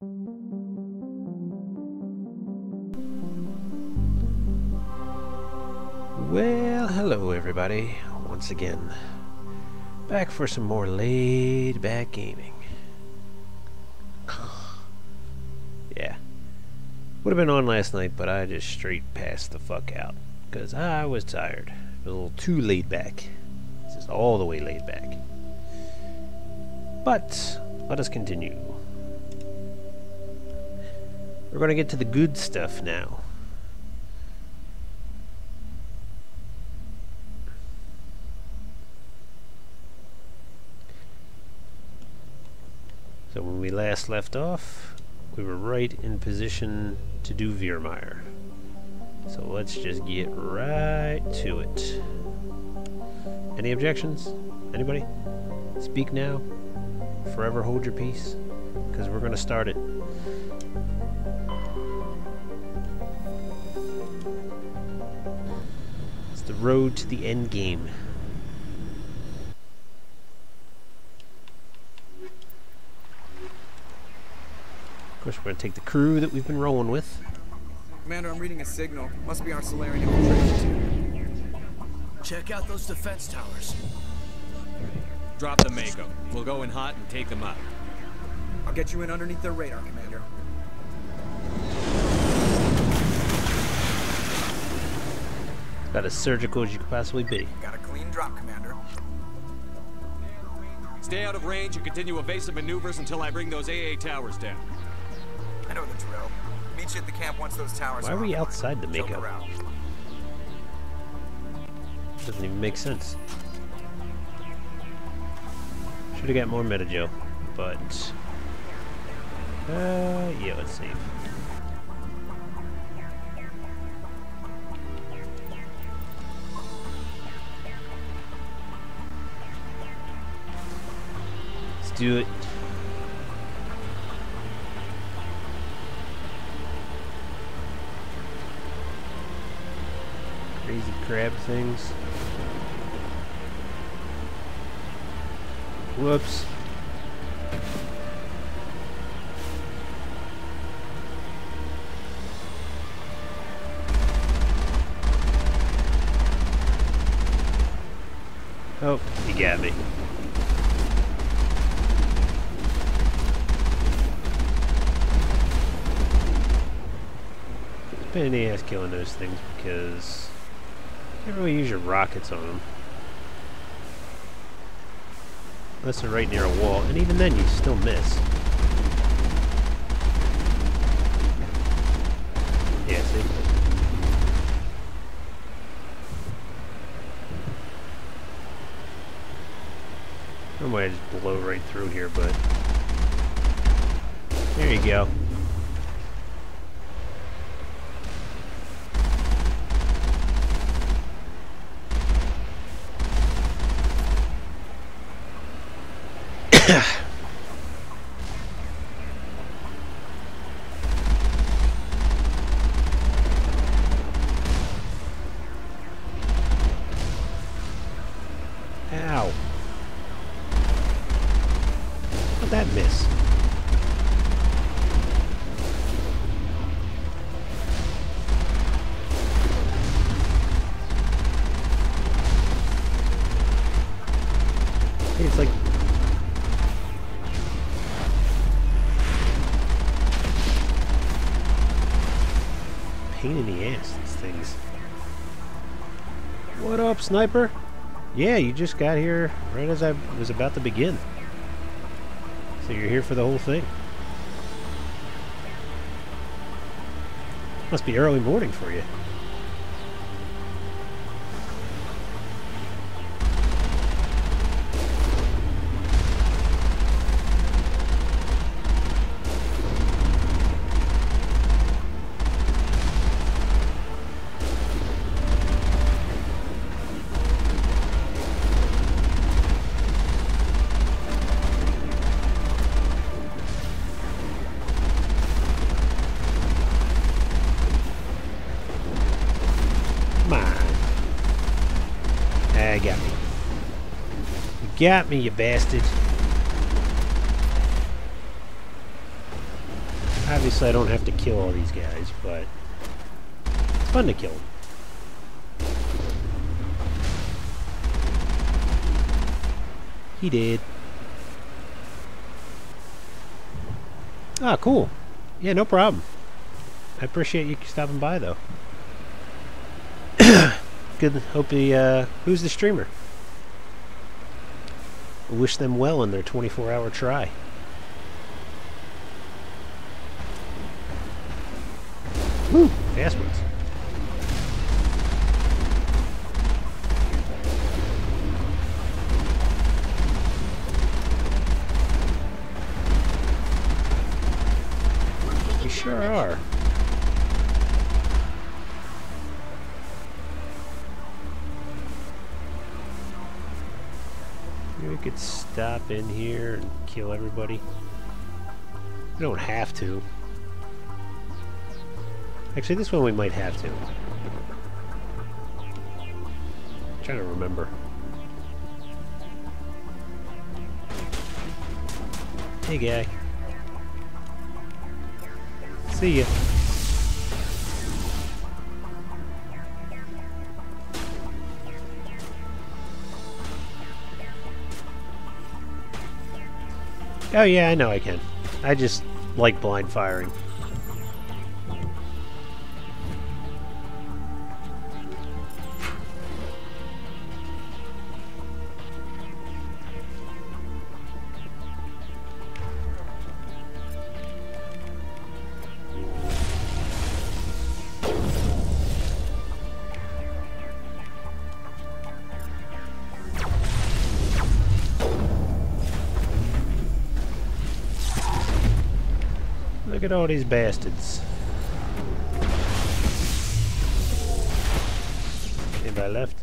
Well, hello everybody, once again. Back for some more laid back gaming. yeah. Would have been on last night, but I just straight passed the fuck out. Because I was tired. A little too laid back. This is all the way laid back. But, let us continue. We're going to get to the good stuff now. So when we last left off, we were right in position to do Virmire. So let's just get right to it. Any objections? Anybody? Speak now. Forever hold your peace. Because we're going to start it. The road to the end game. Of course, we're going to take the crew that we've been rolling with. Commander, I'm reading a signal. Must be our Salarian infiltration team. Check out those defense towers. Drop the Mako. We'll go in hot and take them out. I'll get you in underneath their radar, Commander. About as surgical as you could possibly be. Got a clean drop, Commander. Stay out of range and continue evasive maneuvers until I bring those AA towers down. I know the drill. Meet you at the camp once those towers Why are we online. outside the Joke Mako? Doesn't even make sense. Should have got more Metajo, but... Uh, yeah, let's see. Do it. Crazy crab things. Whoops. Oh, you got me. Pain in the ass killing those things because you can't really use your rockets on them. Unless they're right near a wall, and even then you still miss. Yeah, see? I might just blow right through here, but... There you go. Sniper? Yeah, you just got here right as I was about to begin. So you're here for the whole thing. Must be early morning for you. Got me, you bastard. Obviously, I don't have to kill all these guys, but it's fun to kill them. He did. Ah, cool. Yeah, no problem. I appreciate you stopping by, though. Good. Hope he, uh, who's the streamer? Wish them well in their 24-hour try. In here and kill everybody. We don't have to. Actually, this one we might have to. I'm trying to remember. Hey, guy. See ya. Oh yeah, I know I can. I just like blind firing. Look at all these bastards. Anybody left?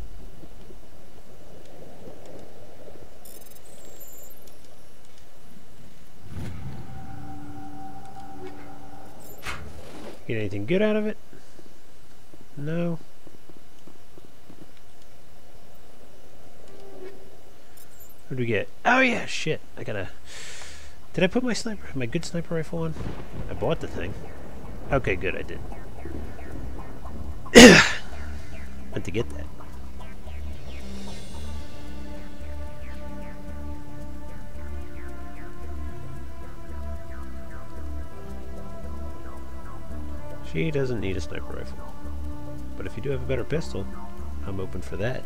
Get anything good out of it? No. What do we get? Oh yeah, shit. I gotta... Did I put my sniper, my good sniper rifle on? I bought the thing. Okay, good, I did. Meant to get that. She doesn't need a sniper rifle. But if you do have a better pistol, I'm open for that.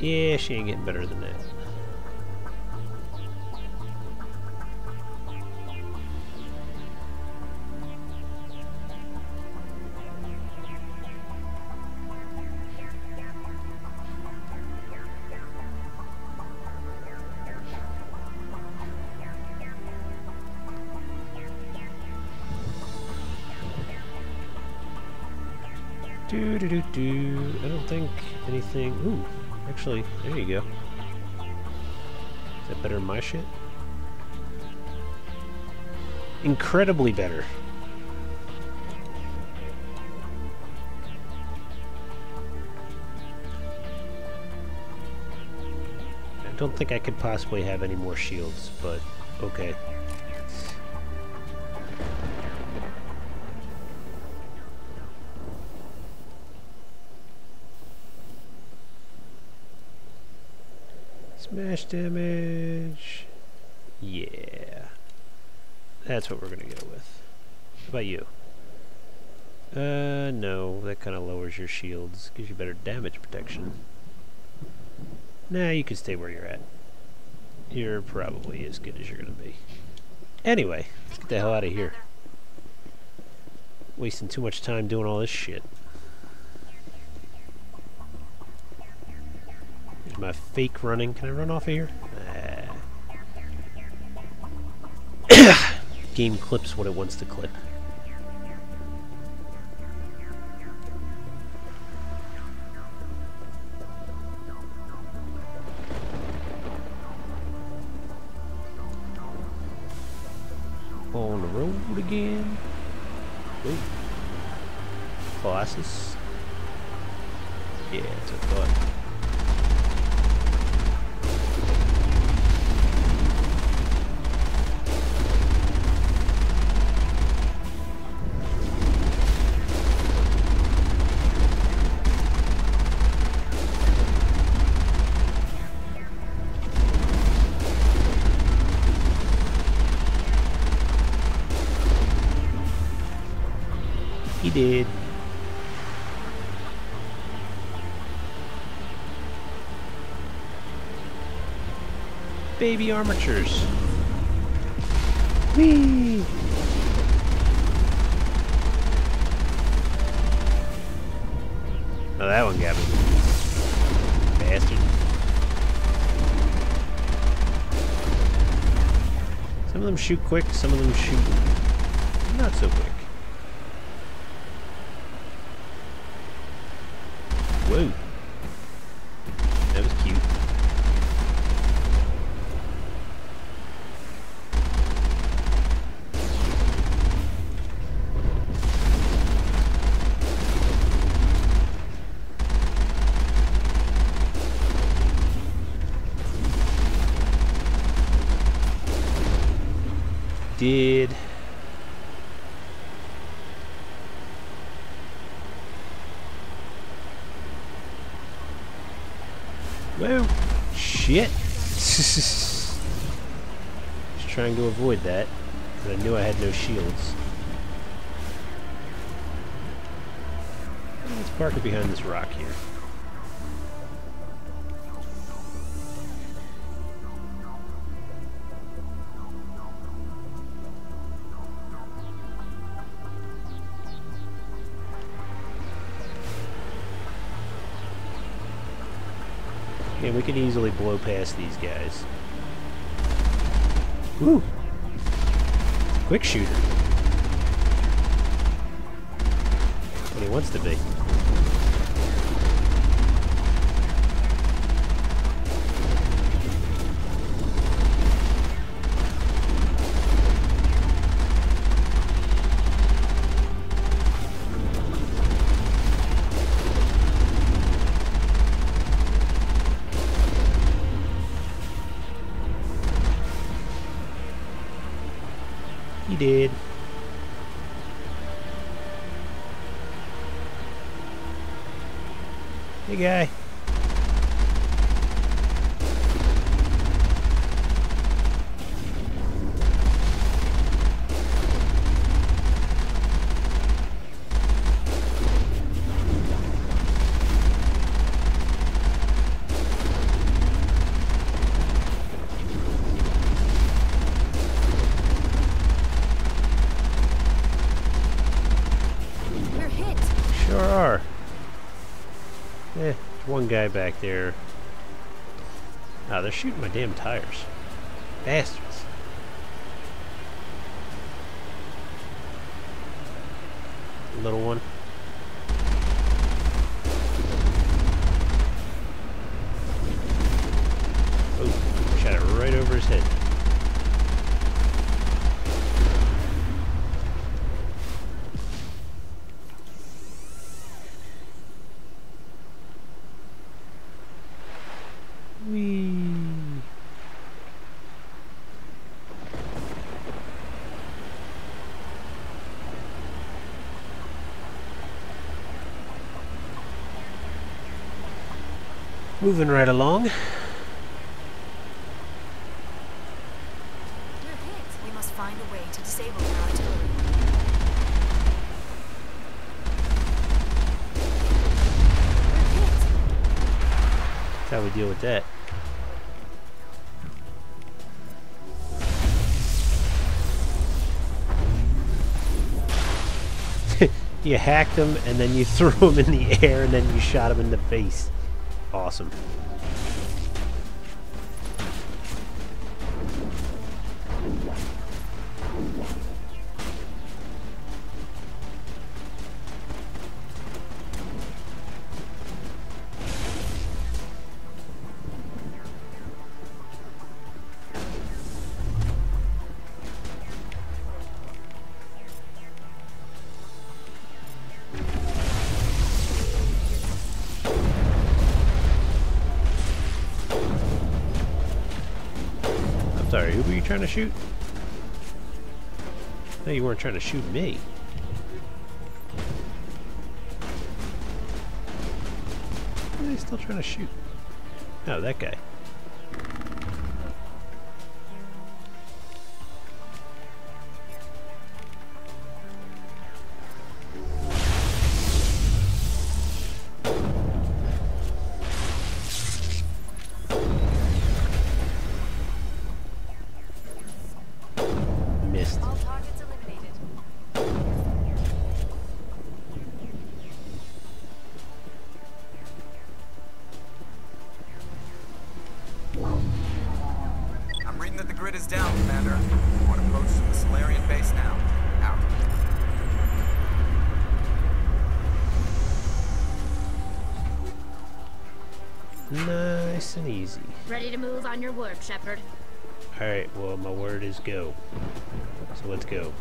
Yeah, she ain't getting better than that. Do do do do. I don't think anything. Ooh, actually, there you go. Is that better than my shit? Incredibly better. I don't think I could possibly have any more shields, but okay. Smash damage. Yeah. That's what we're going to go with. How about you? Uh, no. That kind of lowers your shields. Gives you better damage protection. Nah, you can stay where you're at. You're probably as good as you're going to be. Anyway, let's get the hell out of here. Wasting too much time doing all this shit. Here's my fake running. Can I run off of here? Nah. Game clips what it wants to clip. On the road again. Ooh. Colossus. Baby armatures. Whee! Oh, that one got me. Bastard. Some of them shoot quick, some of them shoot not so quick. Whoa. That was cute. Did Whoa! Shit! Just trying to avoid that, because I knew I had no shields. Let's park it behind this rock here. And we can easily blow past these guys. Woo! Quick shooter. What he wants to be. One guy back there. Ah, they're shooting my damn tires. Bastards. Little one. Oh, shot it right over his head. Whee! Moving right along. We're hit. We must find a way to disable their artillery. We're hit. That's how we deal with that. you hacked him and then you threw him in the air and then you shot him in the face. Awesome. Trying to shoot? No, you weren't trying to shoot me. Who are they still trying to shoot? Oh, that guy. On your word, Shepard. Alright, well, my word is go. So let's go.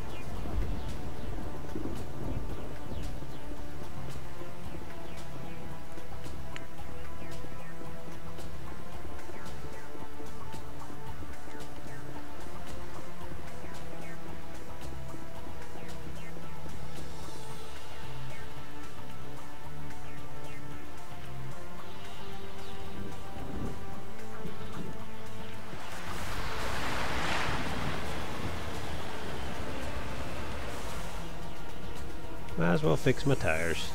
Fix my tires.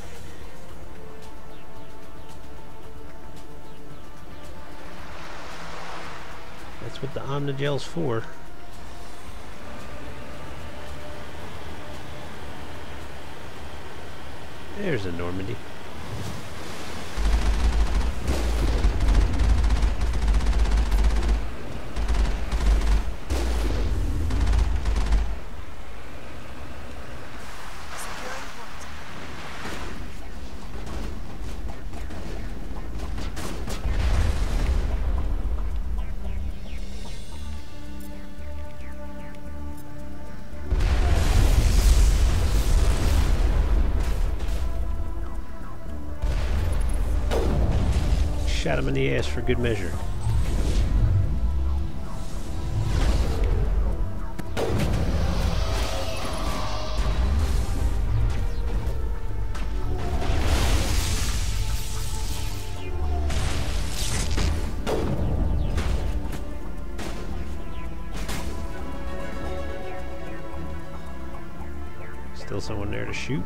That's what the Omnigel's for. There's a Normandy. In the ass for good measure. Still someone there to shoot.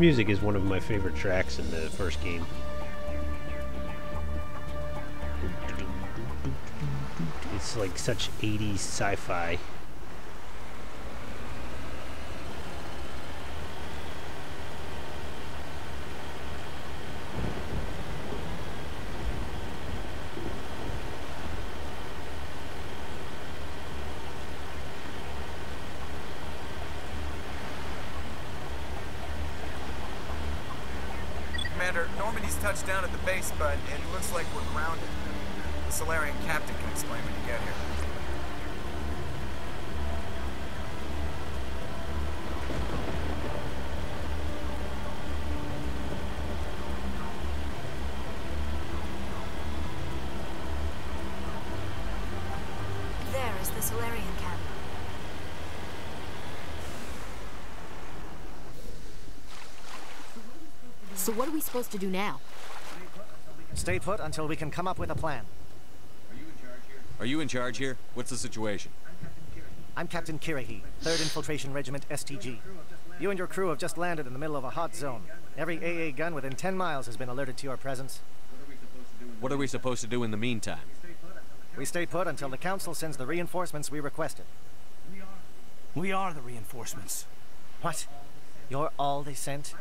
Music is one of my favorite tracks in the first game. It's like such 80s sci-fi. Commander, Normandy's touched down at the base, but it looks like we're grounded. The Salarian captain can explain when you get here. There is the Salarian camp. So what are we supposed to do now? Stay put until we can come up with a plan. Are you in charge here? Are you in charge here? What's the situation? I'm Captain Kirrahe, 3rd Infiltration Regiment STG. You and your crew have just landed in the middle of a hot zone. Every AA gun within 10 miles has been alerted to your presence. What are we supposed to do in the meantime? We stay put until the Council sends the reinforcements we requested. We are the reinforcements. What? You're all they sent?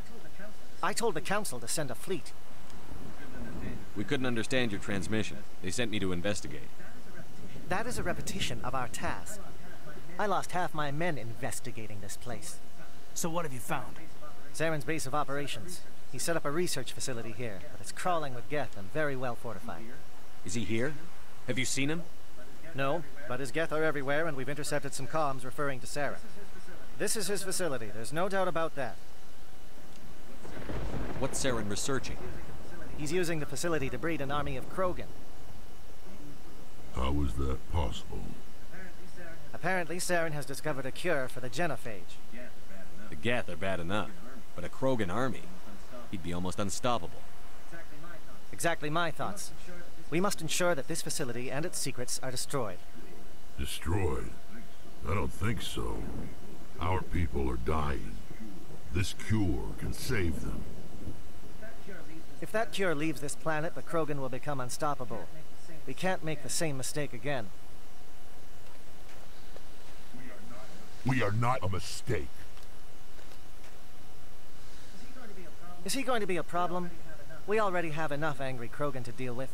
I told the Council to send a fleet. We couldn't understand your transmission. They sent me to investigate. That is a repetition of our task. I lost half my men investigating this place. So what have you found? Saren's base of operations. He set up a research facility here, but it's crawling with Geth and very well fortified. Is he here? Have you seen him? No, but his Geth are everywhere, and we've intercepted some comms referring to Saren. This is his facility, there's no doubt about that. What's Saren researching? He's using the facility to breed an army of Krogan. How is that possible? Apparently, Saren has discovered a cure for the genophage. The Geth are bad enough, but a Krogan army, he'd be almost unstoppable. Exactly my thoughts. We must ensure that this facility and its secrets are destroyed. Destroyed? I don't think so. Our people are dying. This cure can save them. If that cure leaves this planet, the Krogan will become unstoppable. We can't make the same mistake again. We are not a mistake. Is he going to be a problem? We already have enough angry Krogan to deal with.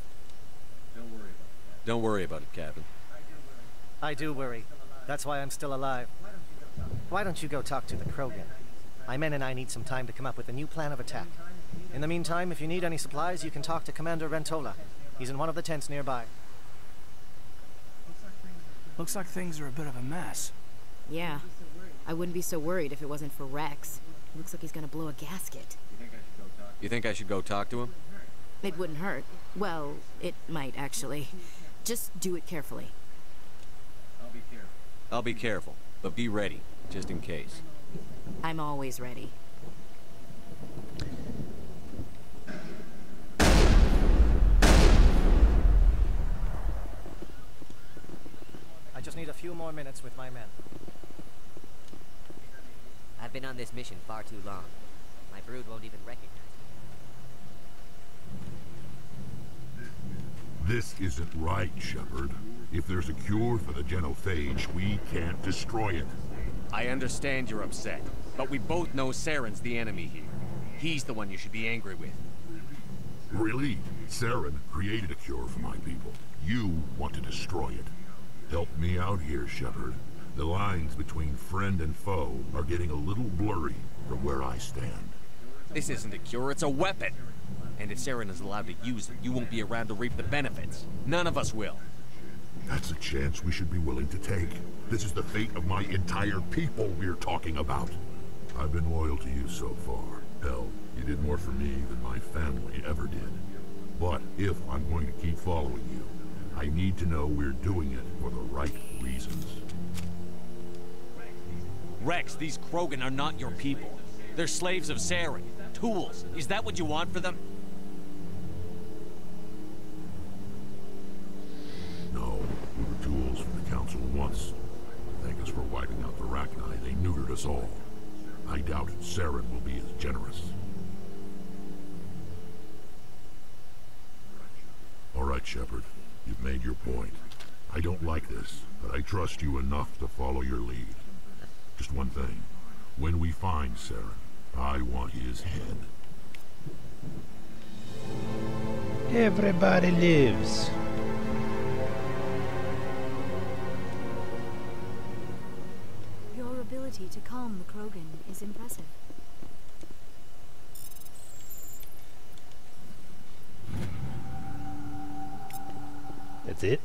Don't worry about it, Don't worry about it, Captain. I do worry. That's why I'm still alive. Why don't you go talk to the Krogan? My men and I need some time to come up with a new plan of attack. In the meantime, if you need any supplies, you can talk to Commander Rentola. He's in one of the tents nearby. Looks like things are a bit of a mess. Yeah. I wouldn't be so worried if it wasn't for Wrex. Looks like he's gonna blow a gasket. You think I should go talk to him? It wouldn't hurt. Well, it might actually. Just do it carefully. I'll be careful, I'll be careful, but be ready, just in case. I'm always ready. I just need a few more minutes with my men. I've been on this mission far too long. My brood won't even recognize me. This isn't right, Shepard. If there's a cure for the genophage, we can't destroy it. I understand you're upset, but we both know Saren's the enemy here. He's the one you should be angry with. Really? Saren created a cure for my people. You want to destroy it. Help me out here, Shepard. The lines between friend and foe are getting a little blurry from where I stand. This isn't a cure, it's a weapon. And if Saren is allowed to use it, you won't be around to reap the benefits. None of us will. That's a chance we should be willing to take. This is the fate of my entire people we're talking about. I've been loyal to you so far. Hell, you did more for me than my family ever did. But if I'm going to keep following you, I need to know we're doing it for the right reasons. Wrex, these Krogan are not your people. They're slaves of Saren. Tools. Is that what you want for them? No, we were tools for the Council once. Thank us for wiping out the Rachni. They neutered us all. I doubt Saren will be as generous. All right, Shepard. You've made your point. I don't like this, but I trust you enough to follow your lead. Just one thing. When we find Saren, I want his head. Everybody lives. Your ability to calm the Krogan is impressive. That's it?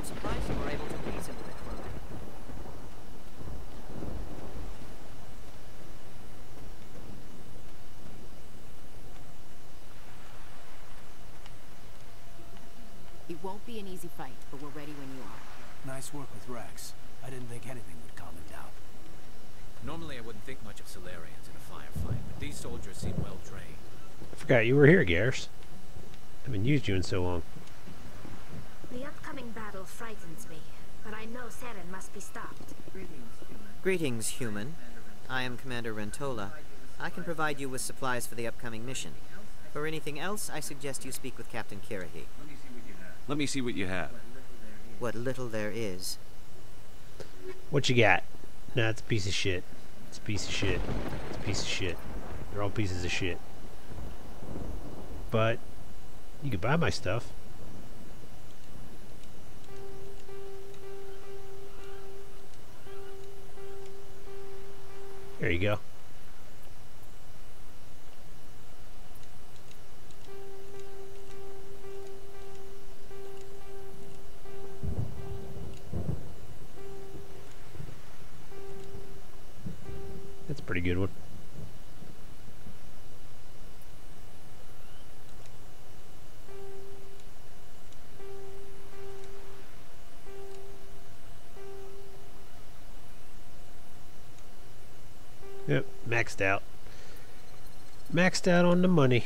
I'm surprised you were able to reason with a Krogan. It won't be an easy fight, but we're ready when you are. Nice work with Wrex. I didn't think anything would calm him down. Normally I wouldn't think much of Salarians in a firefight, but these soldiers seem well trained. I Forgot you were here, Garrus. Haven't used you in so long. The upcoming battle frightens me, but I know Saren must be stopped. Greetings, human. I am Commander Rentola. I can provide you with supplies for the upcoming mission. For anything else, I suggest you speak with Captain Kirrahe. Let me see what you have. What little there is. What you got? Nah, it's a piece of shit. It's a piece of shit. It's a piece of shit. They're all pieces of shit. But you could buy my stuff. There you go. That's a pretty good one. Yep, maxed out. Maxed out on the money.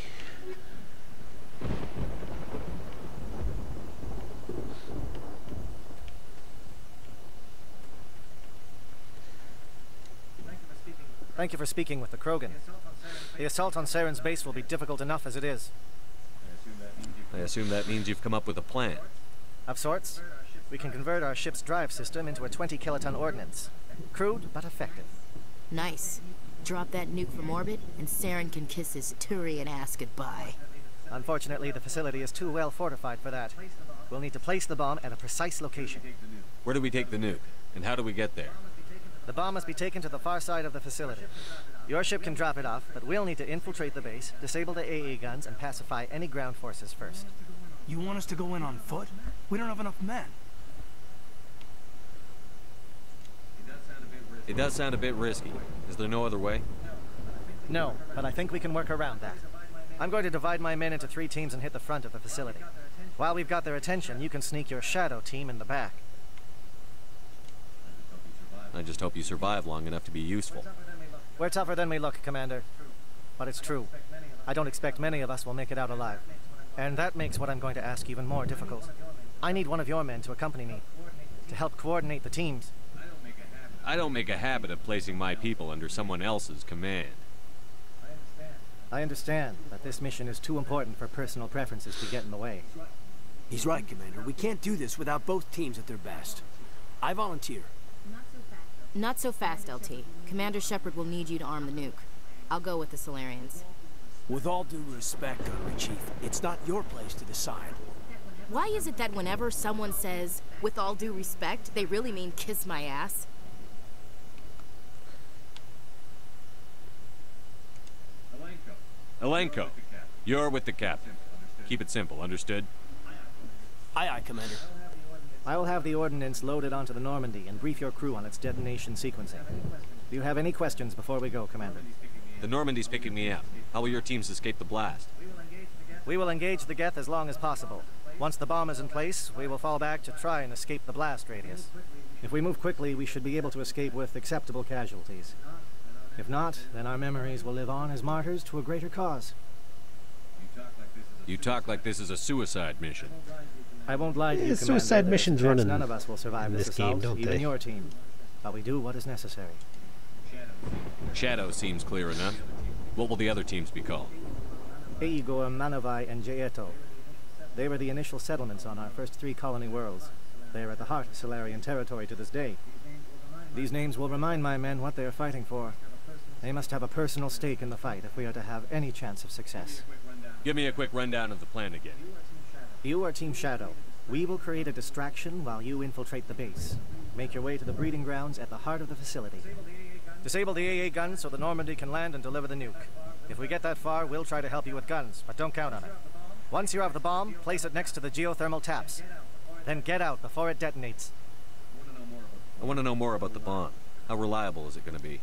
Thank you for speaking with the Krogan. The assault on Saren's base will be difficult enough as it is. I assume that means you've come up with a plan. Of sorts. We can convert our ship's drive system into a 20 kiloton ordnance. Crude, but effective. Nice. Drop that nuke from orbit, and Saren can kiss his Turian ass goodbye. Unfortunately, the facility is too well fortified for that. We'll need to place the bomb at a precise location. Where do we take the nuke? And how do we get there? The bomb must be taken to the far side of the facility. Your ship can drop it off, but we'll need to infiltrate the base, disable the AA guns, and pacify any ground forces first. You want us to go in on foot? We don't have enough men. It does sound a bit risky. Is there no other way? No, but I think we can work around that. I'm going to divide my men into three teams and hit the front of the facility. While we've got their attention, you can sneak your shadow team in the back. I just hope you survive long enough to be useful. We're tougher than we look, Commander. But it's true. I don't expect many of us will make it out alive. And that makes what I'm going to ask even more difficult. I need one of your men to accompany me, to help coordinate the teams. I don't make a habit of placing my people under someone else's command. I understand I understand that this mission is too important for personal preferences to get in the way. He's right, Commander. We can't do this without both teams at their best. I volunteer. Not so fast, LT. Commander Shepard will need you to arm the nuke. I'll go with the Salarians. With all due respect, Gunnery Chief, it's not your place to decide. Why is it that whenever someone says, with all due respect, they really mean kiss my ass? Alenko, you're with the captain. Keep it simple, understood? Aye, aye, Commander. I will have the ordnance loaded onto the Normandy and brief your crew on its detonation sequencing. Do you have any questions before we go, Commander? The Normandy's picking me up. How will your teams escape the blast? We will engage the Geth as long as possible. Once the bomb is in place, we will fall back to try and escape the blast radius. If we move quickly, we should be able to escape with acceptable casualties. If not, then our memories will live on as martyrs to a greater cause. You talk like this is a suicide mission. I won't lie to Yeah, you, suicide Commander, missions that running none of us will survive in this, this game, don't even they? your team. But we do what is necessary. Shadow seems clear enough. What will the other teams be called? Aegohr, Mannovai, and Jaeto. They were the initial settlements on our first three colony worlds. They are at the heart of Salarian territory to this day. These names will remind my men what they are fighting for. They must have a personal stake in the fight if we are to have any chance of success. Give me a quick rundown of the plan again. You are Team Shadow. We will create a distraction while you infiltrate the base. Make your way to the breeding grounds at the heart of the facility. Disable the AA guns so the Normandy can land and deliver the nuke. If we get that far, we'll try to help you with guns, but don't count on it. Once you have the bomb, place it next to the geothermal taps. Then get out before it detonates. I want to know more about the bomb. How reliable is it going to be?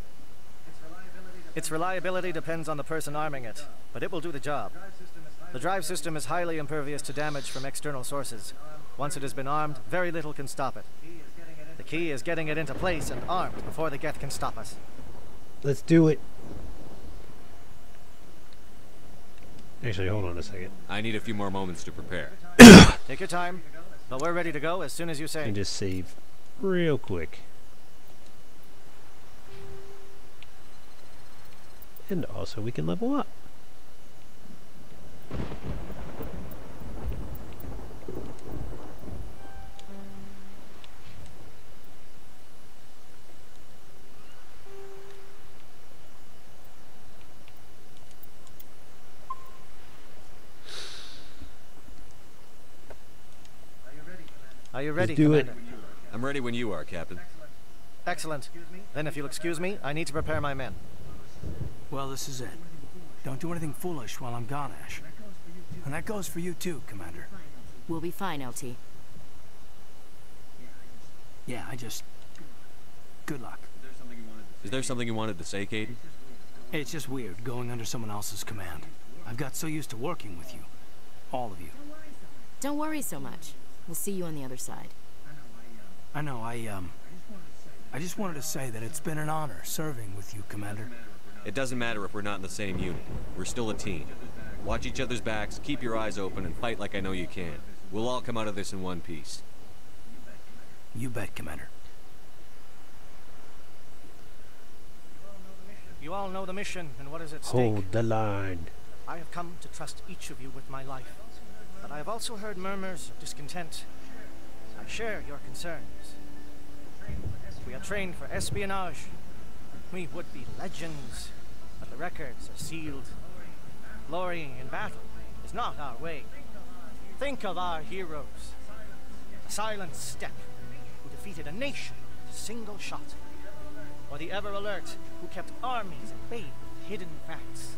Its reliability depends on the person arming it, but it will do the job. The drive system is highly impervious to damage from external sources. Once it has been armed, very little can stop it. The key is getting it into place and armed before the Geth can stop us. Let's do it. Actually, hold on a second. I need a few more moments to prepare. Take your time, but we're ready to go as soon as you say. And just save real quick. And also we can level up. Are you ready, Are you ready to do it. I'm ready when you are, Captain. Excellent. Then if you'll excuse me, I need to prepare my men. Well, this is it. Don't do anything foolish while I'm gone, Ash. And that goes for you too, Commander. We'll be fine, LT. Yeah, I just... Good luck. Is there something you wanted to say, Kaidan? It's just weird going under someone else's command. I've got so used to working with you. All of you. Don't worry so much. We'll see you on the other side. I know, I, um... I just wanted to say that it's been an honor serving with you, Commander. It doesn't matter if we're not in the same unit. We're still a team. Watch each other's backs, keep your eyes open, and fight like I know you can. We'll all come out of this in one piece. You bet, Commander. You all know the mission and what is at stake. Hold the line. I have come to trust each of you with my life. But I have also heard murmurs of discontent. I share your concerns. We are trained for espionage. We would be legends, but the records are sealed. Glorying in battle is not our way. Think of our heroes. The silent step who defeated a nation with a single shot. Or the ever alert who kept armies at bay with hidden facts.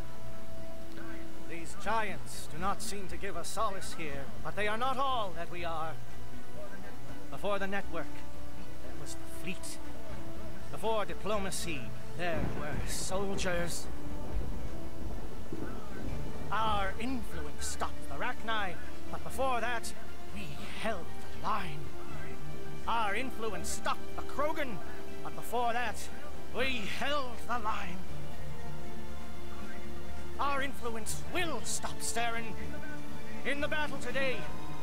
These giants do not seem to give us solace here, but they are not all that we are. Before the network, there was the fleet. Before diplomacy, there were soldiers. Our influence stopped the Rachni, but before that, we held the line. Our influence stopped the Krogan, but before that, we held the line. Our influence will stop Saren. In the battle today,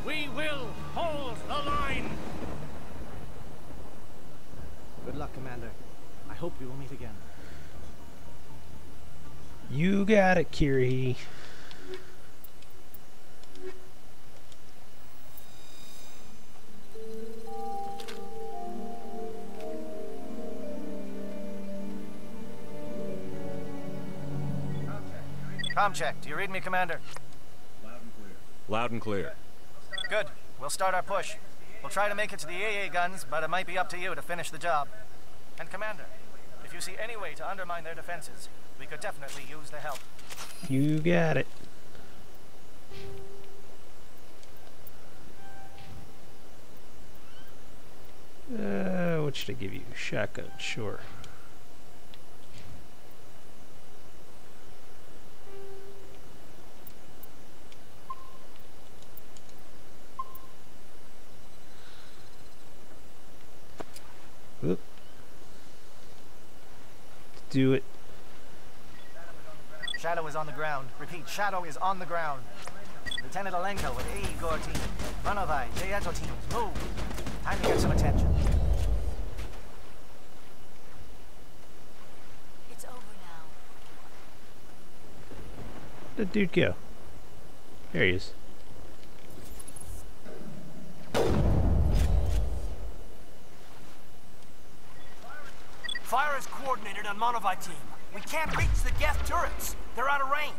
we will hold the line. Good luck, Commander. I hope we will meet again. You got it, Kiri. Com check. Do you read me, Commander? Loud and clear. Loud and clear. Good. We'll start our push. We'll try to make it to the AA guns, but it might be up to you to finish the job. And Commander, if you see any way to undermine their defenses, we could definitely use the help. You got it. Uh, what should I give you? Shotgun, sure. Oop. Do it. Shadow is on the ground. Repeat, Shadow is on the ground. Lieutenant Alenko with Aegohr team. Mannovai, Jaeto teams, move. Time to get some attention. It's over now. Where'd the dude go? There he is. Fire is coordinated on Mannovai team. We can't reach the Geth turrets. They're out of range.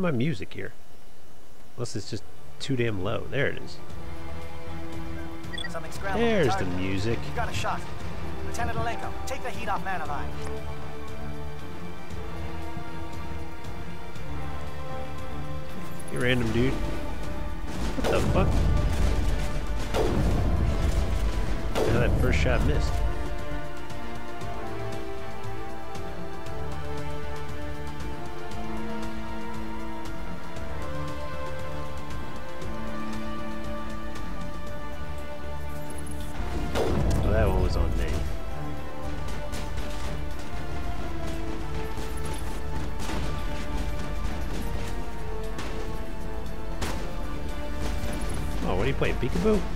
To my music here? Unless it's just too damn low. There it is. There's the music. You got a shot. Lieutenant Alenko, take the heat off Mannovai. You random dude. What the fuck? How that first shot missed. Peekaboo?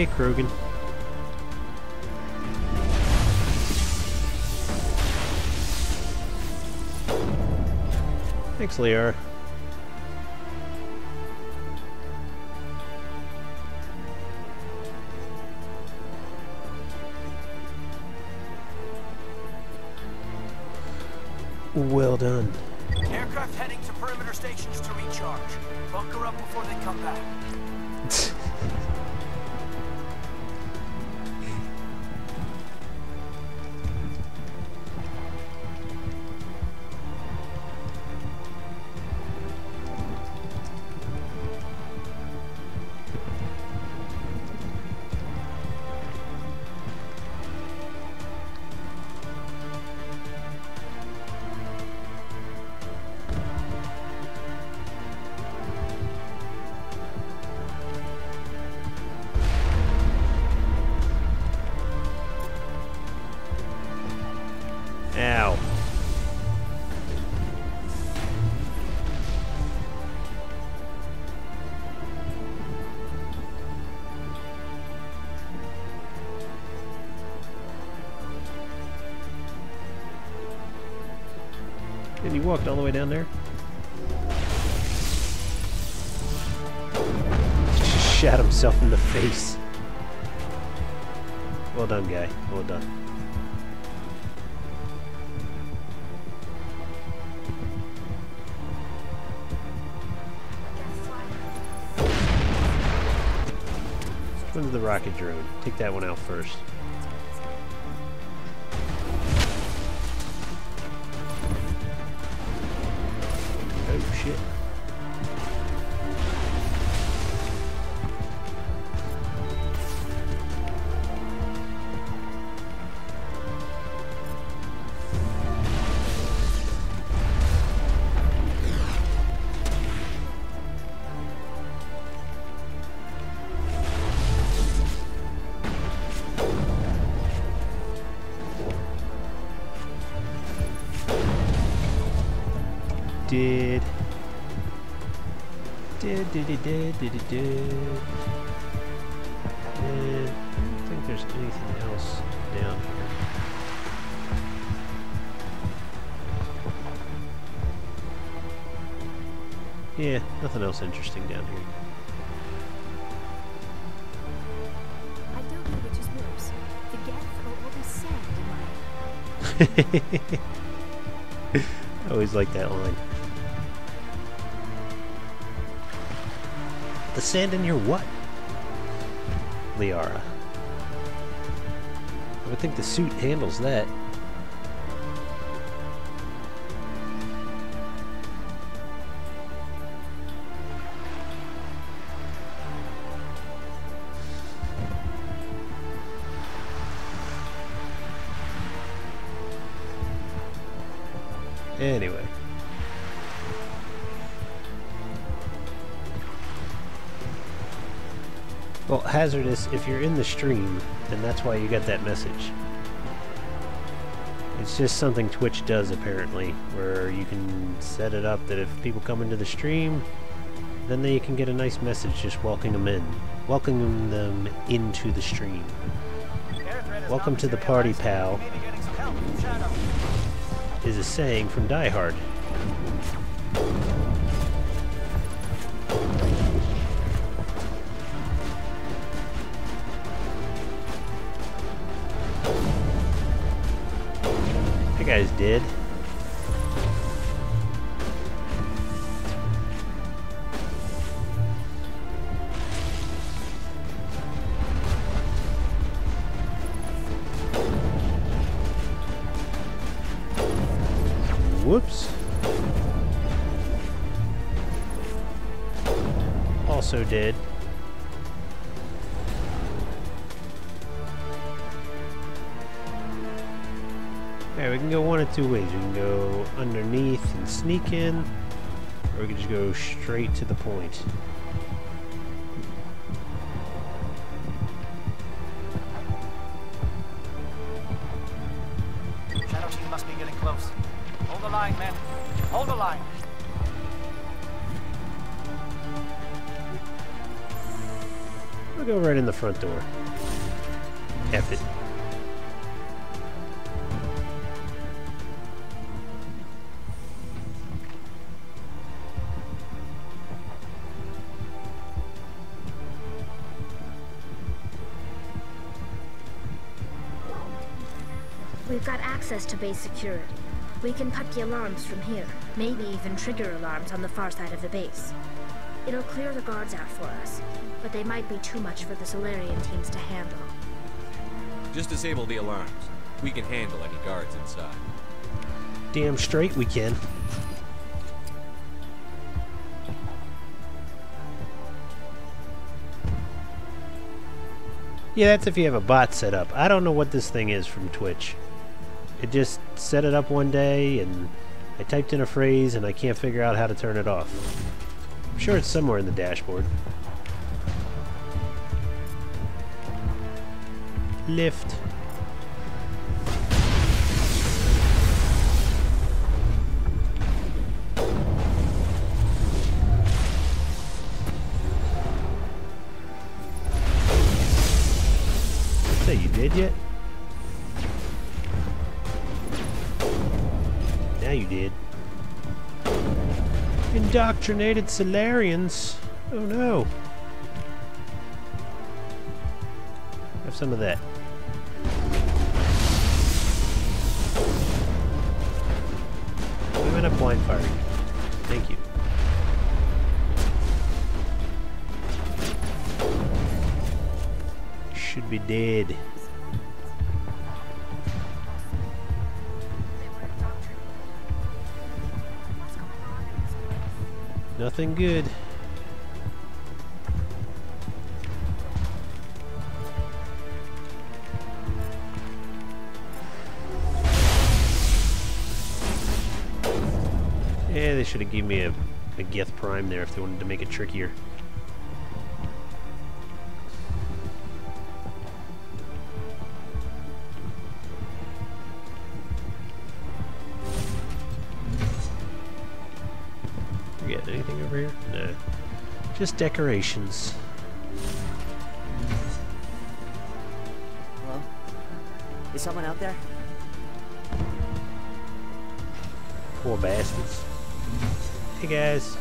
Hey, Krogan. Thanks, Liara. Walked all the way down there? Shot himself in the face. Well done, guy. Well done. Which one's the rocket drone? Take that one out first. I always like that line. The sand in your what? Liara. I would think the suit handles that. Anyway. Well, hazardous, if you're in the stream, then that's why you get that message. It's just something Twitch does, apparently, where you can set it up that if people come into the stream, then they can get a nice message just welcoming them in. Welcoming them into the stream. Welcome to the party, pal, is a saying from Die Hard. Sneak in, or we can just go straight to the point. Shadow team must be getting close. Hold the line, men. Hold the line. I'll go right in the front door. F it. Access to base security. We can cut the alarms from here, maybe even trigger alarms on the far side of the base. It'll clear the guards out for us, but they might be too much for the Salarian teams to handle. Just disable the alarms. We can handle any guards inside. Damn straight we can. Yeah, that's if you have a bot set up. I don't know what this thing is from Twitch. It just set it up one day and I typed in a phrase and I can't figure out how to turn it off. I'm sure it's somewhere in the dashboard. Lift. Indoctrinated Salarians. Oh no. Have some of that. I'm in a blind fire. Thank you. Should be dead. Nothing good. Yeah, they should have given me a, a Geth Prime there if they wanted to make it trickier. Just decorations. Hello? Is someone out there? Poor bastards. Hey guys.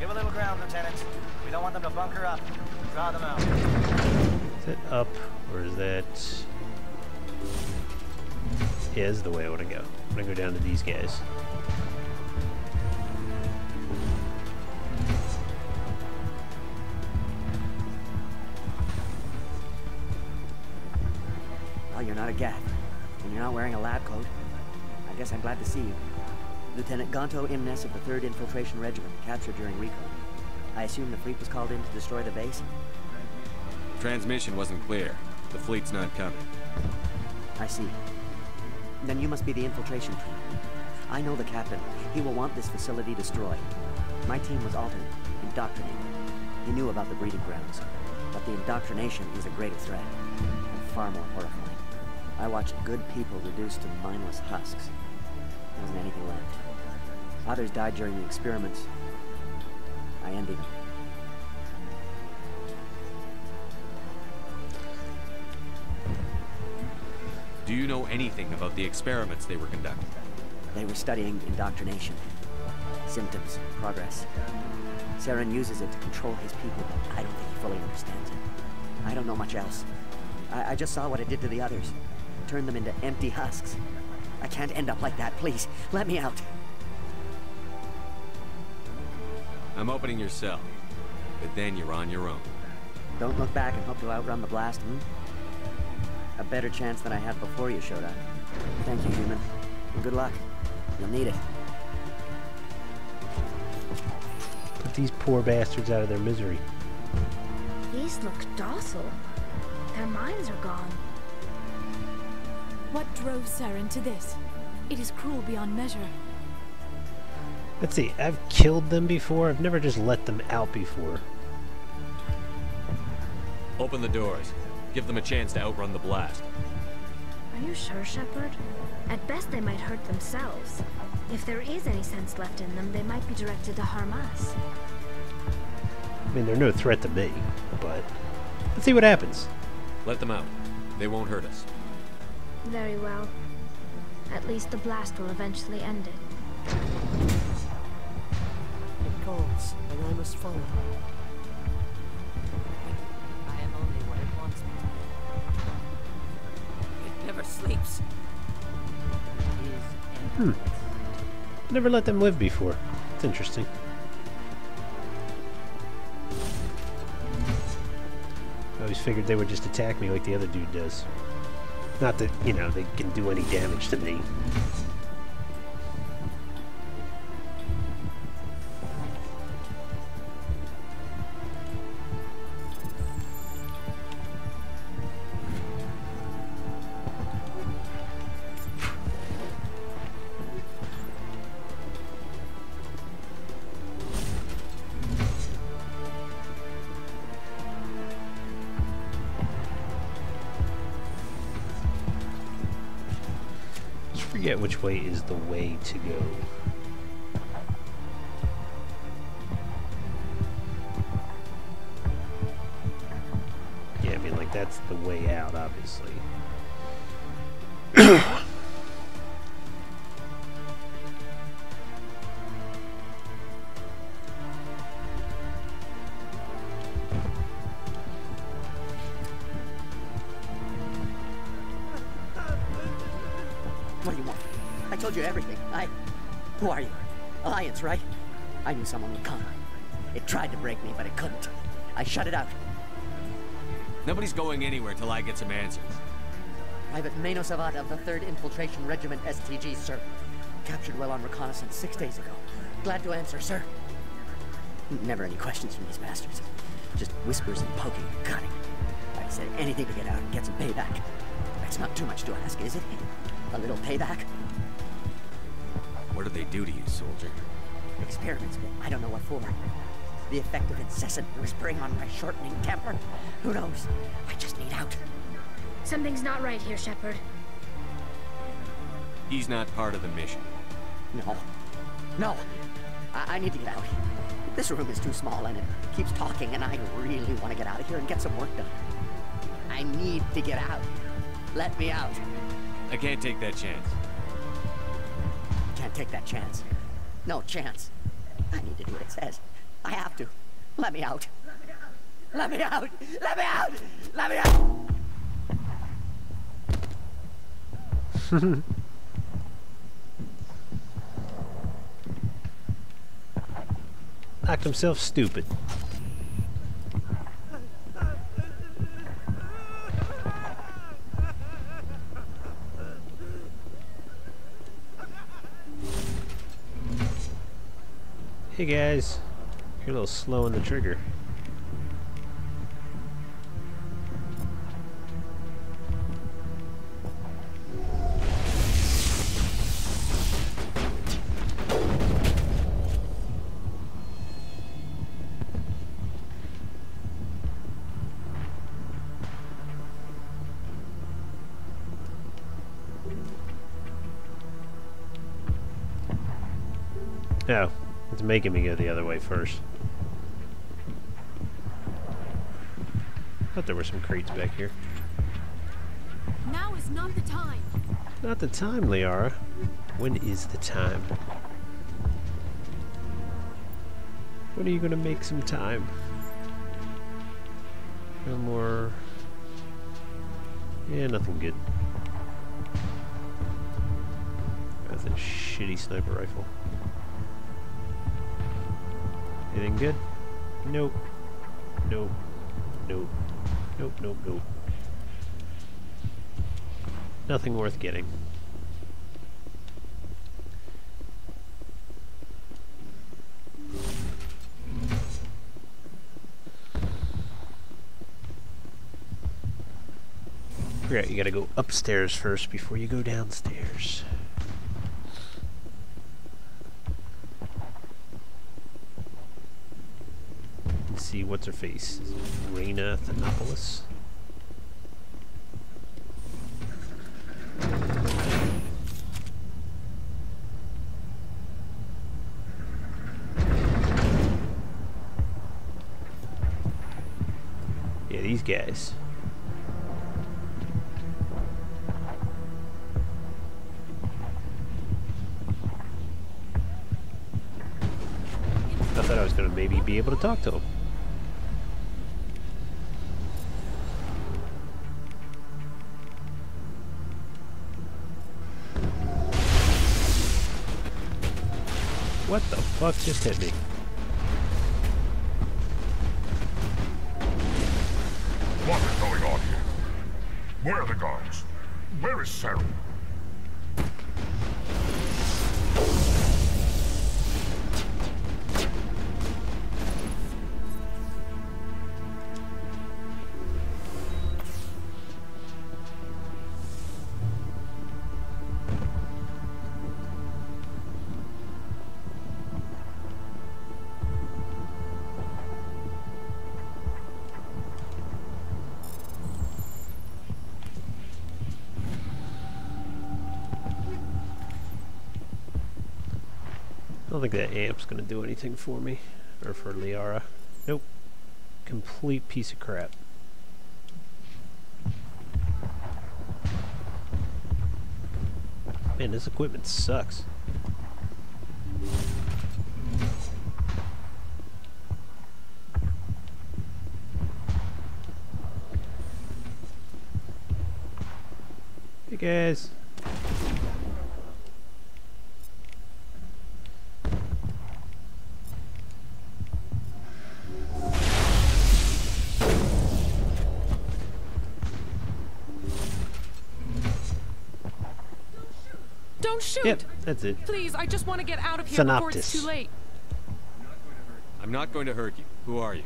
Give a little ground, Lieutenant. We don't want them to bunker up. Draw them out. Up or is that? Yeah, is the way I want to go. I'm gonna go down to these guys. Oh, you're not a Geth. And you're not wearing a lab coat. I guess I'm glad to see you. Lieutenant Ganto Imness of the 3rd Infiltration Regiment, captured during recon. I assume the fleet was called in to destroy the base? Transmission wasn't clear. The fleet's not coming. I see. Then you must be the infiltration team. I know the captain. He will want this facility destroyed. My team was altered, indoctrinated. He knew about the breeding grounds. But the indoctrination is a greater threat, and far more horrifying. I watched good people reduced to mindless husks. There wasn't anything left. Others died during the experiments. I ended them. Do you know anything about the experiments they were conducting? They were studying indoctrination. Symptoms, progress. Saren uses it to control his people, but I don't think he fully understands it. I don't know much else. I, I just saw what it did to the others. Turned them into empty husks. I can't end up like that, please. Let me out. I'm opening your cell. But then you're on your own. Don't look back and hope to outrun the blast, hmm? A better chance than I had before you showed up. Thank you, human. And good luck. You'll need it. Put these poor bastards out of their misery. These look docile. Their minds are gone. What drove Saren to this? It is cruel beyond measure. Let's see, I've killed them before. I've never just let them out before. Open the doors. Give them a chance to outrun the blast. Are you sure, Shepard? At best, they might hurt themselves. If there is any sense left in them, they might be directed to harm us. I mean, they're no threat to me, but let's see what happens. Let them out. They won't hurt us. Very well. At least the blast will eventually end it. It calls, and I must follow. Sleeps. Hmm. Never let them live before. It's interesting. I always figured they would just attack me like the other dude does. Not that, you know, they can do any damage to me. Way is the way to go. Yeah, I mean, like, that's the way out, obviously. someone would come. It tried to break me, but it couldn't. I shut it out. Nobody's going anywhere till I get some answers. Private Mano Savata of the 3rd Infiltration Regiment STG, sir. Captured well on reconnaissance six days ago. Glad to answer, sir. Never any questions from these bastards. Just whispers and poking and cutting. I said anything to get out and get some payback. It's not too much to ask, is it? A little payback? What did they do to you, soldier? Experiments, but I don't know what for. The effect of incessant whispering on my shortening temper? Who knows? I just need out. Something's not right here, Shepard. He's not part of the mission. No. No. I, I need to get out. This room is too small and it keeps talking and I really want to get out of here and get some work done. I need to get out. Let me out. I can't take that chance. Can't take that chance. No chance. I need to do what it says. I have to. Let me out. Let me out. Let me out. Let me out. Knocked himself stupid. Hey guys, you're a little slow on the trigger. Oh, it's making me go the other way first. Thought there were some crates back here. Now is not the time. Not the time, Liara. When is the time? When are you gonna make some time? No more. Yeah, nothing good. That's a shitty sniper rifle. Anything good? Nope. Nope. Nope. Nope, nope, nope. Nothing worth getting. Forget you gotta go upstairs first before you go downstairs. Let's see what's her face. Reina Thanopoulos? Yeah, these guys. I thought I was gonna maybe be able to talk to him. What the fuck just hit me? What is going on here? Where are the guards? Where is Sarah? Think that amp's gonna do anything for me. Or for Liara. Nope. Complete piece of crap. Man, this equipment sucks. Hey guys. Yep, that's it. Please, I just want to get out of here before it's too late. I'm not going to hurt you. Who are you?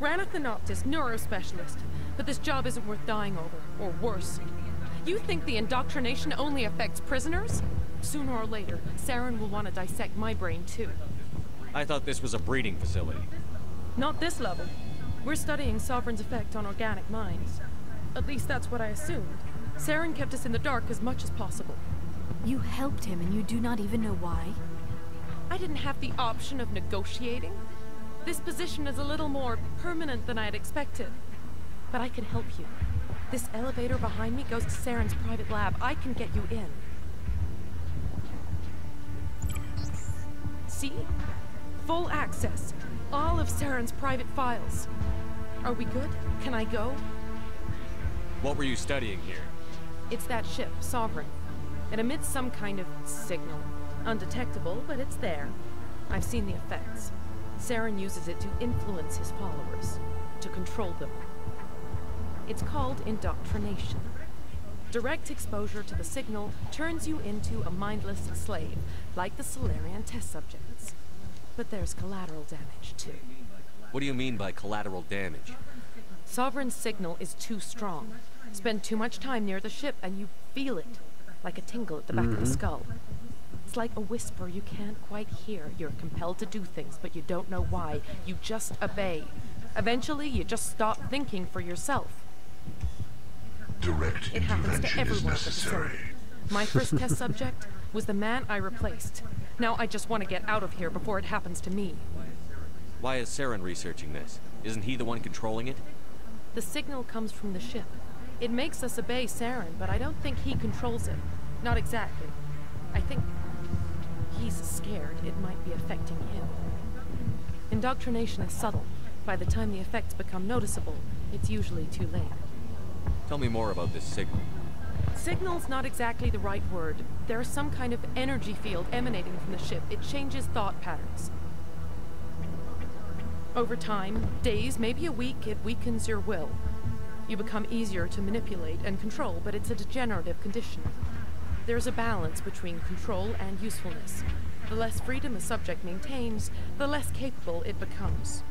Rana Thanoptis, neurospecialist. But this job isn't worth dying over, or worse. You think the indoctrination only affects prisoners? Sooner or later, Saren will want to dissect my brain too. I thought this was a breeding facility. Not this level. We're studying Sovereign's effect on organic minds. At least that's what I assumed. Saren kept us in the dark as much as possible. You helped him and you do not even know why? I didn't have the option of negotiating. This position is a little more permanent than I had expected. But I can help you. This elevator behind me goes to Saren's private lab. I can get you in. See? Full access. All of Saren's private files. Are we good? Can I go? What were you studying here? It's that ship, Sovereign. It emits some kind of signal. Undetectable, but it's there. I've seen the effects. Saren uses it to influence his followers, to control them. It's called indoctrination. Direct exposure to the signal turns you into a mindless slave, like the Salarian test subjects. But there's collateral damage, too. What do you mean by collateral damage? Sovereign's signal is too strong. Spend too much time near the ship and you feel it, like a tingle at the back of the Mhm. skull. It's like a whisper you can't quite hear. You're compelled to do things, but you don't know why. You just obey. Eventually, you just stop thinking for yourself. Direct It happens to intervention is everyone at necessary. My first test subject was the man I replaced. Now I just want to get out of here before it happens to me. Why is Saren researching this? Isn't he the one controlling it? The signal comes from the ship. It makes us obey Saren, but I don't think he controls it. Not exactly. I think he's scared, it might be affecting him. Indoctrination is subtle. By the time the effects become noticeable, it's usually too late. Tell me more about this signal. Signal's not exactly the right word. There's some kind of energy field emanating from the ship. It changes thought patterns. Over time, days, maybe a week, it weakens your will. You become easier to manipulate and control, but it's a degenerative condition. There's a balance between control and usefulness. The less freedom a subject maintains, the less capable it becomes.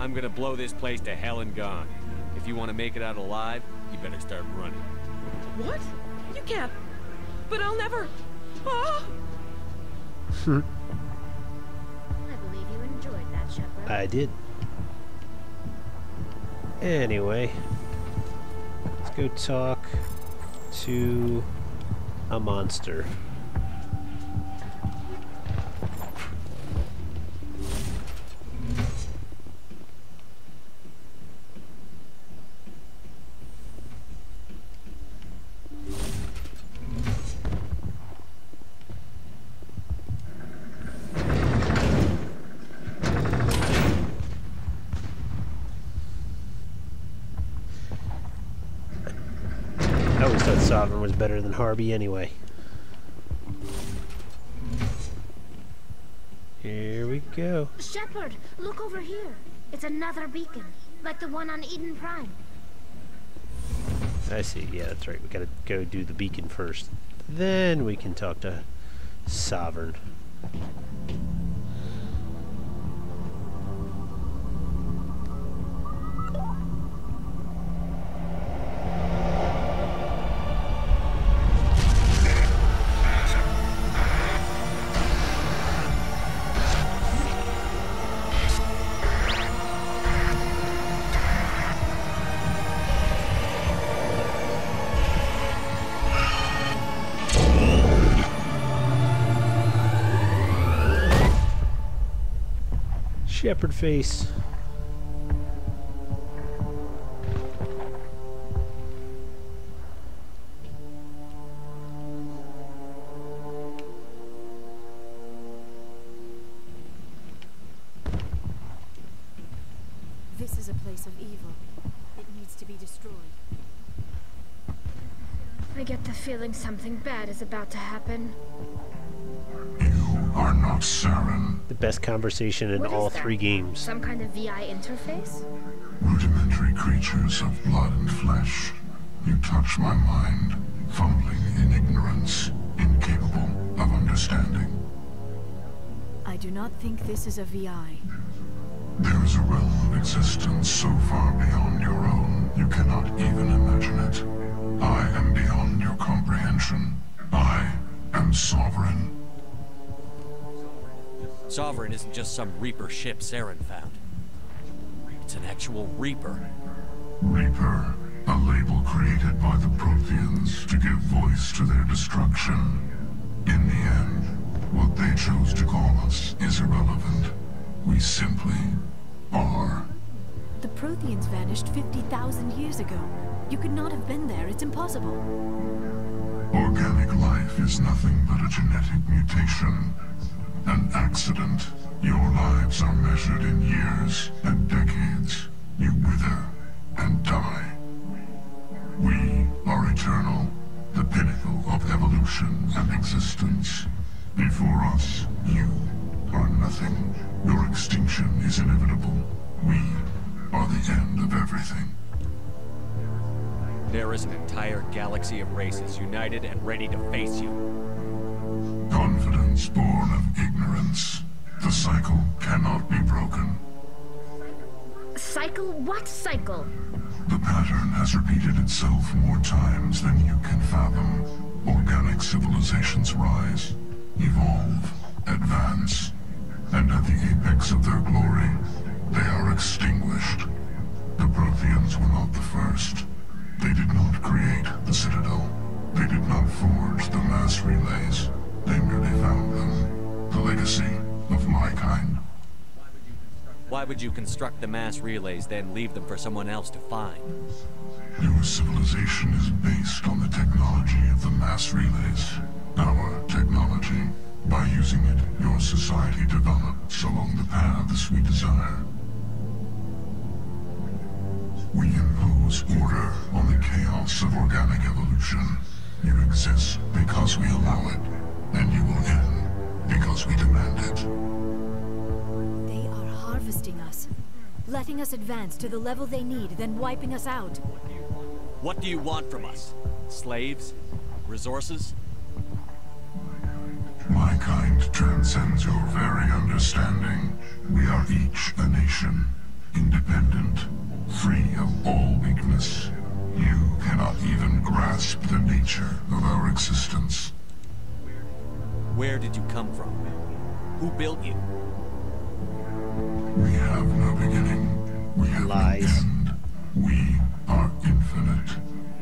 I'm gonna blow this place to hell and gone. If you want to make it out alive, you better start running. What? You can't. But I'll never. Ah! I believe you enjoyed that, Shepard. I did. Anyway, let's go talk to a monster. Thought Sovereign was better than Harvey anyway. Here we go. Shepard, look over here. It's another beacon, like the one on Eden Prime. I see. Yeah, that's right. We gotta go do the beacon first. Then we can talk to Sovereign. Shepard face. This is a place of evil. It needs to be destroyed. I get the feeling something bad is about to happen. Are not Saren. The best conversation in What is all three games. Some kind of VI interface? Rudimentary creatures of blood and flesh. You touch my mind, fumbling in ignorance, incapable of understanding. I do not think this is a VI. There is a realm of existence so far beyond your own, you cannot even imagine it. I am beyond your comprehension. I am sovereign. Sovereign isn't just some Reaper ship Saren found. It's an actual Reaper. Reaper, a label created by the Protheans to give voice to their destruction. In the end, what they chose to call us is irrelevant. We simply are. The Protheans vanished 50,000 years ago. You could not have been there. It's impossible. Organic life is nothing but a genetic mutation. An accident. Your lives are measured in years and decades. You wither and die. We are eternal, the pinnacle of evolution and existence. Before us, you are nothing. Your extinction is inevitable. We are the end of everything. There is an entire galaxy of races united and ready to face you. Confidence born of ignorance. The cycle cannot be broken. Cycle? What cycle? The pattern has repeated itself more times than you can fathom. Organic civilizations rise, evolve, advance, and at the apex of their glory, they are extinguished. The Protheans were not the first. They did not create the Citadel. They did not forge the mass relays. They merely found them. The legacy of my kind. Why would you construct the mass relays, then leave them for someone else to find? Your civilization is based on the technology of the mass relays. Our technology. By using it, your society develops along the paths we desire. We impose order on the chaos of organic evolution. You exist because we allow it, and you will end because we demand it. They are harvesting us. Letting us advance to the level they need, then wiping us out. What do you want from us? Slaves? Resources? My kind transcends your very understanding. We are each a nation, independent, free of all weakness. You cannot even grasp the nature of our existence. Where did you come from? Who built you? We have no beginning. We have Lies. no end. We are infinite.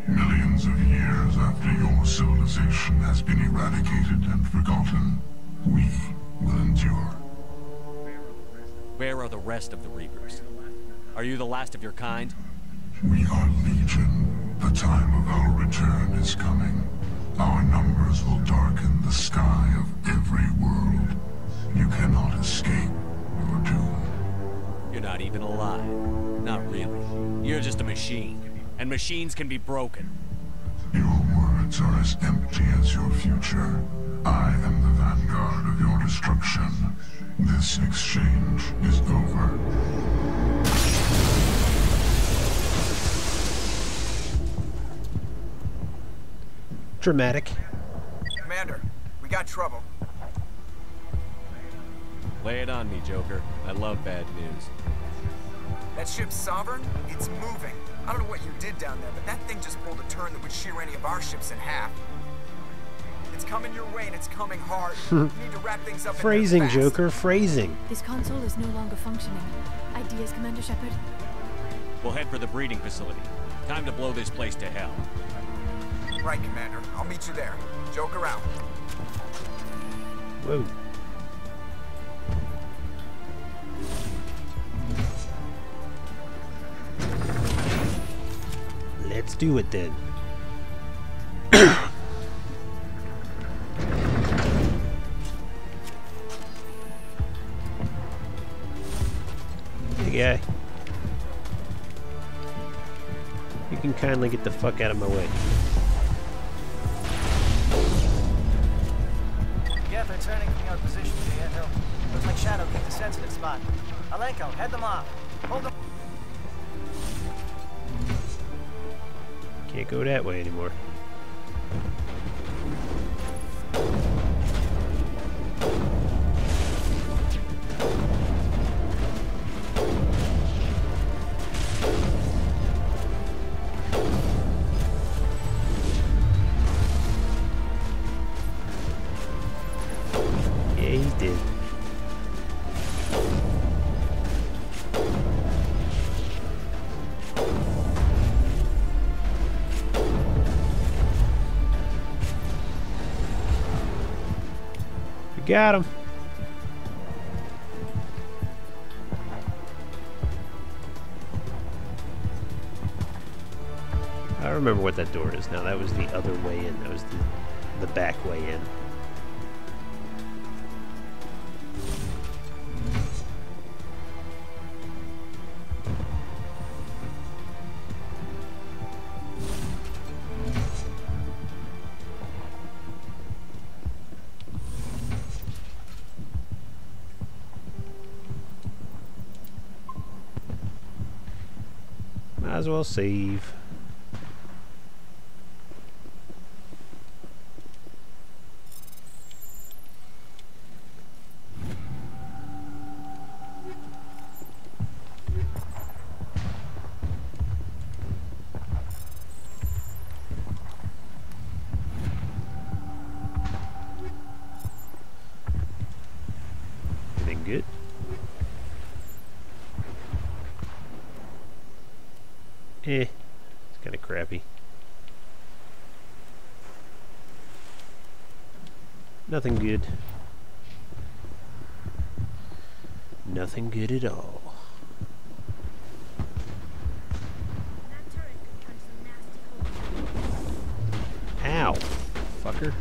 Millions of years after your civilization has been eradicated and forgotten, we will endure. Where are the rest of the Reapers? Are you the last of your kind? We are legion. The time of our return is coming. Our numbers will darken the sky of every world. You cannot escape your doom. You're not even alive. Not really. You're just a machine. And machines can be broken. Your words are as empty as your future. I am the vanguard of your destruction. This exchange is over. Dramatic. Commander, we got trouble. Lay it on me, Joker. I love bad news. That ship's Sovereign? It's moving. I don't know what you did down there, but that thing just pulled a turn that would shear any of our ships in half. It's coming your way and it's coming hard. you need to wrap things up Phrasing. Joker, phrasing. This console is no longer functioning. Ideas, Commander Shepard? We'll head for the breeding facility. Time to blow this place to hell. Right, Commander. I'll meet you there. Joker out. Whoa. Let's do it then. hey guy. You can kindly get the fuck out of my way. Geth are turning from your position to the anthill. Looks like Shadow picked a sensitive spot. Alenko, head them off. Hold them. Can't go that way anymore. Got him. I remember what that door is now. That was the other way in. That was the, the back way in. Might as well save. Anything good? Eh, it's kind of crappy. Nothing good. Nothing good at all. Ow, fucker.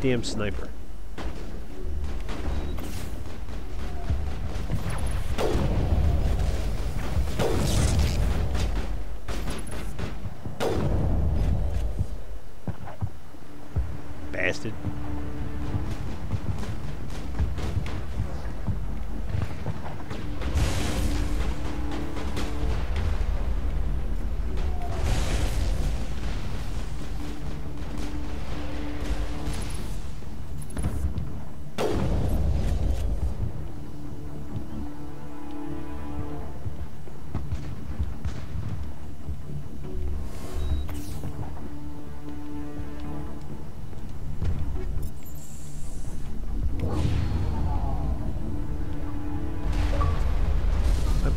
Damn sniper. Bastard.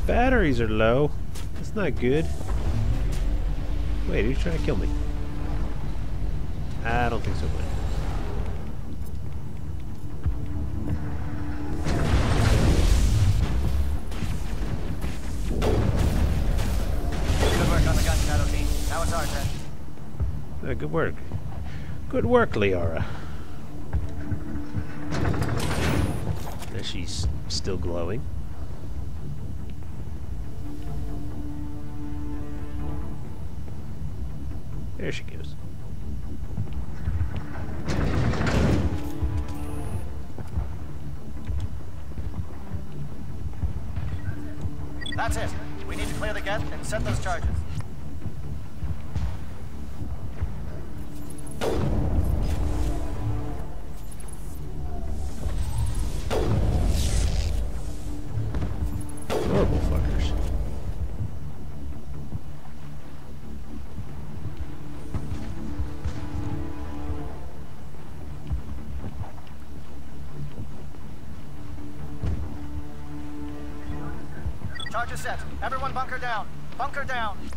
Batteries are low. That's not good. Wait, who's trying to kill me? I don't think so, man. Good work on the gun, Now it's our turn. Uh, good work. Good work, Liara. There she's still glowing. There she goes. Down. Bunker down.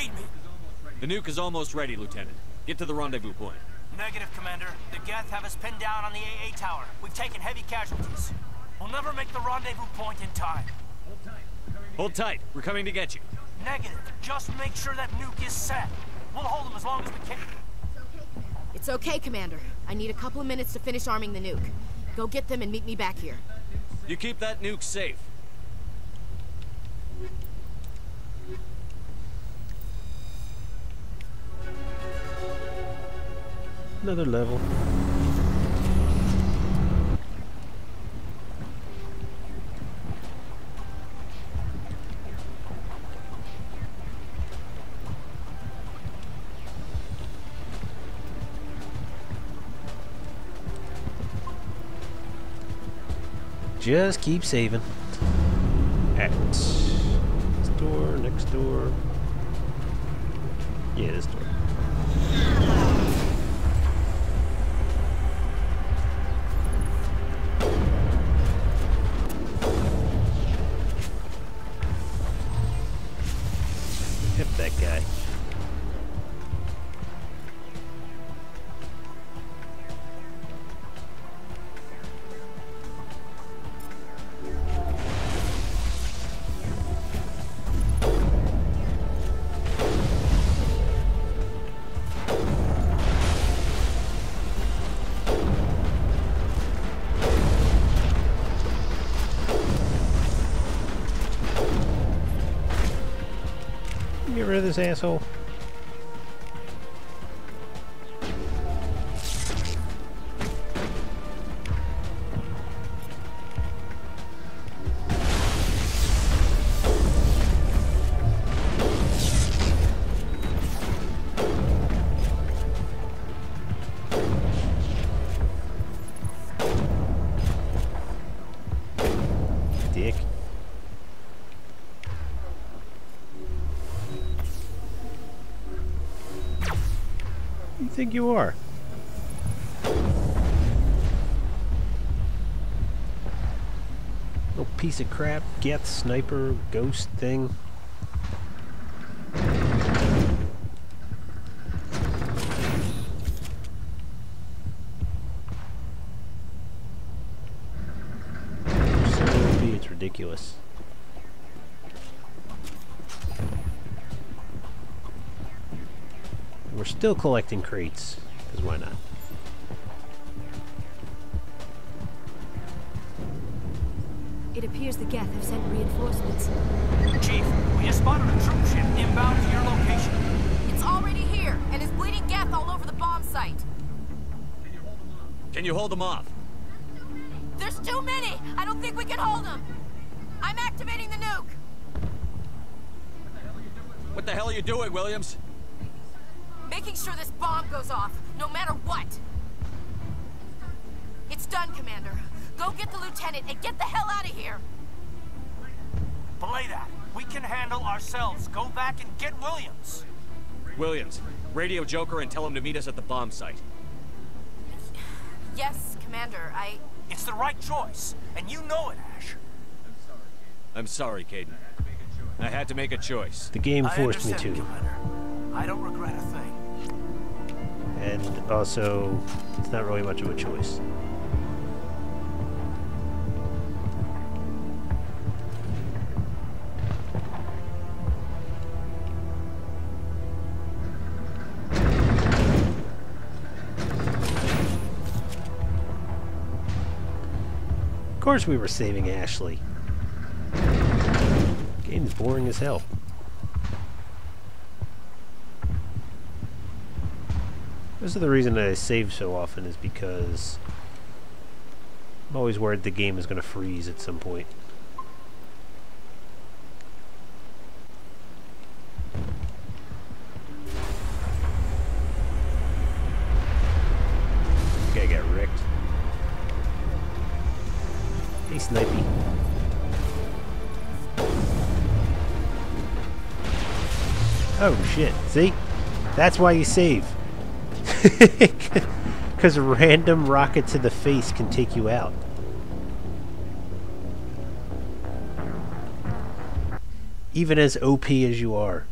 Read me? The nuke is almost ready, Lieutenant. Get to the rendezvous point. Negative, Commander. The Geth have us pinned down on the AA tower. We've taken heavy casualties. We'll never make the rendezvous point in time. Hold tight. We're coming to get you. Negative. Just make sure that nuke is set. We'll hold them as long as we can. It's okay, Commander. I need a couple of minutes to finish arming the nuke. Go get them and meet me back here. You keep that nuke safe. Another level. Just keep saving. At this door, next door. Yeah, this door. This asshole. Think you are? Little piece of crap, Geth sniper ghost thing. So OP, it's ridiculous. We're still collecting crates, because why not? It appears the Geth have sent reinforcements. Chief, we just spotted a troop ship inbound to your location. It's already here, and is bleeding Geth all over the bomb site. Can you hold them off? There's too many! I don't think we can hold them! I'm activating the nuke! What the hell are you doing, Williams? Making sure this bomb goes off, no matter what! It's done, Commander. Go get the lieutenant and get the hell out of here! Belay that. We can handle ourselves. Go back and get Williams. Williams, radio Joker and tell him to meet us at the bomb site. Yes, Commander, I... It's the right choice, and you know it, Ash. I'm sorry, Kaidan. I had to make a choice. The game forced me to. Commander. I don't regret a thing. And also, it's not really much of a choice. Of course we were saving Ashley. Game's boring as hell. This is the reason that I save so often is because I'm always worried the game is going to freeze at some point. Guy got wrecked. Hey, Snipey. Oh shit, see? That's why you save. Because a random rocket to the face can take you out. Even as OP as you are.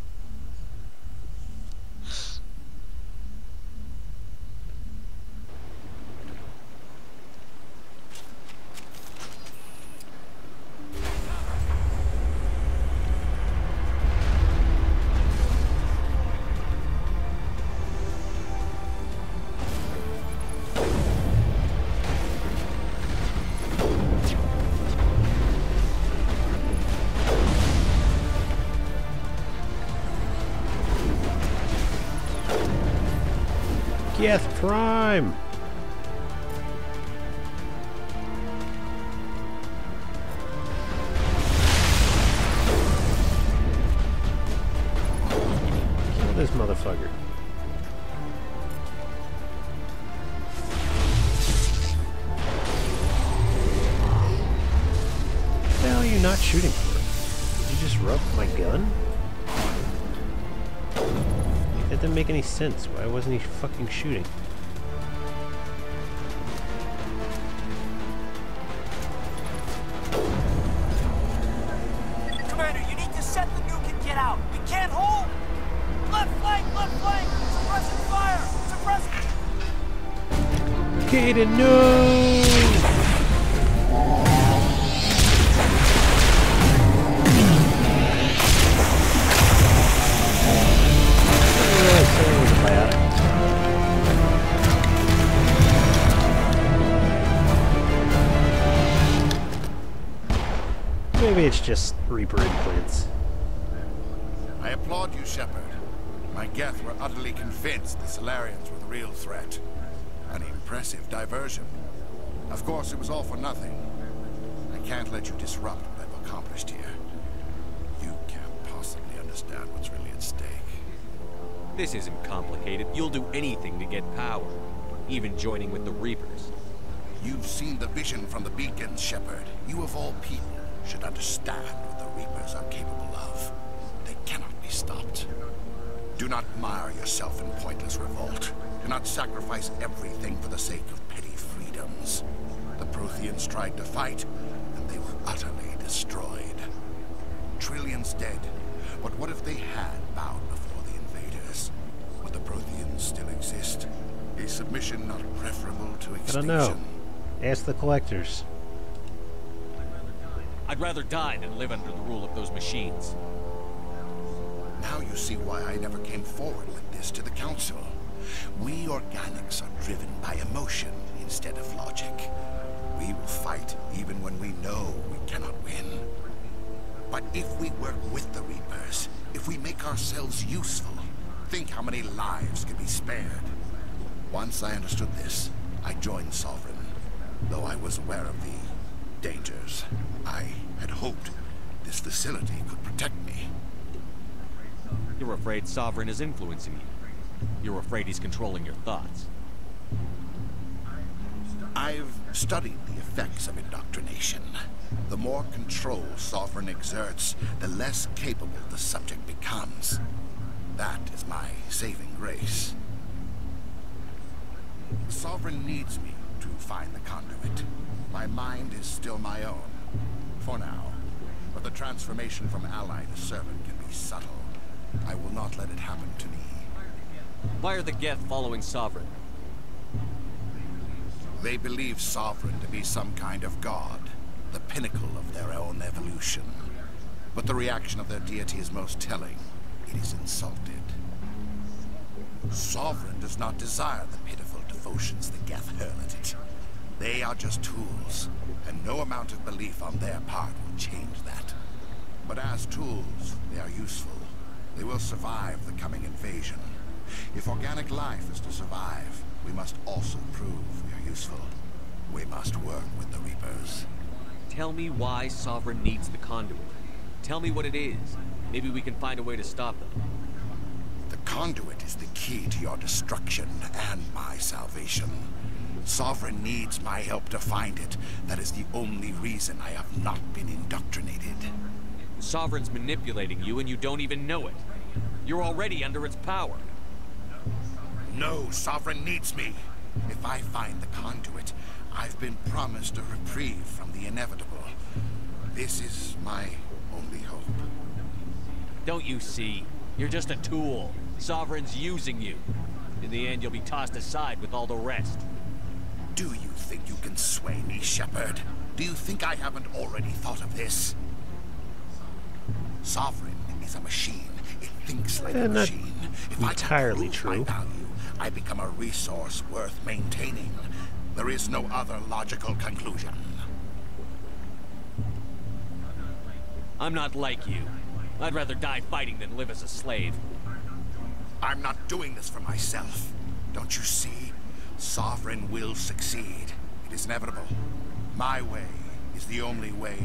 Sense. Why wasn't he fucking shooting? An impressive diversion. Of course, it was all for nothing. I can't let you disrupt what I've accomplished here. You can't possibly understand what's really at stake. This isn't complicated. You'll do anything to get power. Even joining with the Reapers. You've seen the vision from the beacons, Shepard. You of all people should understand what the Reapers are capable of. They cannot be stopped. Do not mire yourself in pointless revolt. Do not sacrifice everything for the sake of petty freedoms. The Protheans tried to fight, and they were utterly destroyed. Trillions dead. But what if they had bowed before the invaders? Would the Protheans still exist? A submission not preferable to extinction? I don't know. Ask the collectors. I'd rather die than live under the rule of those machines. Now you see why I never came forward with this to the Council. We organics are driven by emotion instead of logic. We will fight even when we know we cannot win. But if we work with the Reapers, if we make ourselves useful, think how many lives could be spared. Once I understood this, I joined Sovereign. Though I was aware of the dangers, I had hoped this facility could protect me. You're afraid Sovereign is influencing you. You're afraid he's controlling your thoughts. I've studied the effects of indoctrination. The more control Sovereign exerts, the less capable the subject becomes. That is my saving grace. Sovereign needs me to find the conduit. My mind is still my own. For now. But the transformation from ally to servant can be subtle. I will not let it happen to me. Why are the Geth following Sovereign? They believe Sovereign to be some kind of god, the pinnacle of their own evolution. But the reaction of their deity is most telling. It is insulted. Sovereign does not desire the pitiful devotions the Geth hurl at it. They are just tools, and no amount of belief on their part will change that. But as tools, they are useful. They will survive the coming invasion. If organic life is to survive, we must also prove we are useful. We must work with the Reapers. Tell me why Sovereign needs the conduit. Tell me what it is. Maybe we can find a way to stop them. The conduit is the key to your destruction and my salvation. Sovereign needs my help to find it. That is the only reason I have not been indoctrinated. Sovereign's manipulating you and you don't even know it. You're already under its power. No, Sovereign needs me. If I find the conduit, I've been promised a reprieve from the inevitable. This is my only hope. Don't you see? You're just a tool. Sovereign's using you. In the end, you'll be tossed aside with all the rest. Do you think you can sway me, Shepard? Do you think I haven't already thought of this? Sovereign is a machine. It thinks like Eh, a machine. If I can entirely prove my true. value, I become a resource worth maintaining. There is no other logical conclusion. I'm not like you. I'd rather die fighting than live as a slave. I'm not doing this for myself. Don't you see? Sovereign will succeed. It is inevitable. My way is the only way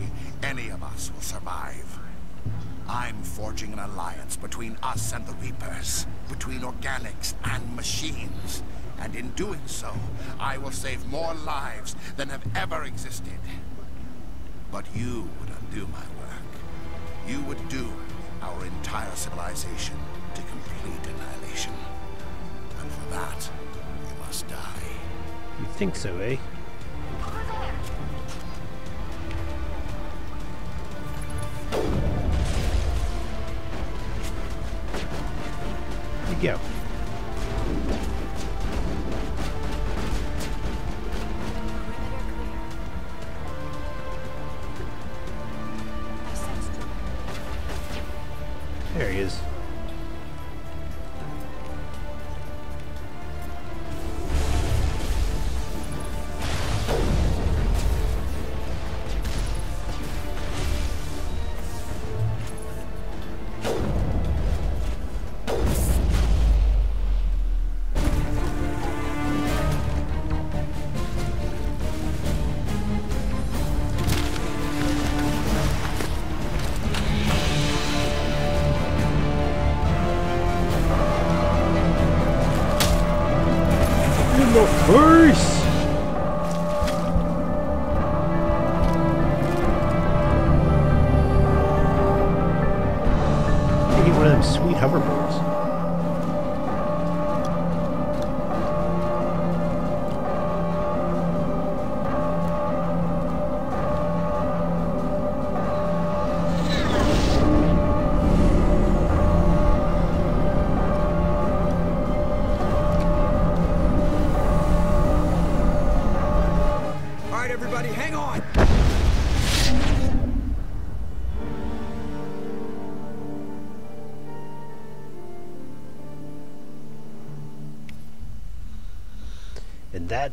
any of us will survive. I'm forging an alliance between us and the Reapers, between organics and machines. And in doing so, I will save more lives than have ever existed. But you would undo my work. You would doom our entire civilization to complete annihilation. And for that, you must die. You think so, eh? Go.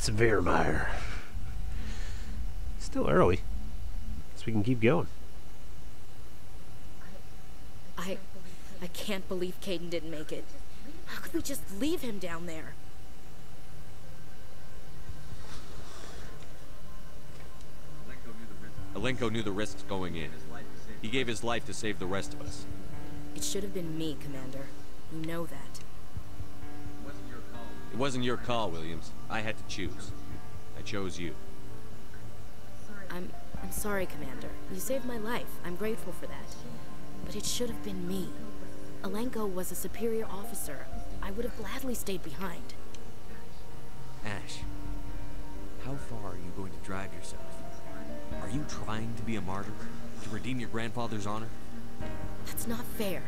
That's Virmire. Still early. So we can keep going. I... I can't believe Kaidan didn't make it. How could we just leave him down there? Alenko knew the risks going in. He gave his life to save the rest of us. It should have been me, Commander. You know that. It wasn't your call, Williams. I had to choose. I chose you. I'm... I'm sorry, Commander. You saved my life. I'm grateful for that. But it should have been me. Alenko was a superior officer. I would have gladly stayed behind. Ash, how far are you going to drive yourself? Are you trying to be a martyr? To redeem your grandfather's honor? That's not fair.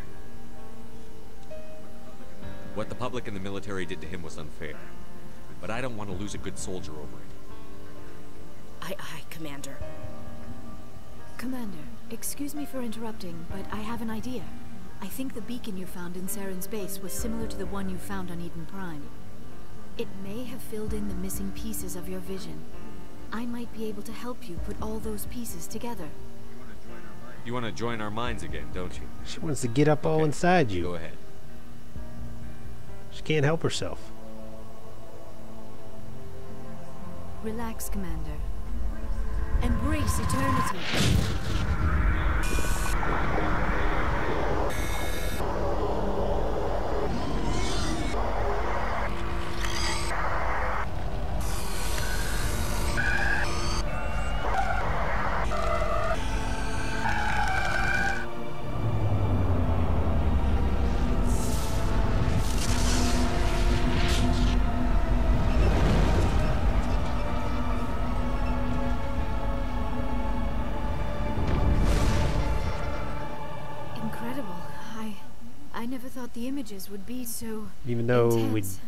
What the public and the military did to him was unfair. But I don't want to lose a good soldier over it. Aye, aye, Commander. Commander, excuse me for interrupting, but I have an idea. I think the beacon you found in Saren's base was similar to the one you found on Eden Prime. It may have filled in the missing pieces of your vision. I might be able to help you put all those pieces together. You want to join our minds again, don't you? She wants to get up all inside you. Go ahead. She can't help herself. Relax, Commander. Embrace eternity. Thought the images would be so Even though we intense.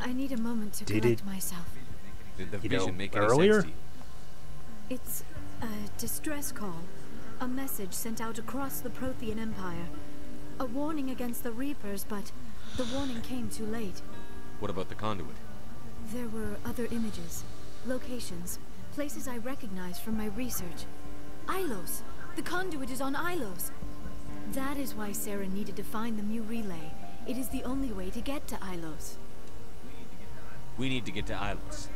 I need a moment to did collect it- myself. Did the You vision know, make any earlier? sense to you? It's a distress call. A message sent out across the Prothean Empire. A warning against the Reapers, but the warning came too late. What about the conduit? There were other images, locations, places I recognized from my research. Ilos! The conduit is on Ilos! That is why Saren needed to find the Mu relay. It is the only way to get to Ilos. We need to get to Ilos.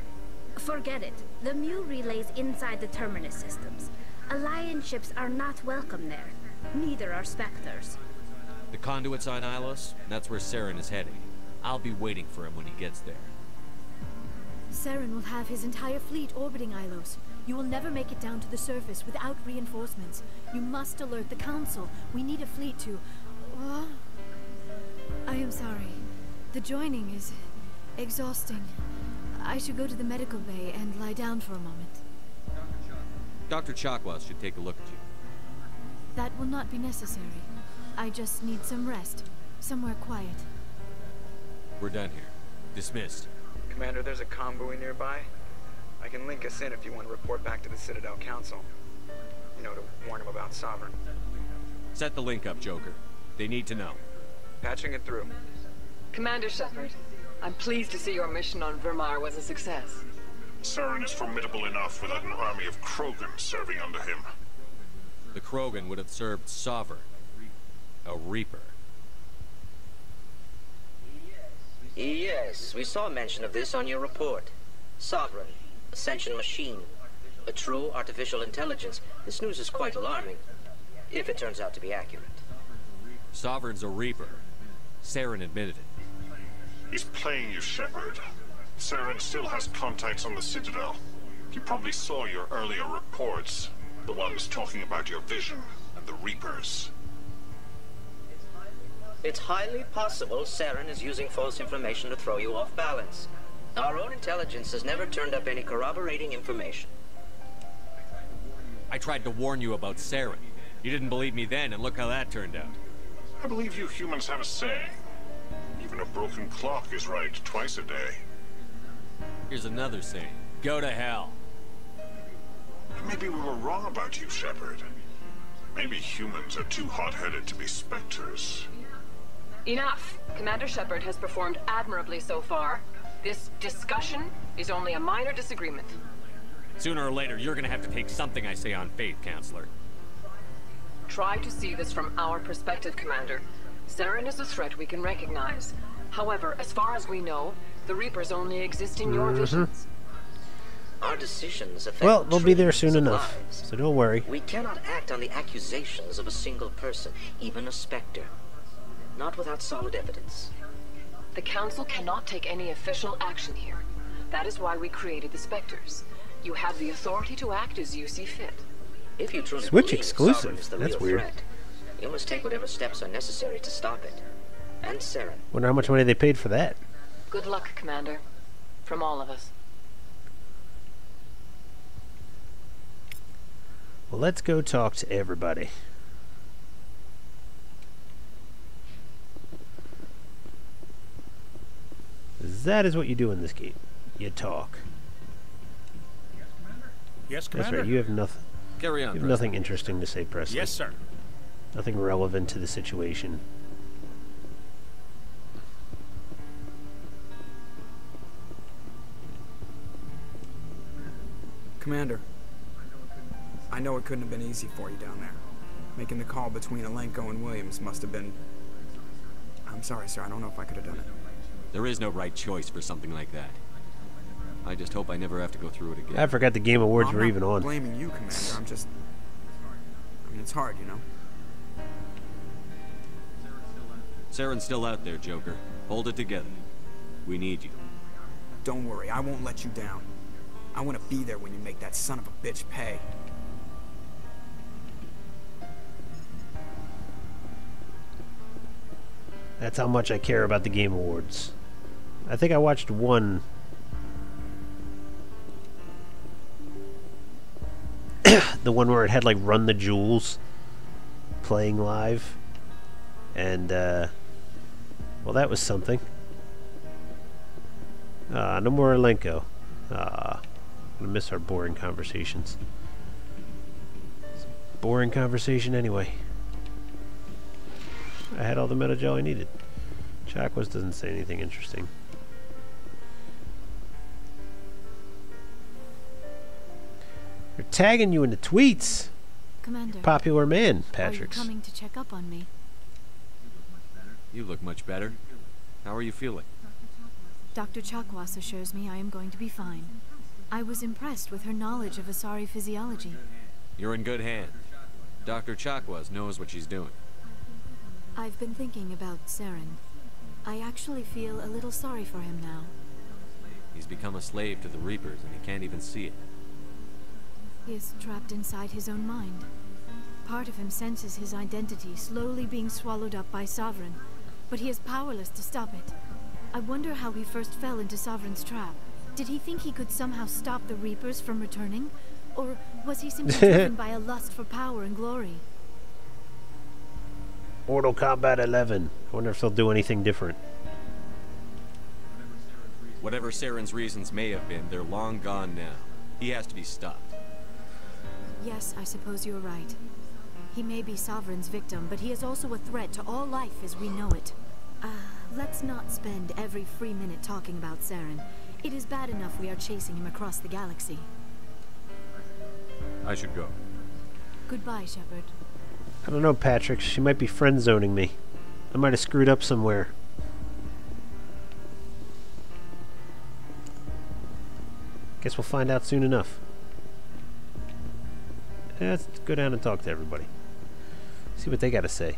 Forget it. The Mu relay's inside the Terminus systems. Alliance ships are not welcome there. Neither are Spectres. The conduit's on Ilos, and that's where Saren is heading. I'll be waiting for him when he gets there. Saren will have his entire fleet orbiting Ilos. You will never make it down to the surface without reinforcements. You must alert the Council. We need a fleet to... What? I am sorry. The joining is... exhausting. I should go to the medical bay and lie down for a moment. Dr. Chakwas should take a look at you. That will not be necessary. I just need some rest. Somewhere quiet. We're done here. Dismissed. Commander, there's a convoy nearby. I can link us in if you want to report back to the Citadel Council. You know, to warn them about Sovereign. Set the link up, Joker. They need to know. Patching it through. Commander Shepard, I'm pleased to see your mission on Virmire was a success. Saren is formidable enough without an army of Krogan serving under him. The Krogan would have served Sovereign. A Reaper. Yes, we saw mention of this on your report. Sovereign, Ascension Machine, a true artificial intelligence. This news is quite alarming, if it turns out to be accurate. Sovereign's a Reaper. Saren admitted it. He's playing you, Shepard. Saren still has contacts on the Citadel. He probably saw your earlier reports. The ones talking about your vision and the Reapers. It's highly possible Saren is using false information to throw you off balance. Our own intelligence has never turned up any corroborating information. I tried to warn you about Saren. You didn't believe me then, and look how that turned out. I believe you humans have a saying. Even a broken clock is right twice a day. Here's another saying. Go to hell. Maybe we were wrong about you, Shepard. Maybe humans are too hot-headed to be Spectres. Enough! Commander Shepard has performed admirably so far. This discussion is only a minor disagreement. Sooner or later, you're gonna have to take something I say on faith, Councilor. Try to see this from our perspective, Commander. Saren is a threat we can recognize. However, as far as we know, the Reapers only exist in your Mhm. visions. Our decisions affect Well, they'll be there soon enough, lives. so don't worry. We cannot act on the accusations of a single person, even a Spectre. Not without solid evidence. The Council cannot take any official action here. That is why we created the Spectres. You have the authority to act as you see fit. If you truly Switch believe exclusive? Is the That's weird. threat, you must take whatever steps are necessary to stop it. And Saren. Wonder how much money they paid for that. Good luck, Commander. From all of us. Well, let's go talk to everybody. That is what you do in this game. You talk. Yes, That's Commander. That's right. You have nothing. Carry on, You have nothing interesting to say, Pressly. Yes, sir. Nothing relevant to the situation. Commander, I know it couldn't have been easy for you down there. Making the call between Alenko and Williams must have been... I'm sorry, sir. I don't know if I could have done it. There is no right choice for something like that. I just hope I never have to go through it again. I forgot the Game Awards I'm were even on. blaming you, Commander. I'm just... I mean, it's hard, you know? Saren's still out there, Joker. Hold it together. We need you. Don't worry. I won't let you down. I want to be there when you make that son of a bitch pay. That's how much I care about the Game Awards. I think I watched one. the one where it had like Run the Jewels playing live. And, uh, well, that was something. Ah, no more Alenko. Ah, gonna miss our boring conversations. Boring conversation anyway. I had all the medi-gel I needed. Chakwas doesn't say anything interesting. They're tagging you in the tweets. Commander. Popular man, Are you coming to check up on me? You look much better. How are you feeling? Dr. Chakwas assures me I am going to be fine. I was impressed with her knowledge of Asari physiology. You're in good hands. Dr. Chakwas knows what she's doing. I've been thinking about Saren. I actually feel a little sorry for him now. He's become a slave to the Reapers, and he can't even see it. He is trapped inside his own mind. Part of him senses his identity slowly being swallowed up by Sovereign, but he is powerless to stop it. I wonder how he first fell into Sovereign's trap. Did he think he could somehow stop the Reapers from returning? Or was he simply driven by a lust for power and glory? Mortal Kombat 11. I wonder if they'll do anything different. Whatever Saren's reasons may have been, they're long gone now. He has to be stopped. Yes, I suppose you're right. He may be Sovereign's victim, but he is also a threat to all life as we know it. Uh, let's not spend every free minute talking about Saren. It is bad enough we are chasing him across the galaxy. I should go. Goodbye, Shepard. I don't know, Patrick. She might be friend zoning me. I might have screwed up somewhere. Guess we'll find out soon enough. Let's go down and talk to everybody. See what they got to say.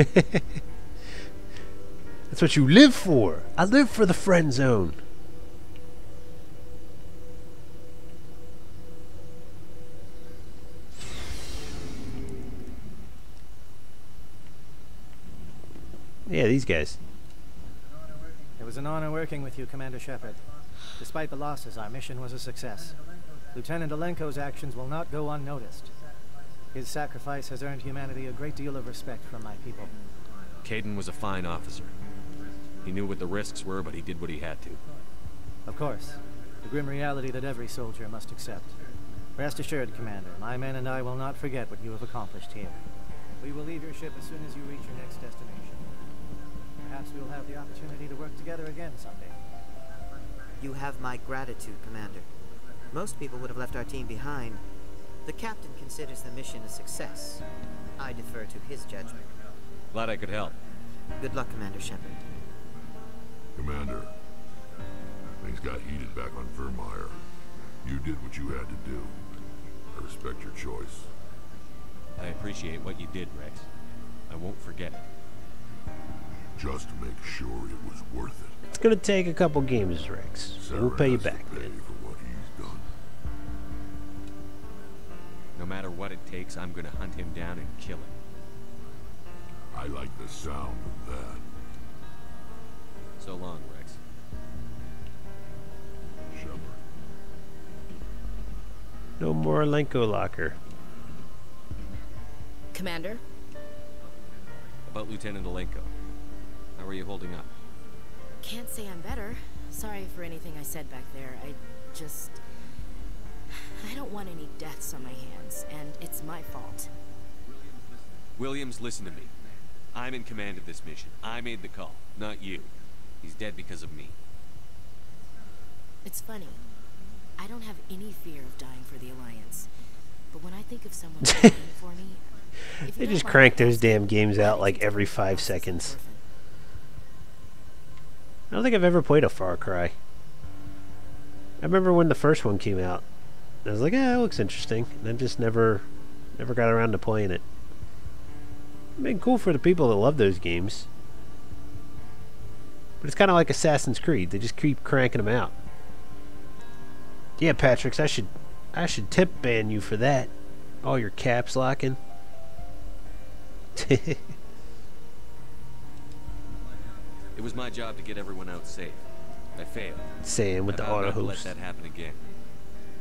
That's what you live for. I live for the friend zone. Yeah, these guys. It was an honor working with you, Commander Shepard. Despite the losses, our mission was a success. Lieutenant Alenko's actions will not go unnoticed. His sacrifice has earned humanity a great deal of respect from my people. Kaidan was a fine officer. He knew what the risks were, but he did what he had to. Of course. The grim reality that every soldier must accept. Rest assured, Commander, my men and I will not forget what you have accomplished here. We will leave your ship as soon as you reach your next destination. Perhaps we will have the opportunity to work together again someday. You have my gratitude, Commander. Most people would have left our team behind. The captain considers the mission a success. I defer to his judgment. Glad I could help. Good luck, Commander Shepard. Commander, things got heated back on Virmire. You did what you had to do. I respect your choice. I appreciate what you did, Wrex. I won't forget it. Just make sure it was worth it. It's gonna take a couple games, Rex. We'll pay you back, man. For what he's done. No matter what it takes, I'm gonna hunt him down and kill him. I like the sound of that. So long, Wrex. Shepard. No more Lenko locker. Commander? About Lieutenant Alenko. How are you holding up? Can't say I'm better. Sorry for anything I said back there. I just... I don't want any deaths on my hands, and it's my fault. Williams, listen to me. I'm in command of this mission. I made the call, not you. He's dead because of me. It's funny. I don't have any fear of dying for the Alliance. But when I think of someone dying for me... They just crank those damn games out like every five seconds. I don't think I've ever played a Far Cry. I remember when the first one came out. I was like, yeah, that looks interesting. And then just never never got around to playing it. It'd been cool for the people that love those games. But it's kind of like Assassin's Creed. They just keep cranking them out. Yeah, Patrick, I should I should tip ban you for that. All your caps locking. It was my job to get everyone out safe. I failed. Sam with I the vowed auto not let that happen again.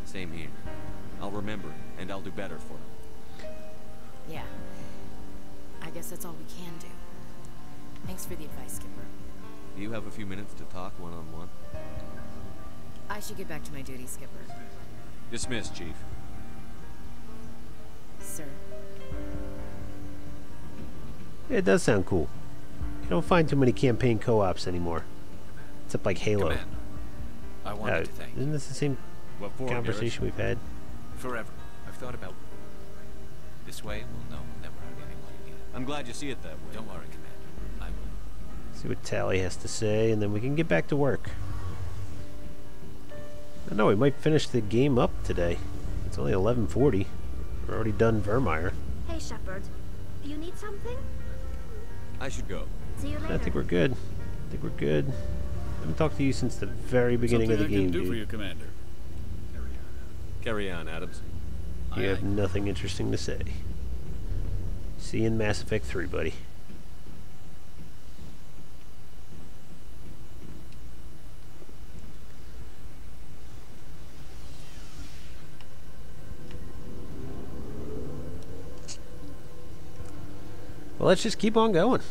Same here. I'll remember, and I'll do better for them. Yeah. I guess that's all we can do. Thanks for the advice, Skipper. Do you have a few minutes to talk one-on-one? I should get back to my duty, Skipper. Dismissed, Chief. Sir. It does sound cool. You don't find too many campaign co-ops anymore. Except like Halo. Commander, I wanted Uh, to thank isn't this the same What for, conversation we've had? Forever. I've thought about... This way, we'll know we'll never hurt anyone again. I'm glad you see it that way. Don't worry, Commander. I will. See what Tali has to say, and then we can get back to work. I know we might finish the game up today. It's only 11:40. We're already done Virmire. Hey, Shepard. Do you need something? I should go. See you later. I think we're good. I think we're good. I haven't talked to you since the very beginning Something of the I game, can do dude. for you, Commander. Carry on, Adams. You have nothing interesting to say. See you in Mass Effect 3, buddy. Well, let's just keep on going.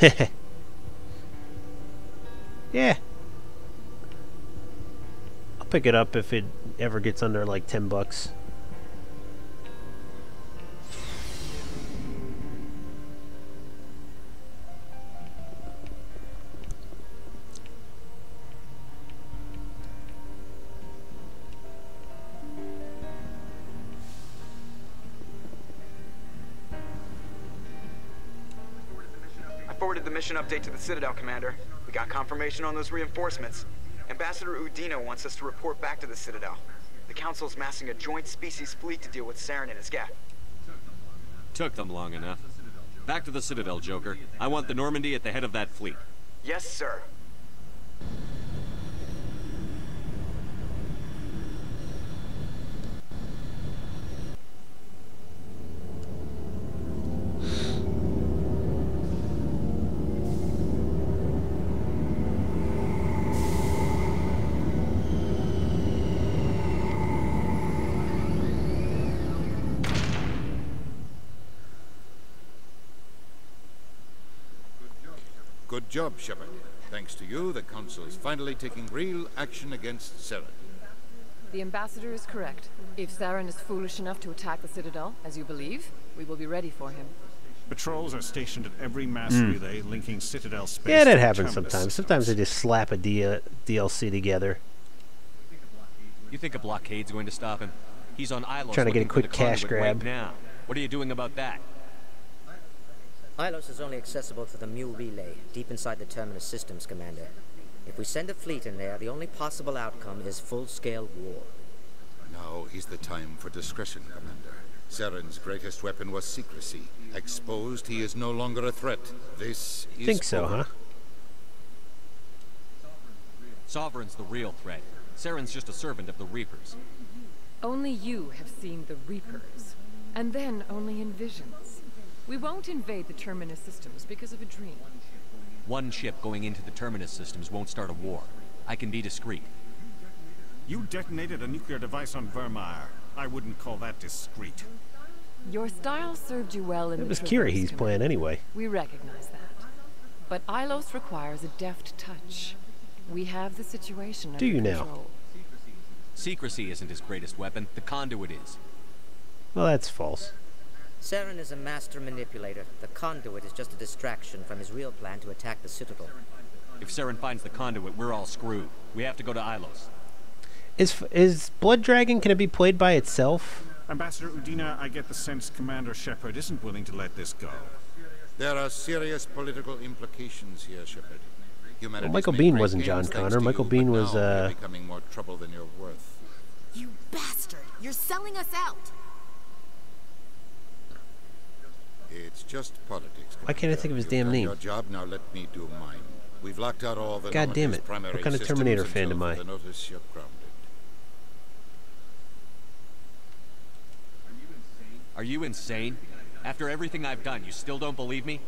yeah. I'll pick it up if it ever gets under like 10 bucks. Mission update to the Citadel, Commander. We got confirmation on those reinforcements. Ambassador Udina wants us to report back to the Citadel. The Council's massing a joint species fleet to deal with Saren and his geth. Took them long enough. Back to the Citadel, Joker. I want the Normandy at the head of that fleet. Yes, sir. Good job, Shepard. Thanks to you, the Council is finally taking real action against Saren. The Ambassador is correct. If Saren is foolish enough to attack the Citadel, as you believe, we will be ready for him. Patrols are stationed at every mass Hmm. relay linking Citadel space Yeah, that happens sometimes. Sometimes they just slap a D- DLC together. You think a blockade's going to stop him? He's on Ilos Trying to get a quick cash grab. Right now. What are you doing about that? Ilos is only accessible through the Mu Relay, deep inside the Terminus systems, Commander. If we send a fleet in there, the only possible outcome is full-scale war. Now is the time for discretion, Commander. Saren's greatest weapon was secrecy. Exposed, he is no longer a threat. This is Think so, over. huh? Sovereign's the real threat. Saren's just a servant of the Reapers. Only you have seen the Reapers, and then only in visions. We won't invade the Terminus systems because of a dream. One ship going into the Terminus systems won't start a war. I can be discreet. You detonated a nuclear device on Virmire. I wouldn't call that discreet. Your style served you well in It the was Traverse Kira he's playing anyway. We recognize that. But Ilos requires a deft touch. We have the situation Do under you now? Secrecy isn't his greatest weapon. The conduit is. Well, that's false. Saren is a master manipulator. The conduit is just a distraction from his real plan to attack the Citadel. If Saren finds the conduit, we're all screwed. We have to go to Ilos. Is is Blood Dragon can it be played by itself? Ambassador Udina, I get the sense Commander Shepard isn't willing to let this go. There are serious political implications here, Shepard. Humanity's Michael Biehn wasn't John Connor. Michael you, Biehn but was, uh, becoming more trouble than you're worth. You bastard! You're selling us out! It's just politics. Why can't I think of his damn name? Your job, now let me do mine. We've locked out all the God damn it. What kind of Terminator fan am I? further Notice you're grounded. Are you insane? After everything I've done, you still don't believe me?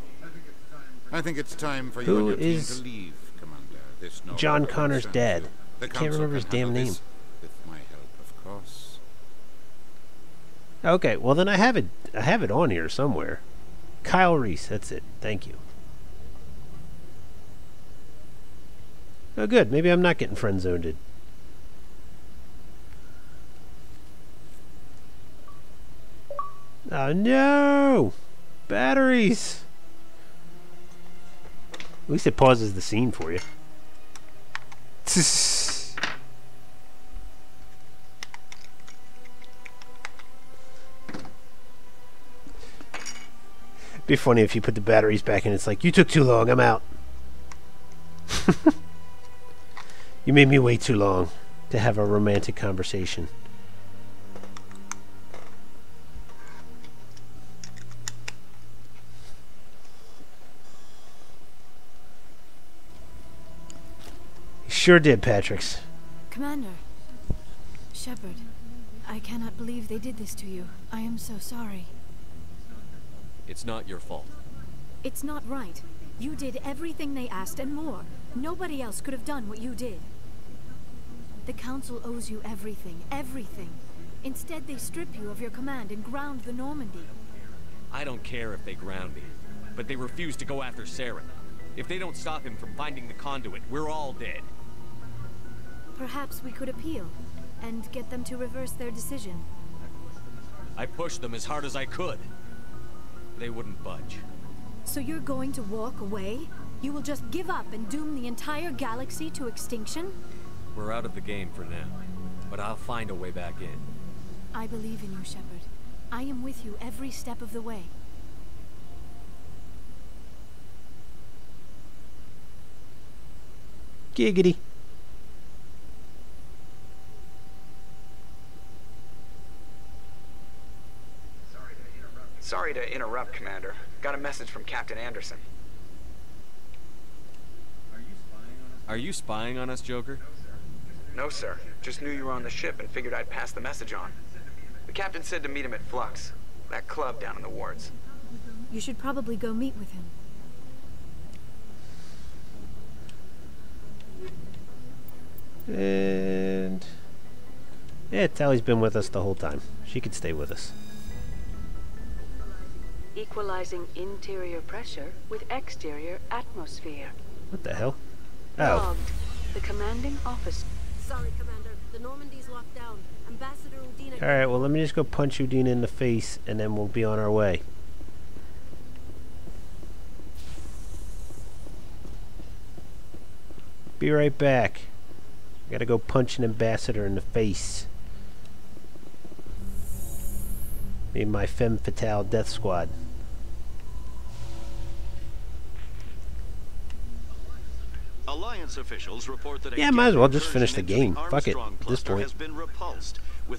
I think it's time for you and your team is to leave, Commander. This no John Connor's concerns dad? I can't remember his damn name. With my help, of course. Okay, well then I have it. I have it on here somewhere. Kyle Reese. That's it. Thank you. Oh, good. Maybe I'm not getting friend zoned. Oh no! Batteries. At least it pauses the scene for you. Be funny if you put the batteries back in. It's like you took too long. I'm out. you made me wait too long to have a romantic conversation. You sure did, Patrick's. Commander. Shepard. I cannot believe they did this to you. I am so sorry. It's not your fault. It's not right. You did everything they asked and more. Nobody else could have done what you did. The Council owes you everything, everything. Instead, they strip you of your command and ground the Normandy. I don't care if they ground me, but they refuse to go after Saren. If they don't stop him from finding the conduit, we're all dead. Perhaps we could appeal and get them to reverse their decision. I pushed them as hard as I could. They wouldn't budge. So you're going to walk away? You will just give up and doom the entire galaxy to extinction? We're out of the game for now, but I'll find a way back in. I believe in you, Shepard. I am with you every step of the way. Giggity. Sorry Sorry to interrupt, Commander. Got a message from Captain Anderson. Are you spying on us, Joker? No, sir. Just knew you were on the ship and figured I'd pass the message on. The captain said to meet him at Flux, that club down in the wards. You should probably go meet with him. And... Yeah, Tali's been with us the whole time. She could stay with us. Equalizing interior pressure with exterior atmosphere. What the hell? Oh. Logged. The commanding officer. Sorry, Commander. The Normandy's locked down. Ambassador Udina... Alright, well let me just go punch Udina in the face and then we'll be on our way. Be right back. Gotta go punch an ambassador in the face. Me and my femme fatale death squad. Alliance officials report that yeah, might as well just finish the game. Fuck it. At this point.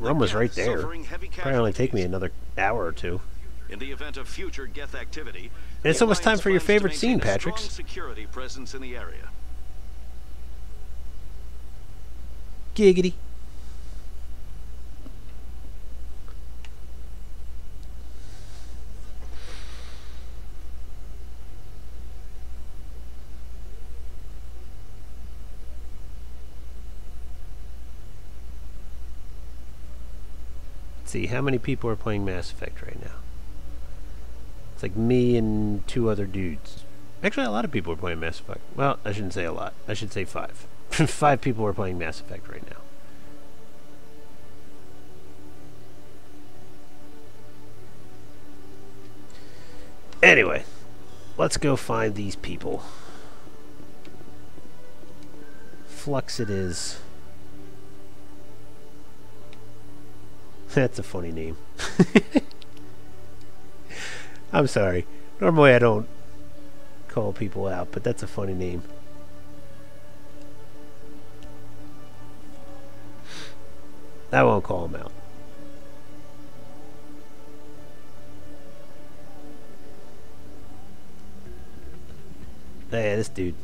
Run was right there. Probably only take me another hour or two. In the event of future Geth activity, and it's almost time for your favorite scene, Patrick. security presence in the area. Giggity. See, how many people are playing Mass Effect right now? It's like me and two other dudes. Actually, a lot of people are playing Mass Effect. Well, I shouldn't say a lot. I should say five. five people are playing Mass Effect right now. Anyway, let's go find these people. Flux it is. That's a funny name. I'm sorry. Normally I don't call people out, but that's a funny name. I won't call him out. Hey, this dude.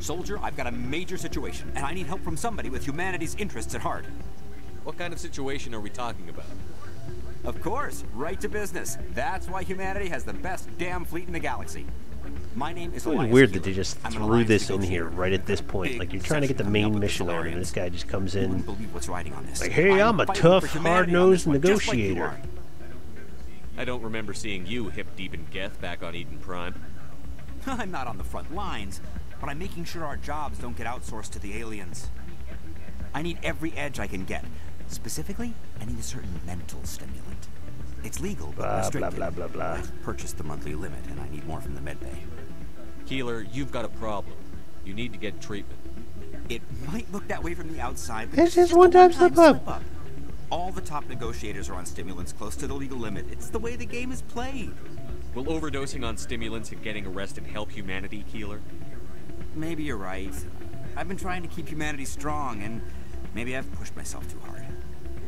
Soldier, I've got a major situation, and I need help from somebody with humanity's interests at heart. What kind of situation are we talking about? Of course, right to business. That's why humanity has the best damn fleet in the galaxy. My name is It's really weird that they just threw this in here right at this point. Like you're trying to get the main mission on, and this guy just comes in. Like, hey, I'm a tough, hard-nosed negotiator. I don't remember seeing you hip deep in Geth back on Eden Prime. I'm not on the front lines, but I'm making sure our jobs don't get outsourced to the aliens. I need every edge I can get. Specifically, I need a certain mental stimulant. It's legal, but blah, restricted. Blah, blah, blah, blah. I've purchased the monthly limit, and I need more from the medbay. Keeler, you've got a problem. You need to get treatment. It might look that way from the outside, but it's just one time slip up. up. All the top negotiators are on stimulants close to the legal limit. It's the way the game is played. Will overdosing on stimulants and getting arrested help humanity, Keeler? Maybe you're right. I've been trying to keep humanity strong, and maybe I've pushed myself too hard.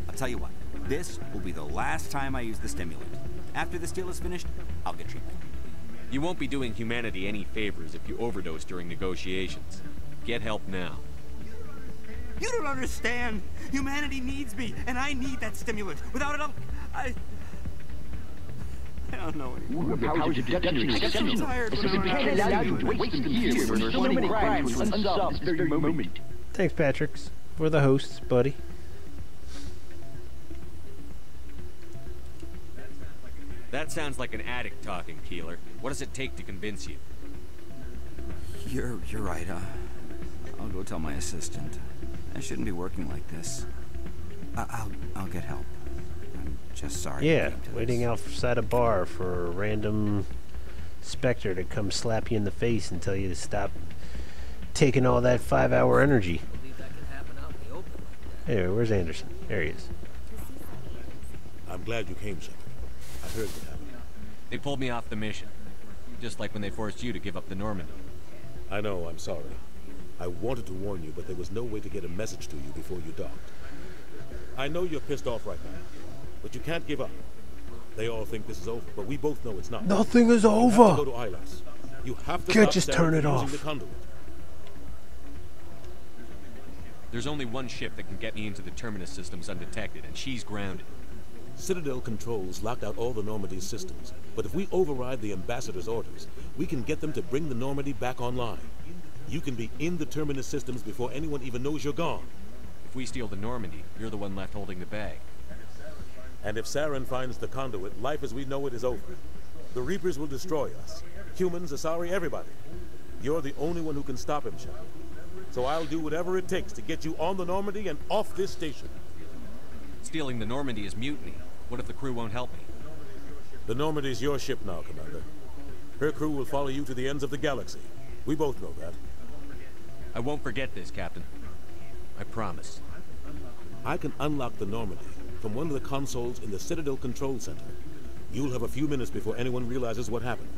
I'll tell you what, this will be the last time I use the stimulant. After this deal is finished, I'll get treatment. You won't be doing humanity any favors if you overdose during negotiations. Get help now. You don't understand. Humanity needs me, and I need that stimulant. Without it, I'll... I... I don't know anymore. Ooh, how did deduction exceptional? tired This is when I'm can't allow you to waste years when so many crimes unsolved this very moment. Thanks, Patrick's, for the hosts, buddy. That sounds like an addict talking, Keeler. What does it take to convince you? You're you're right. Uh, I'll go tell my assistant. I shouldn't be working like this. I, I'll I'll get help. I'm just sorry. Yeah, waiting outside a bar for a random specter to come slap you in the face and tell you to stop taking all that five-hour energy. Anyway, where's Anderson? There he is. I'm glad you came, Shepard. I heard what happened. They pulled me off the mission. Just like when they forced you to give up the Normandy. I know, I'm sorry. I wanted to warn you, but there was no way to get a message to you before you docked. I know you're pissed off right now, but you can't give up. They all think this is over, but we both know it's not. Nothing is You have over. to go to Ilos. You have to Can't just turn it off. The. There's only one ship that can get me into the Terminus systems undetected, and she's grounded. Citadel controls locked out all the Normandy's systems, but if we override the ambassador's orders, we can get them to bring the Normandy back online. You can be in the Terminus systems before anyone even knows you're gone. If we steal the Normandy, you're the one left holding the bag. And if Saren finds the conduit, life as we know it is over. The Reapers will destroy us. Humans, Asari, everybody. You're the only one who can stop him, Shepard. So I'll do whatever it takes to get you on the Normandy and off this station. Stealing the Normandy is mutiny. What if the crew won't help me? The Normandy's your ship now, Commander. Her crew will follow you to the ends of the galaxy. We both know that. I won't forget this, Captain. I promise. I can unlock the Normandy from one of the consoles in the Citadel Control Center. You'll have a few minutes before anyone realizes what happened.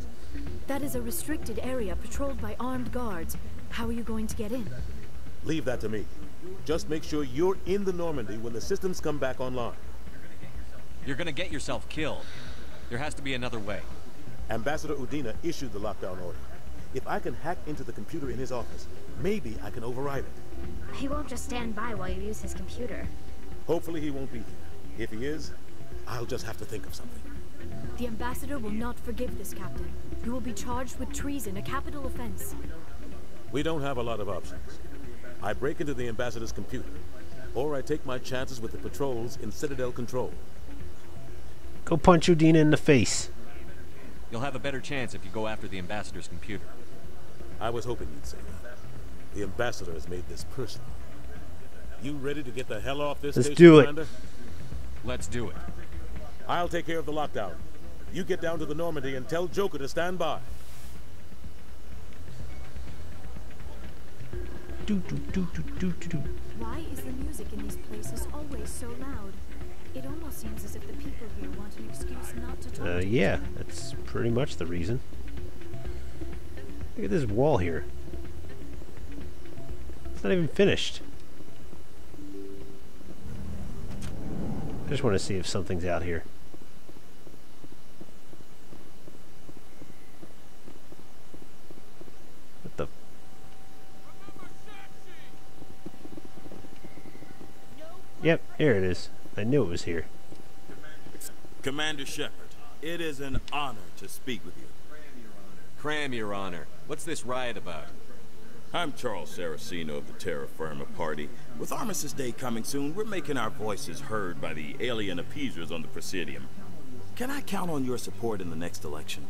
That is a restricted area patrolled by armed guards. How are you going to get in? Leave that to me. Just make sure you're in the Normandy when the systems come back online. You're gonna get yourself killed. There has to be another way. Ambassador Udina issued the lockdown order. If I can hack into the computer in his office, maybe I can override it. He won't just stand by while you use his computer. Hopefully he won't be here. If he is, I'll just have to think of something. The ambassador will not forgive this, Captain. You will be charged with treason, a capital offense. We don't have a lot of options. I break into the ambassador's computer, or I take my chances with the patrols in Citadel Control. Go punch Udina in the face. You'll have a better chance if you go after the ambassador's computer. I was hoping you'd say that. The ambassador has made this personal. You ready to get the hell off this Let's station, do it. Commander? Let's do it. I'll take care of the lockdown. You get down to the Normandy and tell Joker to stand by. Do, do, do, do, do, do, do. Why is the music in these places always so loud? It almost seems as if the people here want an excuse not to talk Uh, to yeah, other. that's pretty much the reason. Look at this wall here. It's not even finished. I just want to see if something's out here. What the? Yep, here it is. I knew it was here. Commander Shepard, it is an honor to speak with you. Cram your honor. Cram, Your Honor. What's this riot about? I'm Charles Saraceno of the Terra Firma Party. With Armistice Day coming soon, we're making our voices heard by the alien appeasers on the Presidium. Can I count on your support in the next election?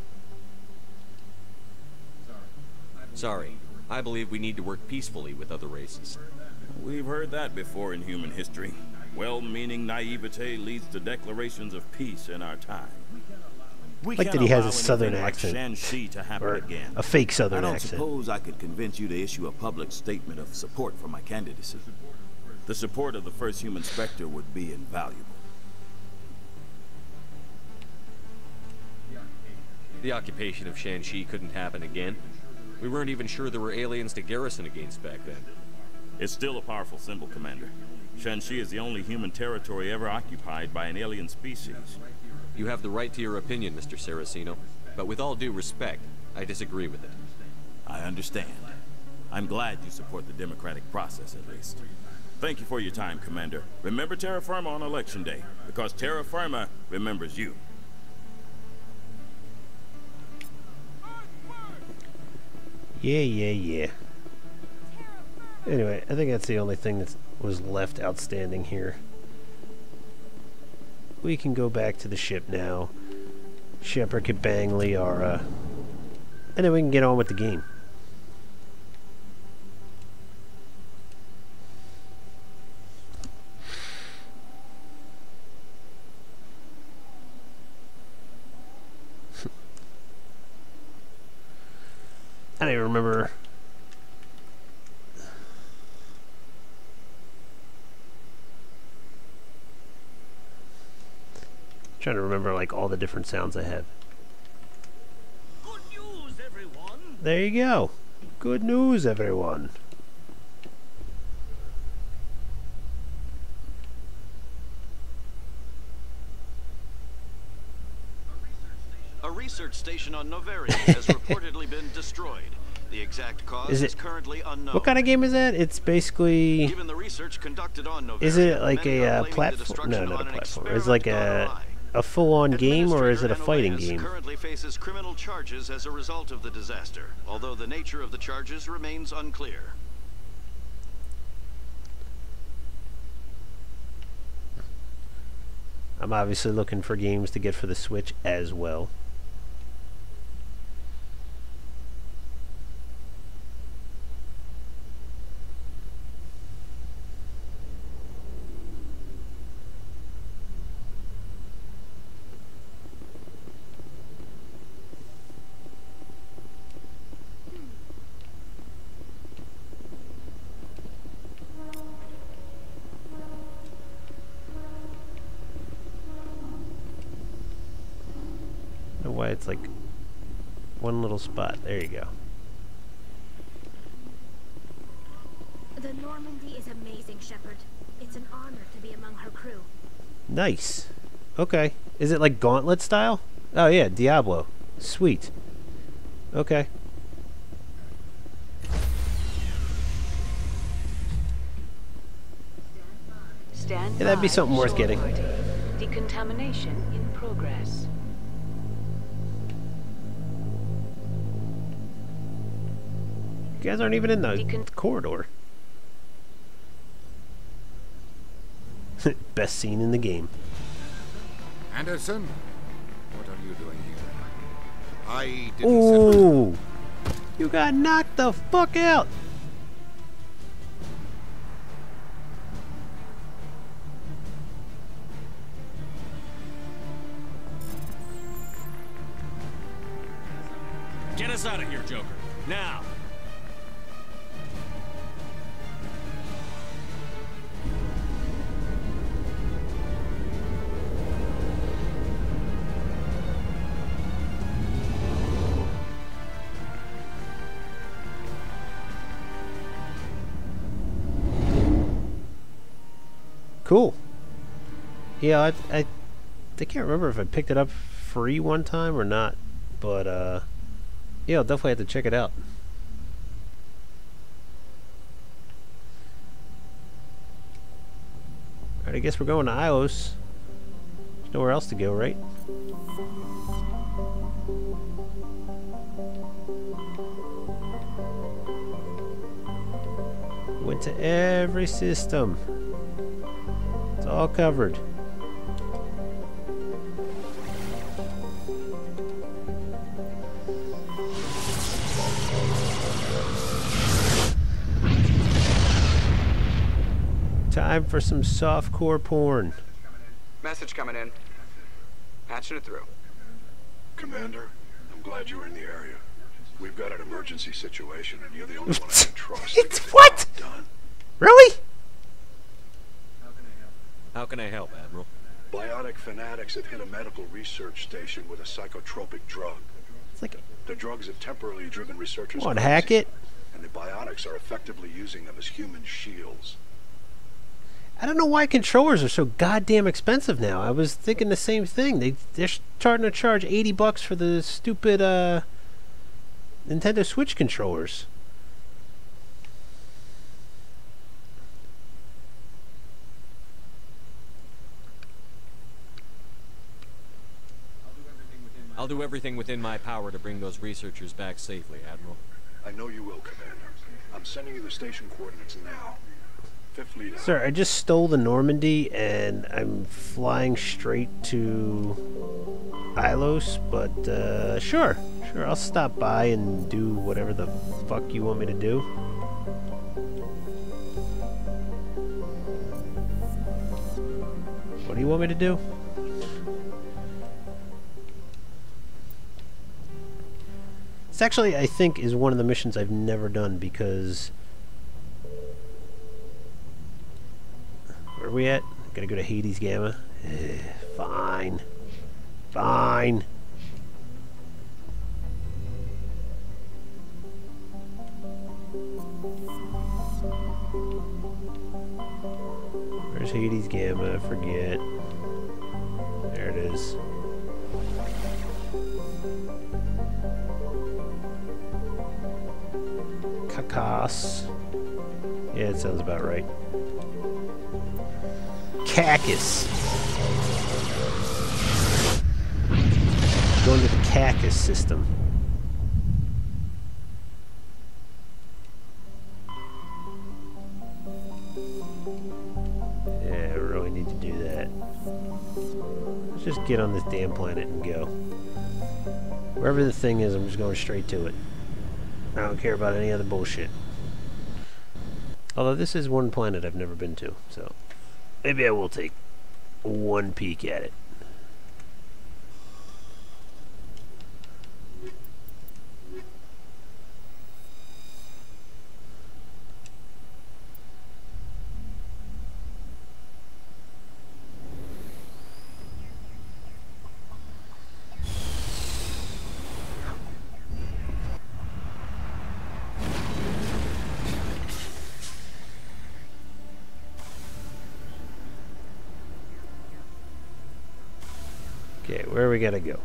Sorry. I believe we need to work peacefully with other races. We've heard that before in human history. Well-meaning naivete leads to declarations of peace in our time. We Like that he has a southern anything like accent. To Or again. a fake southern accent. I don't accent. suppose I could convince you to issue a public statement of support for my candidacy. The support of the first human specter would be invaluable. The occupation of Shanxi couldn't happen again. We weren't even sure there were aliens to garrison against back then. It's still a powerful symbol, Commander. Shanxi is the only human territory ever occupied by an alien species. You have the right to your opinion, Mr. Saraceno. But with all due respect, I disagree with it. I understand. I'm glad you support the democratic process, at least. Thank you for your time, Commander. Remember Terra Firma on Election Day, because Terra Firma remembers you. Yeah, yeah, yeah. Anyway, I think that's the only thing that was left outstanding here. We can go back to the ship now. Shepard can bang Liara. And then we can get on with the game. I don't even remember. trying to remember like all the different sounds I have. News, there you go. Good news, everyone. A research station on Novaria has reportedly been destroyed. The exact cause is, it, is currently unknown. What kind of game is that? It's basically. Given the research conducted on Novaria, is it like a uh, platform? No, not a platform. It's like a a full-on game, or is it a fighting game? currently faces criminal charges as a result of the disaster, although the nature of the charges remains unclear. I'm obviously looking for games to get for the Switch as well. know why it's like one little spot. There you go. The Normandy is amazing, Shepard. It's an honor to be among her crew. Nice. Okay. Is it like Gauntlet style? Oh yeah, Diablo. Sweet. Okay. Stand Yeah, that'd be something worth getting. Decontamination in progress. You guys aren't even in the corridor. Best scene in the game. Anderson, what are you doing here? I didn't Ooh! You got knocked the fuck out! Get us out of here, Joker. Now. Yeah, I, I, I can't remember if I picked it up free one time or not, but uh, yeah, I'll definitely have to check it out. Alright, I guess we're going to Ios. There's nowhere else to go, right? Went to every system. It's all covered. Time for some softcore porn. Message coming in. Patching it through. Commander, I'm glad you were in the area. We've got an emergency situation, and you're the only one I can trust. It's what? Really? How can I help, Admiral? Biotic fanatics have hit a medical research station with a psychotropic drug. It's like the drugs have temporarily driven researchers Come on, crazy, hack it. and the biotics are effectively using them as human shields. I don't know why controllers are so goddamn expensive now. I was thinking the same thing. They they're starting to charge 80 bucks for the stupid uh Nintendo Switch controllers. I'll do everything within my power to bring those researchers back safely, Admiral. I know you will, Commander. I'm sending you the station coordinates now. Sir, I just stole the Normandy and I'm flying straight to Ilos, but uh, sure, sure, I'll stop by and do whatever the fuck you want me to do. What do you want me to do? This actually, I think, is one of the missions I've never done because Where are we at? Gonna go to Hades Gamma? Fine. Fine. Where's Hades Gamma? I forget. There it is. Cacus. Yeah, it sounds about right. Cacus. Going to the Cacus system. Yeah, I really need to do that. Let's just get on this damn planet and go. Wherever the thing is, I'm just going straight to it. I don't care about any other bullshit. Although this is one planet I've never been to, so maybe I will take one peek at it. Where we gotta go?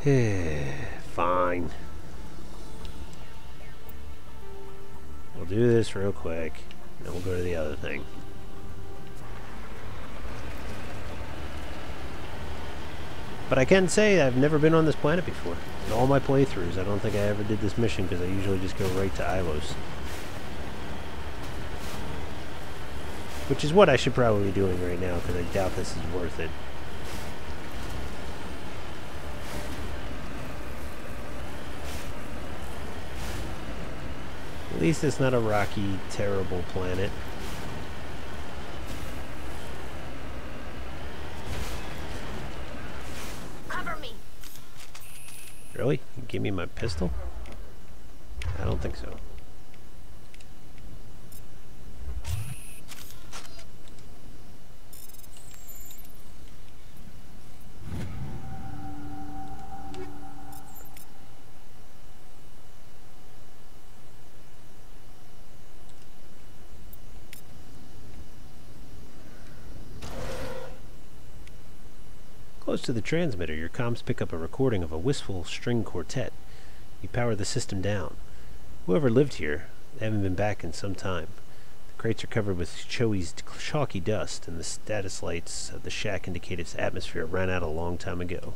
Fine. We'll do this real quick, then we'll go to the other thing. But I can say I've never been on this planet before. In all my playthroughs, I don't think I ever did this mission because I usually just go right to Ilos. Which is what I should probably be doing right now because I doubt this is worth it. At least it's not a rocky, terrible planet. Cover me. Really? Give me my pistol? I don't think so. Close to the transmitter, your comms pick up a recording of a wistful string quartet. You power the system down. Whoever lived here, they haven't been back in some time. The crates are covered with Chohe's chalky dust, and the status lights of the shack indicate its atmosphere ran out a long time ago.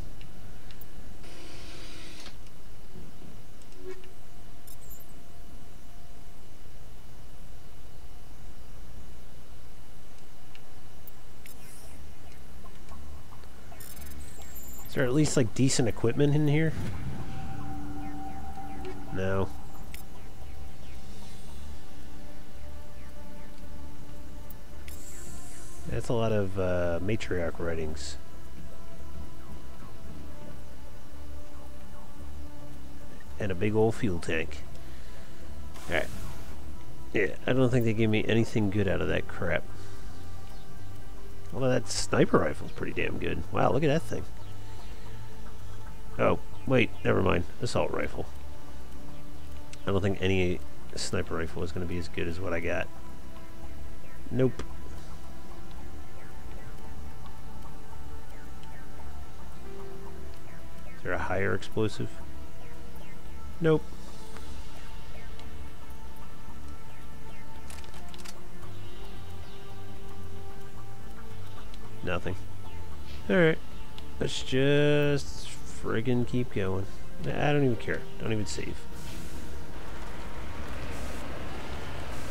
Is there at least like decent equipment in here? No. That's a lot of uh, matriarch writings. And a big old fuel tank. Alright. Yeah, I don't think they gave me anything good out of that crap. Although that sniper rifle's pretty damn good. Wow, look at that thing. Oh, wait, never mind. Assault rifle. I don't think any sniper rifle is going to be as good as what I got. Nope. Is there a higher explosive? Nope. Nothing. Alright. Let's just friggin' keep going. I don't even care. Don't even save.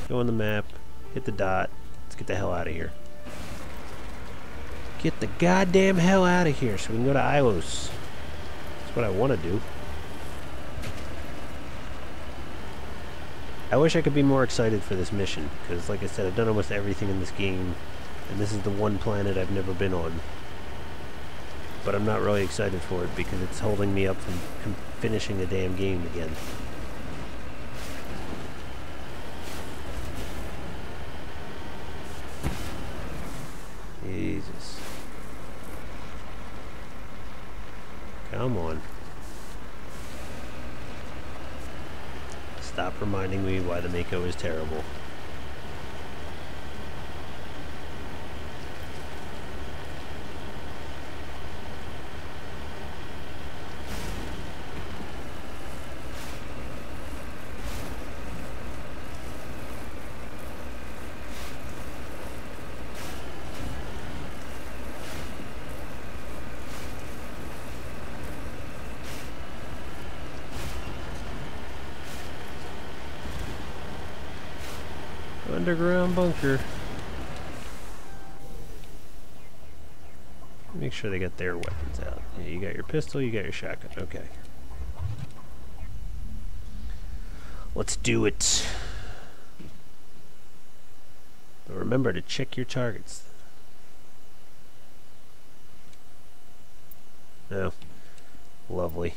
Go on the map. Hit the dot. Let's get the hell out of here. Get the goddamn hell out of here so we can go to Ilos. That's what I want to do. I wish I could be more excited for this mission, because like I said, I've done almost everything in this game, and this is the one planet I've never been on. But I'm not really excited for it because it's holding me up from, finishing the damn game again. Jesus. Come on. Stop reminding me why the Mako is terrible. Underground bunker. Make sure they get their weapons out. Yeah, you got your pistol, you got your shotgun. Okay. Let's do it. But remember to check your targets. No. Lovely.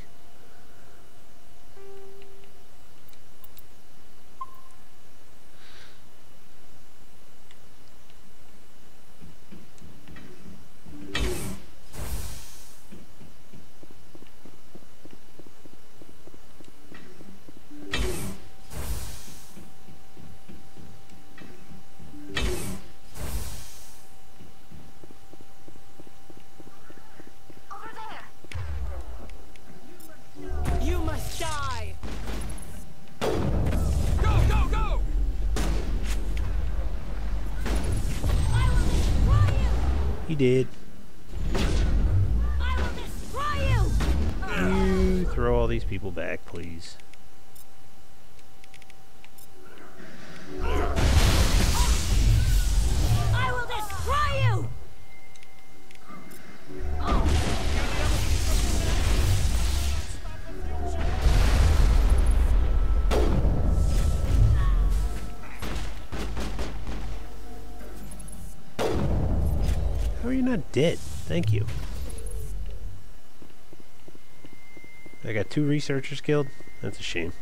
Two researchers killed? That's a shame.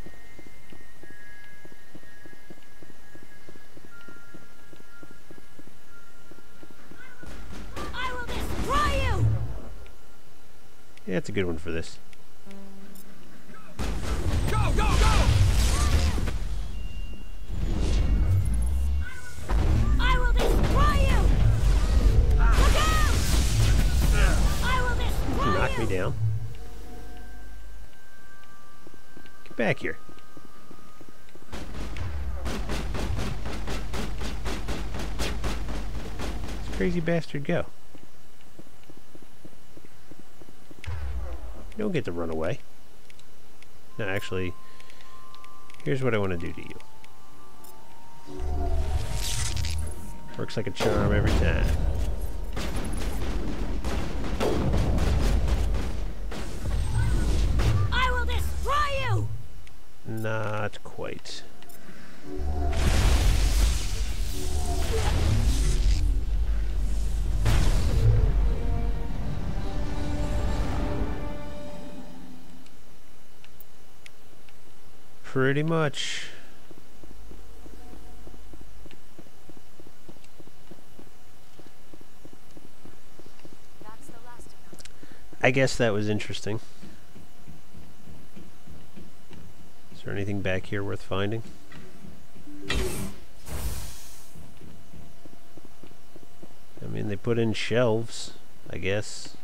I will destroy you! Yeah, it's a good one for this. Crazy bastard go. You don't get to run away. No, actually, here's what I want to do to you. Works like a charm every time. I will destroy you! Not quite. Pretty much. I guess that was interesting. Is there anything back here worth finding? I mean, they put in shelves, I guess.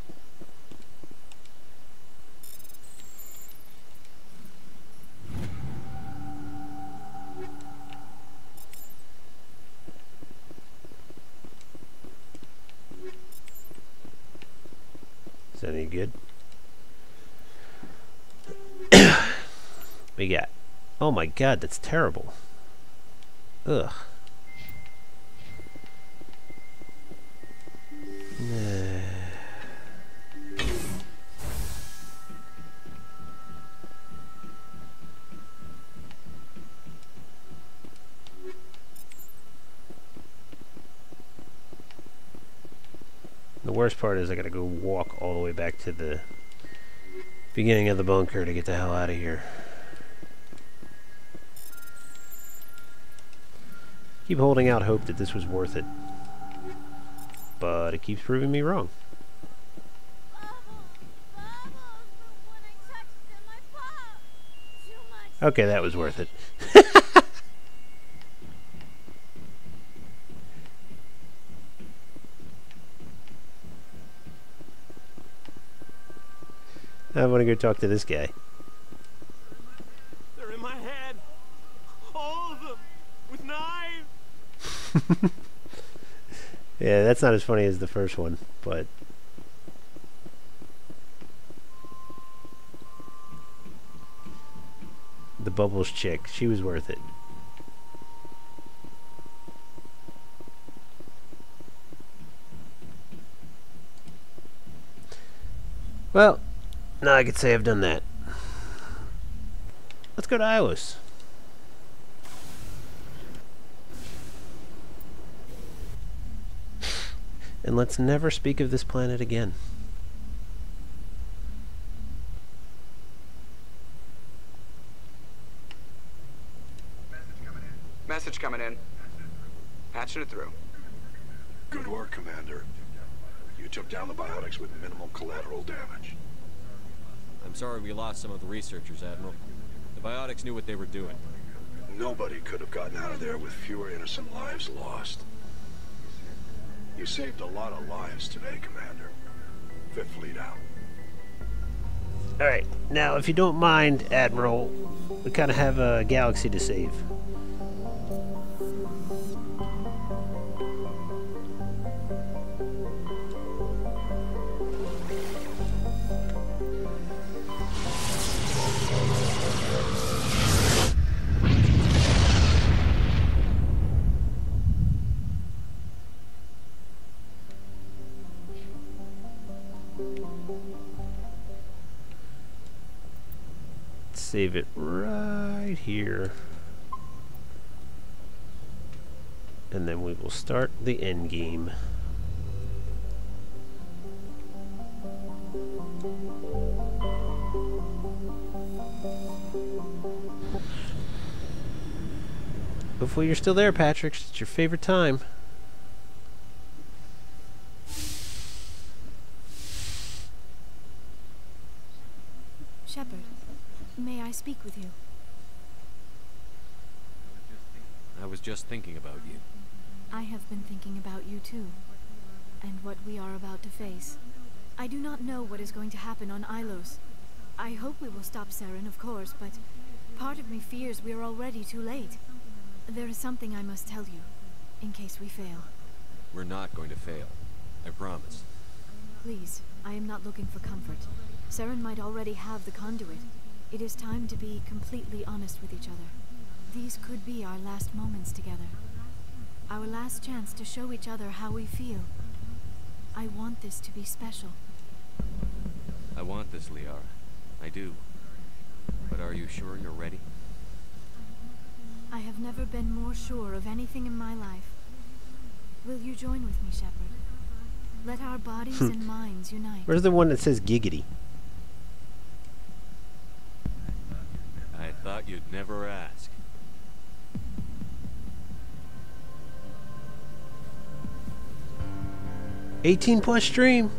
Good? we got. Oh my god, that's terrible. Ugh. The worst part is I gotta go walk all the way back to the beginning of the bunker to get the hell out of here. Keep holding out hope that this was worth it. But it keeps proving me wrong. Okay, that was worth it. I want to go talk to this guy. They're in my head. All of them. With knives. Yeah, that's not as funny as the first one, but the Bubbles chick, she was worth it. Well, now I could say I've done that. Let's go to Ilos. And let's never speak of this planet again. Message coming in. Message through. Patching it through. Good work, Commander. You took down the biotics with minimal collateral damage. I'm sorry we lost some of the researchers, Admiral. The biotics knew what they were doing. Nobody could have gotten out of there with fewer innocent lives lost. You saved a lot of lives today, Commander. Fifth Fleet out. Alright, now if you don't mind, Admiral, we kind of have a galaxy to save. Save it right here. And then we will start the end game. Hopefully you're still there, Patrick. It's your favorite time. Shepard, may I speak with you? I was just thinking about you. I have been thinking about you too, and what we are about to face. I do not know what is going to happen on Ilos. I hope we will stop Saren, of course, but part of me fears we are already too late. There is something I must tell you, in case we fail. We're not going to fail. I promise. Please, I am not looking for comfort. Saren might already have the conduit. It is time to be completely honest with each other. These could be our last moments together. Our last chance to show each other how we feel. I want this to be special. I want this, Liara. I do. But are you sure you're ready? I have never been more sure of anything in my life. Will you join with me, Shepard? Let our bodies hmm. and minds unite. Where's the one that says giggity? I thought you'd never ask. Eighteen plus stream.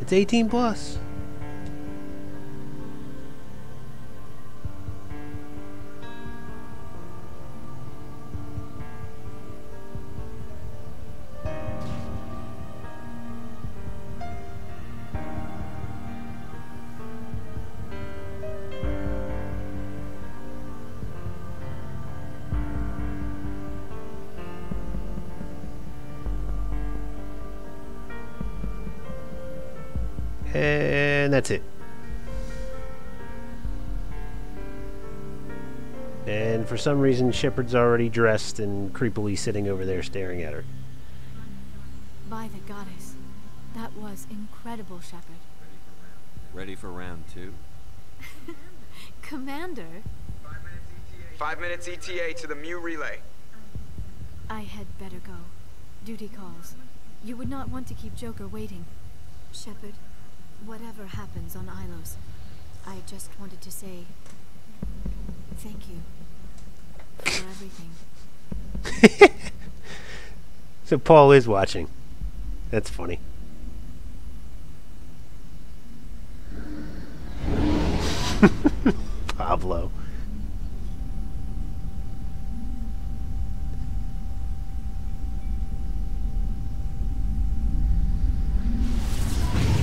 It's eighteen plus. That's it. And for some reason, Shepard's already dressed and creepily sitting over there staring at her. By the goddess. That was incredible, Shepard. Ready for round two? Commander, Five minutes ETA to the Mu relay. I had better go. Duty calls. You would not want to keep Joker waiting. Shepard, whatever happens on Ilos, I just wanted to say thank you for everything. So Paul is watching. That's funny. Pablo.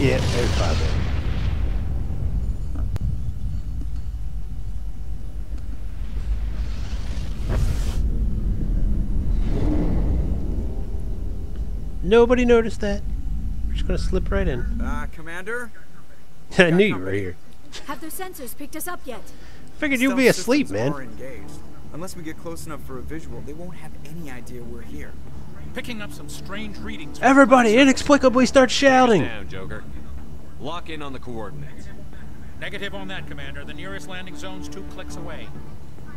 Yeah, there's Pablo. Nobody noticed that. We're just gonna slip right in. Uh, Commander? I knew you were here. Have their sensors picked us up yet? Figured you'd be asleep, man. Unless we get close enough for a visual, they won't have any idea we're here. Picking up some strange readings. Everybody inexplicably starts shouting. Down, Joker. Lock in on the coordinates. Negative on that, Commander. The nearest landing zone's two clicks away.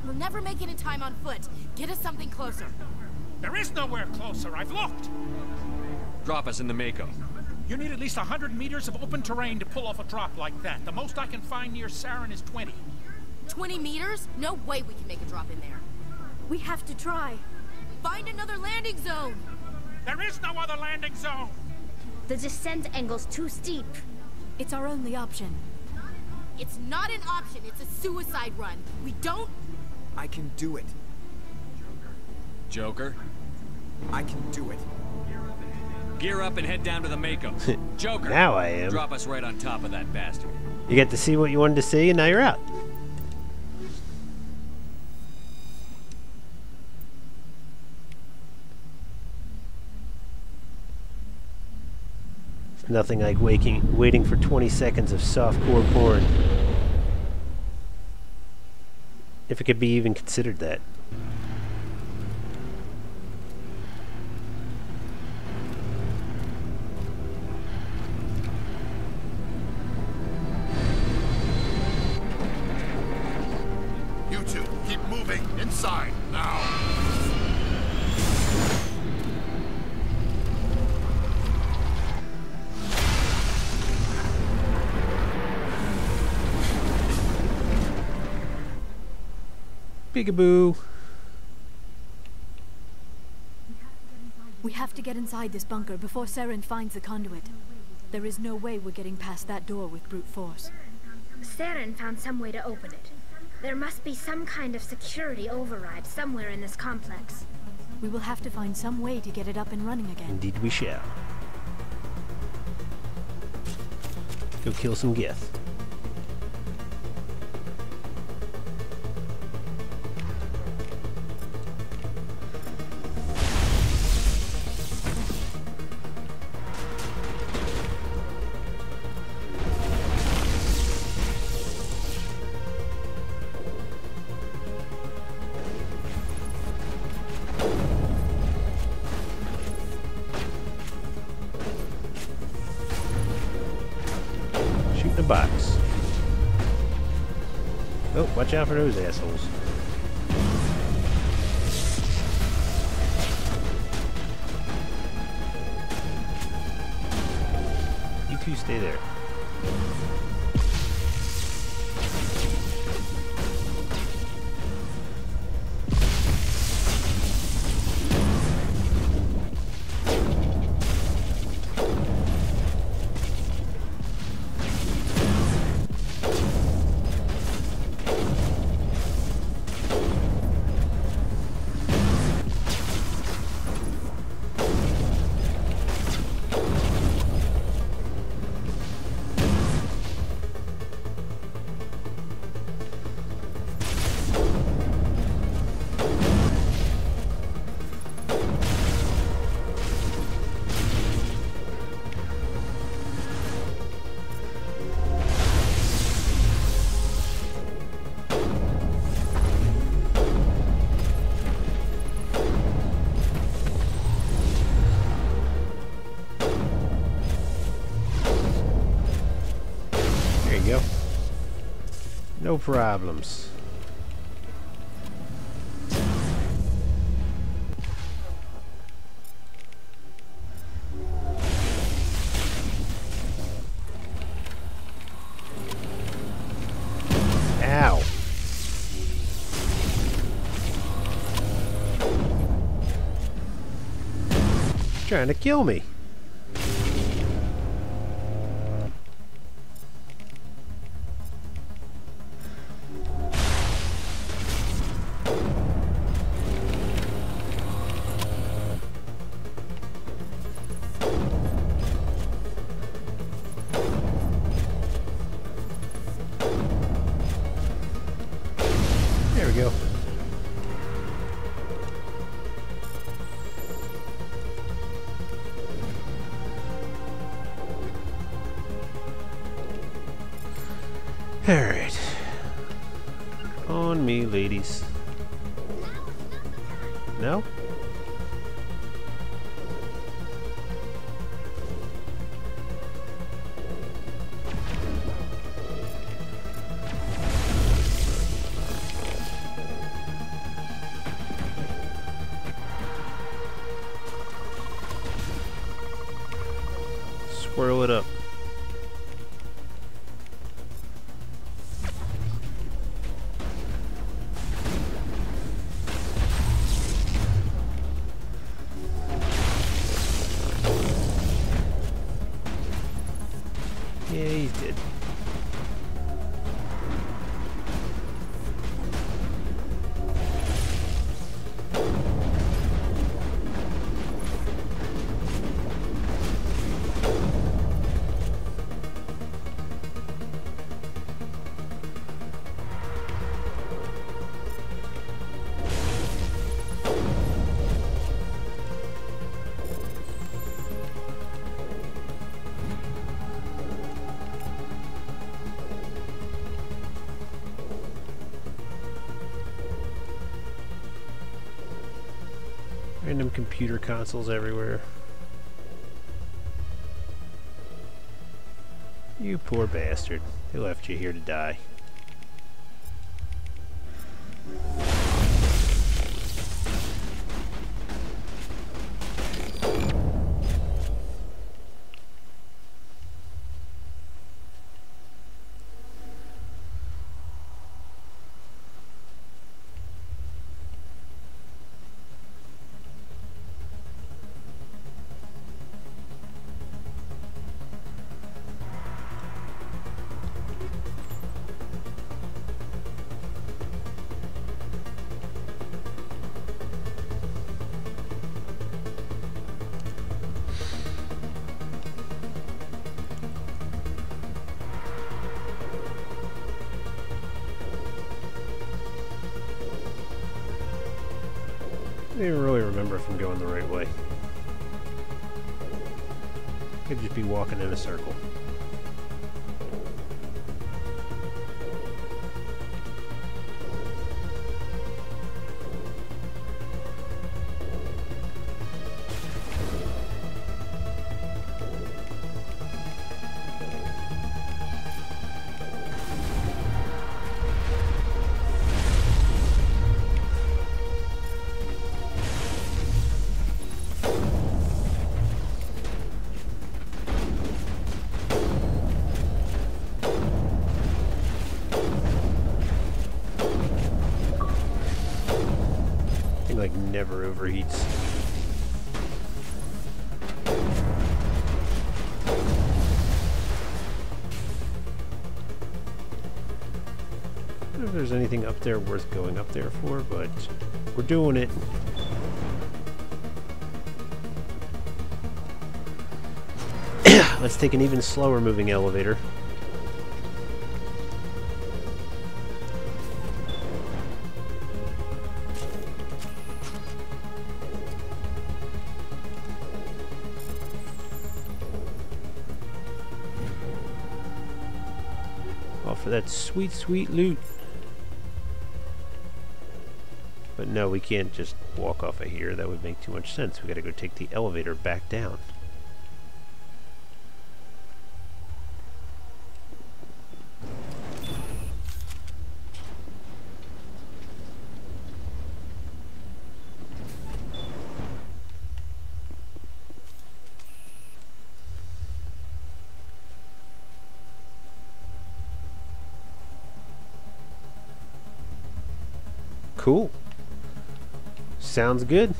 We'll never make it in time on foot. Get us something closer. There is nowhere closer. I've looked. Drop us in the Mako. You need at least 100 meters of open terrain to pull off a drop like that. The most I can find near Saren is 20. 20 meters? No way we can make a drop in there. We have to try. Find another landing zone. There is no other landing zone. The descent angle's too steep. It's our only option. It's not an option. It's a suicide run. We don't... I can do it. Joker, I can do it. gear up and head down to the Mako. Joker, Now I am. drop us right on top of that bastard. You get to see what you wanted to see, and now you're out. Nothing like waking, waiting for 20 seconds of softcore porn. If it could be even considered that. Get inside this bunker before Saren finds the conduit. There is no way we're getting past that door with brute force. Saren found some way to open it. There must be some kind of security override somewhere in this complex. We will have to find some way to get it up and running again. Indeed we shall. Go kill some geth. For those assholes. You two stay there. problems. Ow. Trying to kill me. Computer consoles everywhere. You poor bastard. They left you here to die. Like never overheats. I don't know if there's anything up there worth going up there for, but we're doing it. Let's take an even slower moving elevator. That sweet, sweet loot. But no, we can't just walk off of here. That would make too much sense. We gotta go take the elevator back down. Cool. Sounds good.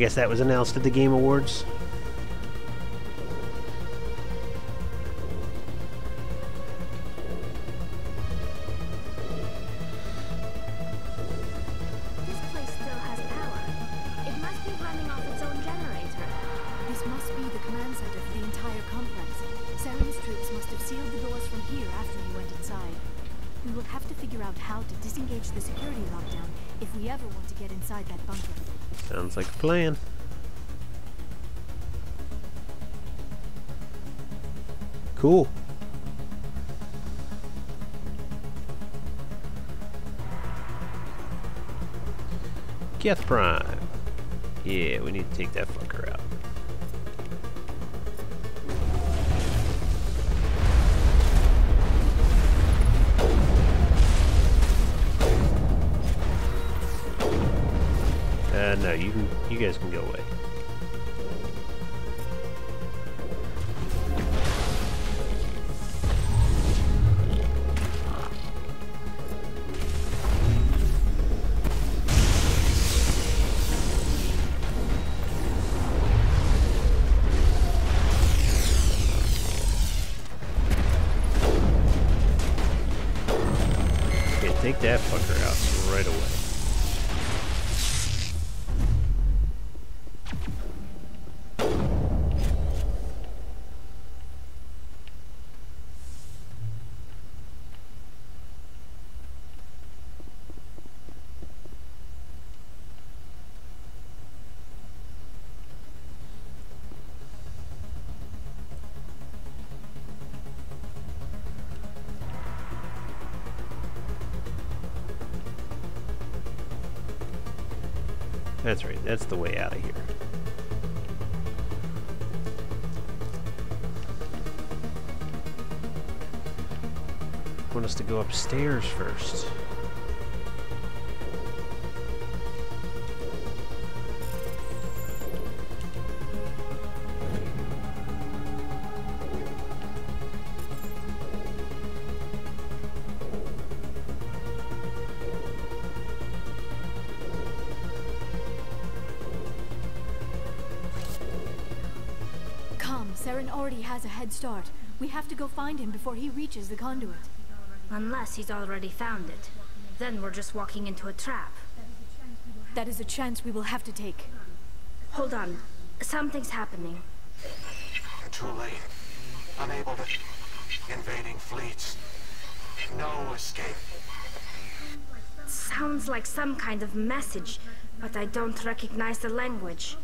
Guess that was announced at the Game Awards. Sounds That's the way out of here. Want us to go upstairs first. Has a head start. We have to go find him before he reaches the conduit. Unless he's already found it. Then we're just walking into a trap. That is a chance we will have to take. Hold on. Something's happening. Too late. Unable to... Invading fleets. No escape. Sounds like some kind of message, but I don't recognize the language.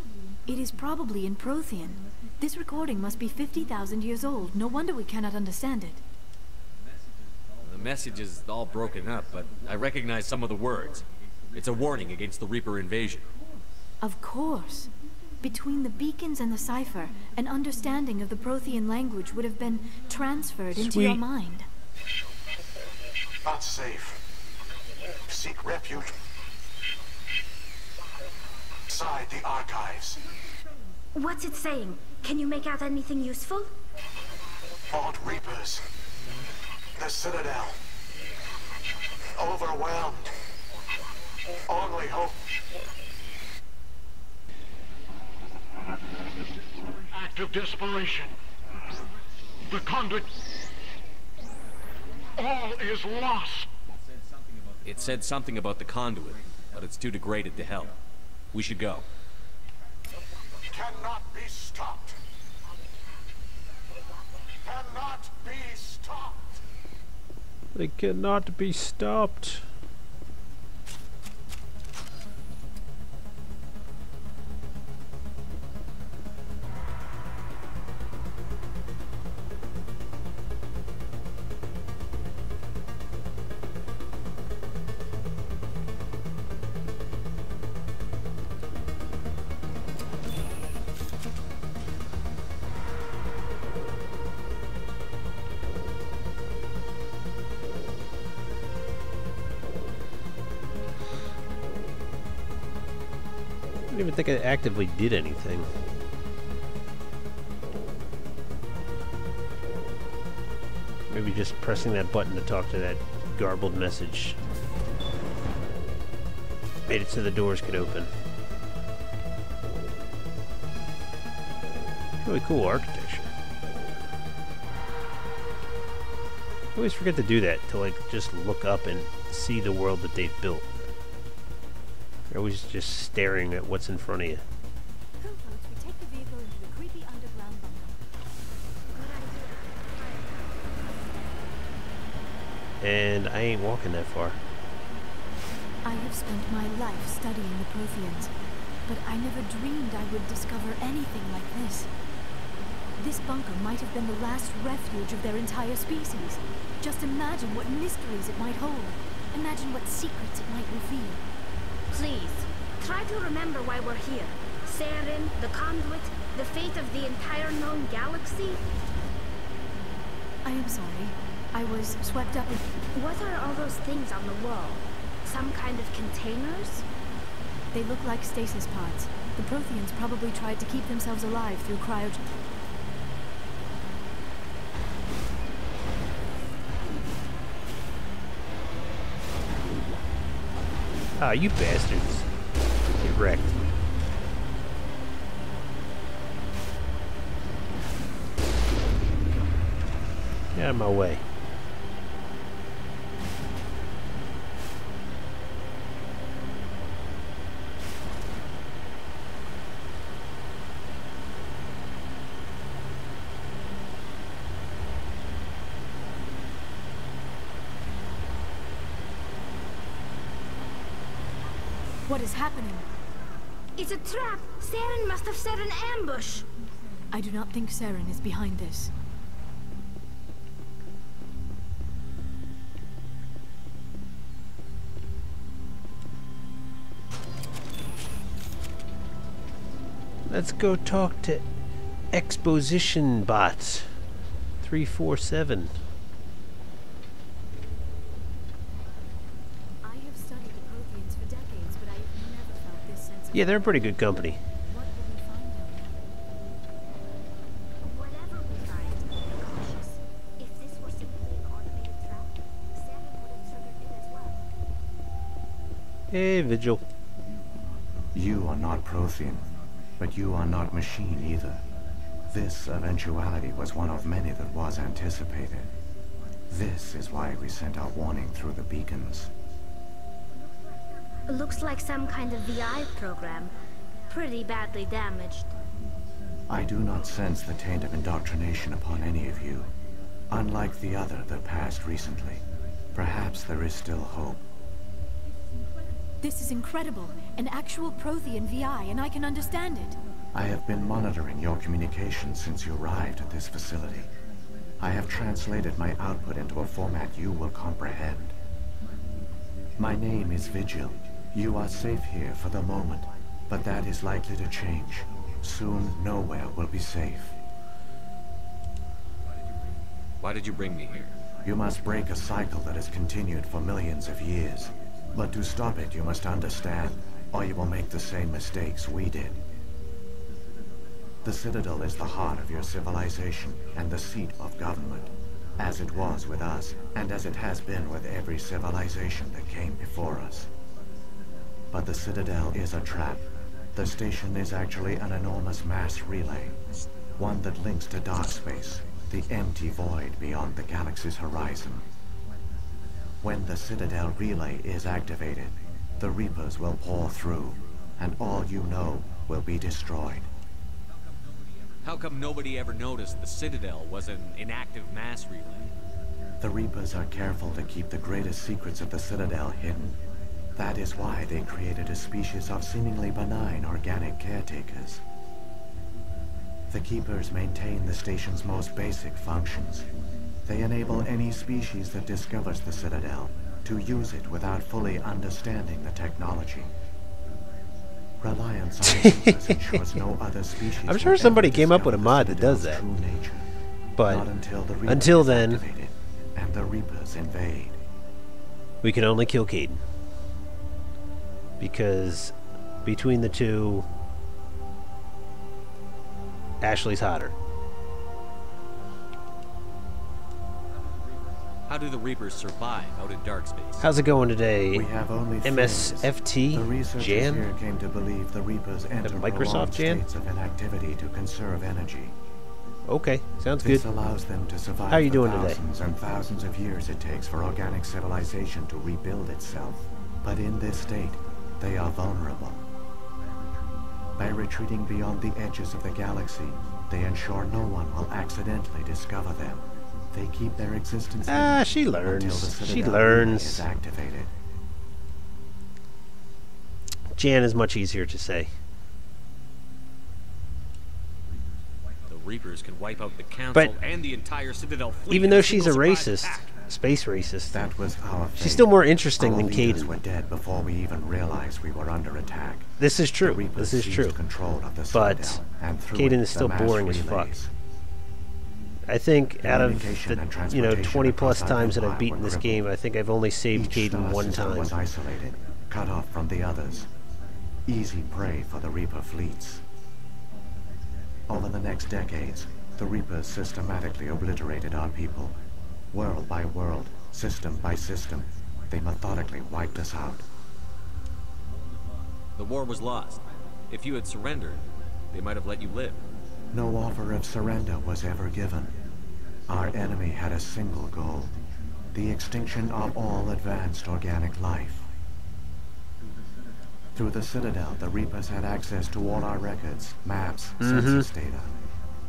It is probably in Prothean. This recording must be 50,000 years old. No wonder we cannot understand it. The message is all broken up, but I recognize some of the words. It's a warning against the Reaper invasion. Of course. Between the beacons and the cipher, an understanding of the Prothean language would have been transferred into your Sweet. mind. Not safe. Seek refuge. Inside the archives. What's it saying? Can you make out anything useful? Fought Reapers. The Citadel. Overwhelmed. Only hope. Act of desperation. The conduit. All is lost. It said something about the conduit, but it's too degraded to help. We should go. Cannot They cannot be stopped. Think I actively did anything. Maybe just pressing that button to talk to that garbled message made it so the doors could open. Really cool architecture. I always forget to do that, to like just look up and see the world that they've built. You're always just staring at what's in front of you. And I ain't walking that far. I have spent my life studying the Protheans, but I never dreamed I would discover anything like this. This bunker might have been the last refuge of their entire species. Just imagine what mysteries it might hold. Imagine what secrets it might reveal. Please, try to remember why we're here. Saren, the Conduit, the fate of the entire known galaxy. I am sorry. I was swept up in... What are all those things on the wall? Some kind of containers? They look like stasis pods. The Protheans probably tried to keep themselves alive through cryogen... Ah, you bastards. Get wrecked. Get out of my way. What is happening? It's a trap! Saren must have set an ambush! I do not think Saren is behind this. Let's go talk to Exposition Bot 347. I have studied the Protheans for decades, but I have never felt this sense of... Yeah, they're a pretty good company. Hey, Vigil. You are not Prothean, but you are not machine either. This eventuality was one of many that was anticipated. This is why we sent our warning through the beacons. Looks like some kind of VI program. Pretty badly damaged. I do not sense the taint of indoctrination upon any of you. Unlike the other that passed recently. Perhaps there is still hope. This is incredible. An actual Prothean VI, and I can understand it. I have been monitoring your communications since you arrived at this facility. I have translated my output into a format you will comprehend. My name is Vigil. You are safe here for the moment, but that is likely to change. Soon, nowhere will be safe. Why did you bring me here? You must break a cycle that has continued for millions of years. But to stop it, you must understand, or you will make the same mistakes we did. The Citadel is the heart of your civilization and the seat of government, as it was with us, and as it has been with every civilization that came before us. But the Citadel is a trap. The station is actually an enormous mass relay, one that links to dark space, the empty void beyond the galaxy's horizon. When the Citadel relay is activated, the Reapers will pour through, and all you know will be destroyed. How come nobody ever noticed the Citadel was an inactive mass relay? The Reapers are careful to keep the greatest secrets of the Citadel hidden. That is why they created a species of seemingly benign organic caretakers. The Keepers maintain the station's most basic functions. They enable any species that discovers the Citadel to use it without fully understanding the technology. Reliance on Keepers ensures no other species I'm sure somebody came up with a mod that does that. nature. But Not until the until then, and the Reapers invade. we can only kill Kaidan. Because between the two, Ashley's hotter. How do the Reapers survive out in dark space? How's it going today? We have only. MSFT? The researchers Jan? here came to believe the Reapers enter Microsoft prolonged Jan? states of inactivity to conserve energy. Okay, sounds this good. allows them to survive How are you the doing today? thousands and thousands of years it takes for organic civilization to rebuild itself. But in this state, they are vulnerable. By retreating beyond the edges of the galaxy, they ensure no one will accidentally discover them. They keep their existence Ah, hidden she until the learns. She Citadel learns. is activated. Jan is much easier to say. The Reapers can wipe out the Council But and the entire Citadel fleet. Even though she's a racist, attack. Space racist, That was our she's still more interesting Our than Kaidan. were dead before we even realized we were under attack. This is true. This is true. Control of the But Citadel, and through Kaidan it, is still boring as fuck. I think out of the you know 20 plus times that I've beaten this game, I think I've only saved Kaidan one time. was isolated, cut off from the others. Easy prey for the Reaper fleets. Over the next decades, the Reapers systematically obliterated our people. World by world, system by system, they methodically wiped us out. The war was lost. If you had surrendered, they might have let you live. No offer of surrender was ever given. Our enemy had a single goal. The extinction of all advanced organic life. Through the Citadel, the Reapers had access to all our records, maps, Mhm. census data.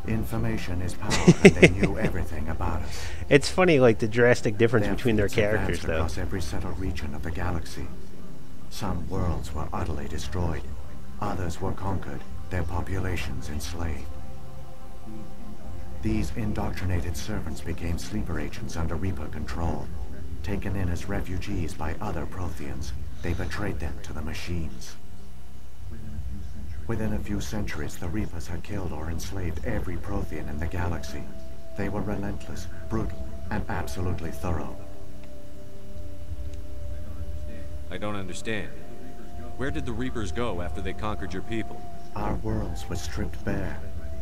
Information is power, and they knew everything about us. It's funny, like the drastic difference Their between their characters, though. across every settled region of the galaxy. Some worlds were utterly destroyed. Others were conquered, their populations enslaved. These indoctrinated servants became sleeper agents under Reaper control. Taken in as refugees by other Protheans, they betrayed them to the machines. Within a few centuries, the Reapers had killed or enslaved every Prothean in the galaxy. They were relentless, brutal, and absolutely thorough. I don't understand. Where did the Reapers go after they conquered your people? Our worlds were stripped bare,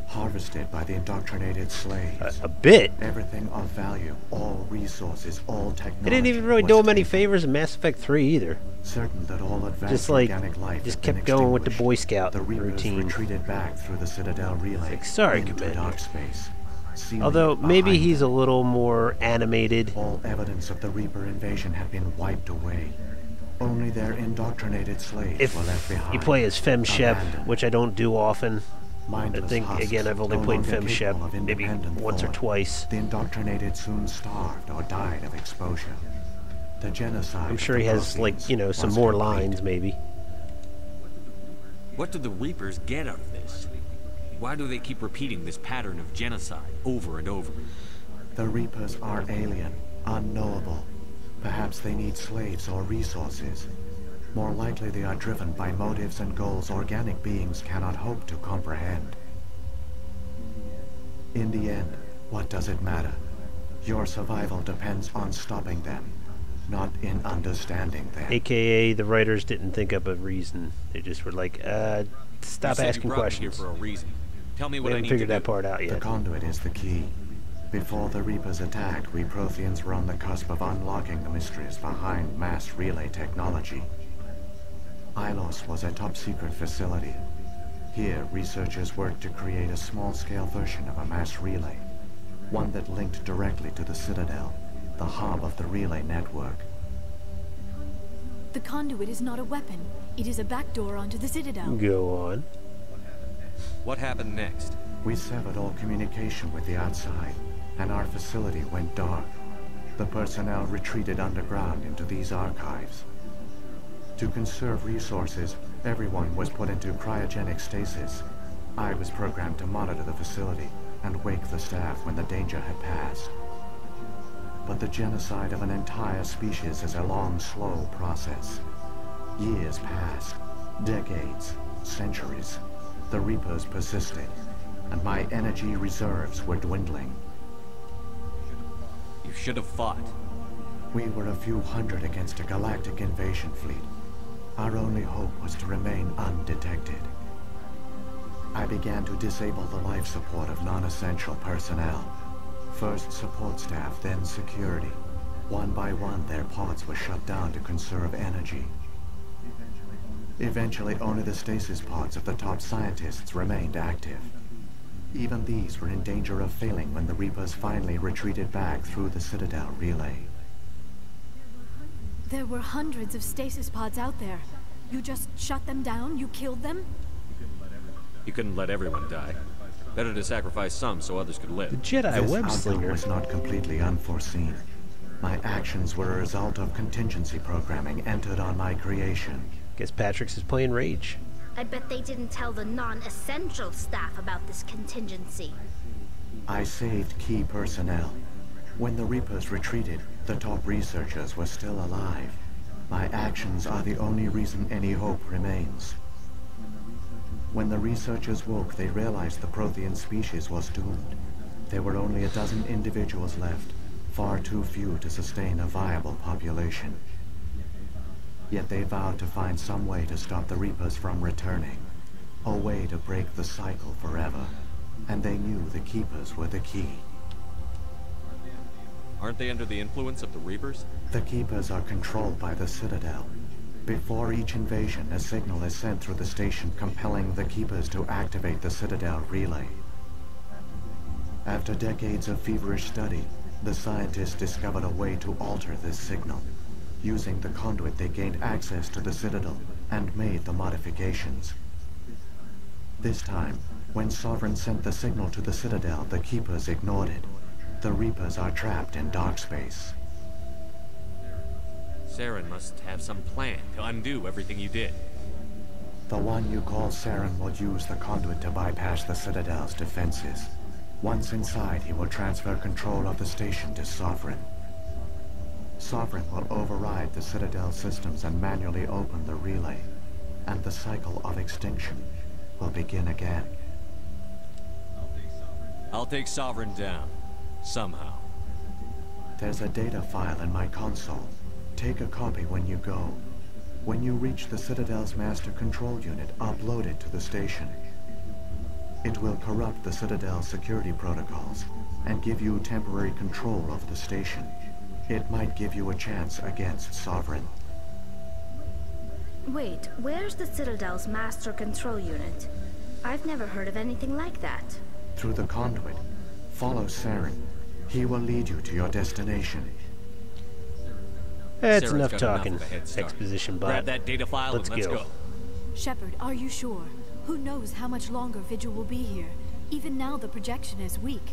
harvested by the indoctrinated slaves. A, a bit. Everything of value, all resources, all technology. They didn't even really do him any favors in Mass Effect 3 either. Certain that all advanced Just like, organic life just kept going with the Boy Scout the routine. retreated back through the Citadel relay like, sorry, into Commander. dark space. Although maybe he's a little more animated. All evidence of the Reaper invasion had been wiped away. Only their indoctrinated slaves If were left behind. you play as Fem Shep, which I don't do often, I think husks, again I've only no played longer Fem Shep maybe independent once or twice. The indoctrinated soon starved or died of exposure. The genocide. I'm sure the he has like you know some more complete. lines maybe. What do the Reapers get out of this? Why do they keep repeating this pattern of genocide over and over? The Reapers are alien, unknowable. Perhaps they need slaves or resources. More likely they are driven by motives and goals organic beings cannot hope to comprehend. In the end, what does it matter? Your survival depends on stopping them, not in understanding them. AKA the writers didn't think up a reason. They just were like, uh, stop you asking you brought me questions. here for a reason. Tell me We what I need figured that do. part out yet. The conduit is the key. Before the Reapers attacked, we Protheans were on the cusp of unlocking the mysteries behind mass relay technology. Ilos was a top-secret facility. Here, researchers worked to create a small-scale version of a mass relay, one that linked directly to the Citadel, the hub of the relay network. The conduit is not a weapon. It is a backdoor onto the Citadel. Go on. What happened next? We severed all communication with the outside, and our facility went dark. The personnel retreated underground into these archives. To conserve resources, everyone was put into cryogenic stasis. I was programmed to monitor the facility and wake the staff when the danger had passed. But the genocide of an entire species is a long, slow process. Years passed, decades, centuries. The Reapers persisted, and my energy reserves were dwindling. You should have fought. We were a few hundred against a galactic invasion fleet. Our only hope was to remain undetected. I began to disable the life support of non-essential personnel. First support staff, then security. One by one, their pods were shut down to conserve energy. Eventually, only the stasis pods of the top scientists remained active. Even these were in danger of failing when the Reapers finally retreated back through the Citadel relay. There were hundreds of stasis pods out there. You just shut them down? You killed them? You couldn't let everyone die. Better to sacrifice some so others could live. The Jedi this web outcome slinger. was not completely unforeseen. My actions were a result of contingency programming entered on my creation. Guess Patrick's is playing Rage. I bet they didn't tell the non-essential staff about this contingency. I saved key personnel. When the Reapers retreated, the top researchers were still alive. My actions are the only reason any hope remains. When the researchers woke, they realized the Prothean species was doomed. There were only a dozen individuals left, far too few to sustain a viable population. Yet they vowed to find some way to stop the Reapers from returning. A way to break the cycle forever. And they knew the Keepers were the key. Aren't they under the influence of the Reapers? The Keepers are controlled by the Citadel. Before each invasion, a signal is sent through the station compelling the Keepers to activate the Citadel relay. After decades of feverish study, the scientists discovered a way to alter this signal. Using the conduit, they gained access to the Citadel and made the modifications. This time, when Sovereign sent the signal to the Citadel, the Keepers ignored it. The Reapers are trapped in dark space. Saren must have some plan to undo everything you did. The one you call Saren will use the conduit to bypass the Citadel's defenses. Once inside, he will transfer control of the station to Sovereign. Sovereign will override the Citadel systems and manually open the relay. And the cycle of extinction will begin again. I'll take Sovereign down. Somehow. There's a data file in my console. Take a copy when you go. When you reach the Citadel's master control unit, upload it to the station. It will corrupt the Citadel's security protocols and give you temporary control of the station. It might give you a chance against Sovereign. Wait, where's the Citadel's master control unit? I've never heard of anything like that. Through the conduit, follow Saren. He will lead you to your destination. That's Saren's enough talking. of a head start. Exposition bot. Grab that data file Let's and let's go. go. Shepard, are you sure? Who knows how much longer Vigil will be here? Even now, the projection is weak.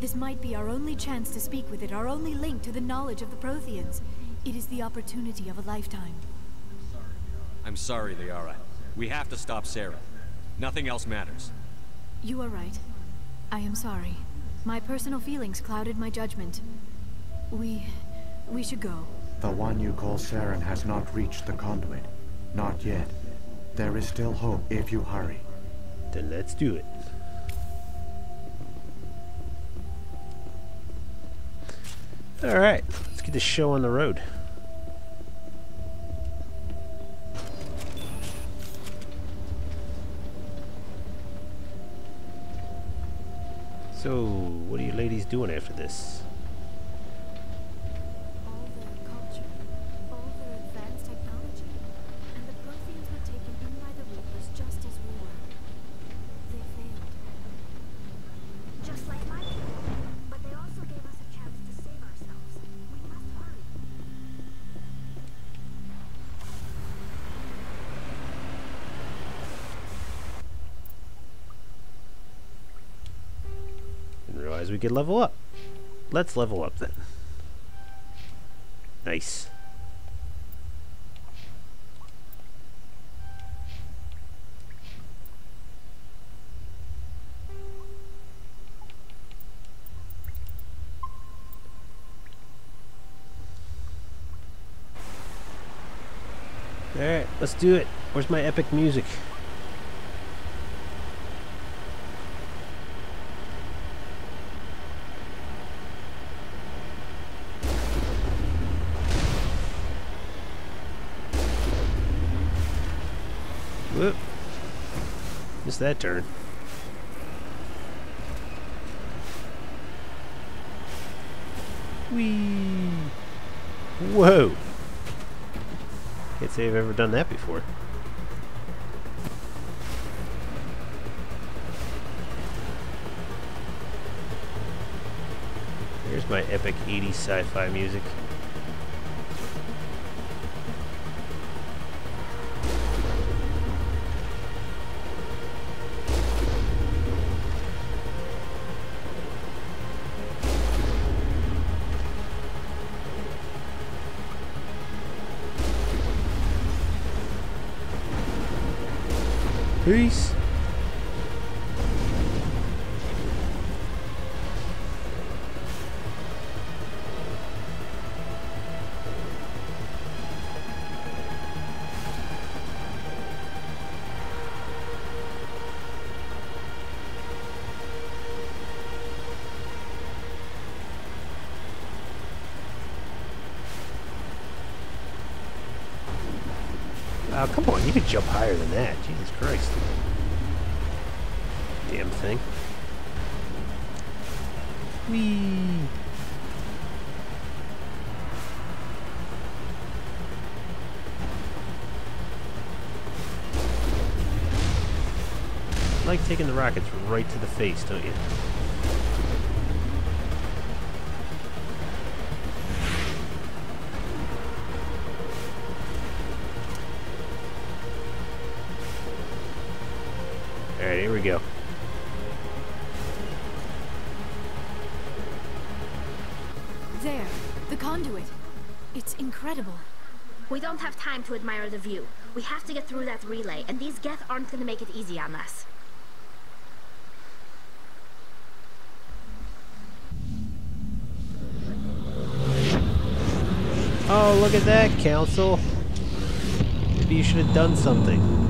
This might be our only chance to speak with it, our only link to the knowledge of the Protheans. It is the opportunity of a lifetime. I'm sorry, Liara. We have to stop Sarah. Nothing else matters. You are right. I am sorry. My personal feelings clouded my judgment. We... we should go. The one you call Saren has not reached the conduit. Not yet. There is still hope if you hurry. Then let's do it. Alright, let's get this show on the road. So, what are you ladies doing after this? We could level up. Let's level up then. Nice. Alright, let's do it. Where's my epic music? Whoop. Missed that turn. Whee! Whoa! Can't say I've ever done that before. Here's my epic 80s sci-fi music. Peace. Oh, come on, you could jump higher than that. Taking the rockets right to the face, don't you? Alright, here we go. There, the conduit. It's incredible. We don't have time to admire the view. We have to get through that relay, and these Geth aren't gonna make it easy on us. Look at that, Council. Maybe you should have done something.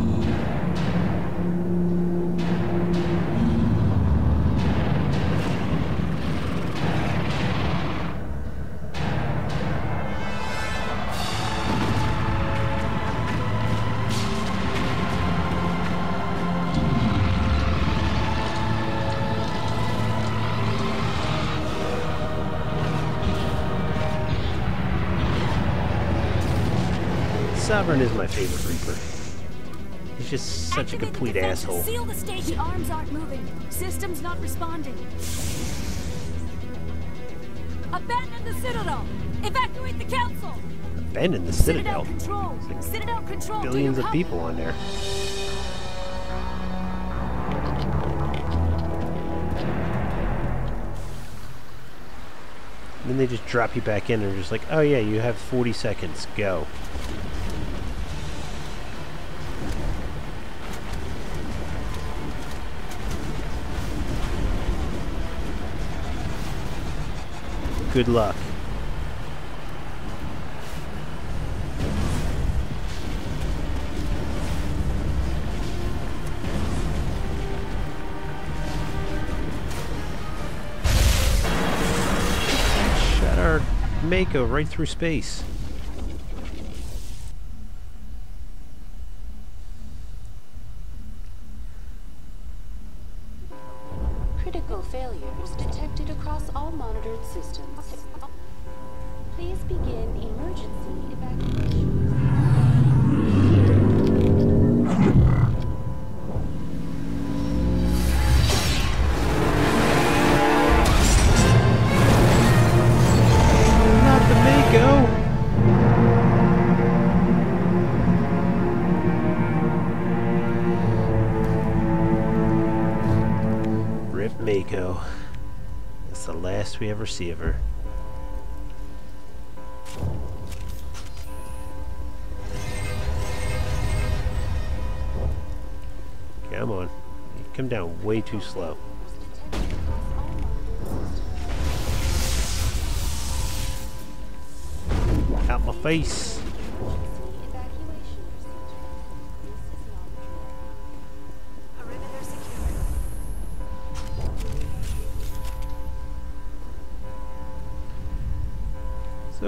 Asshole. Seal the station. The arms aren't moving. Systems not responding. Abandon the Citadel. Evacuate the Council. Abandon the Citadel. Control. Citadel control. Billions of people on there. Then they just drop you back in and are just like, oh yeah, you have 40 seconds, go. Good luck. Shot our Mako right through space. So,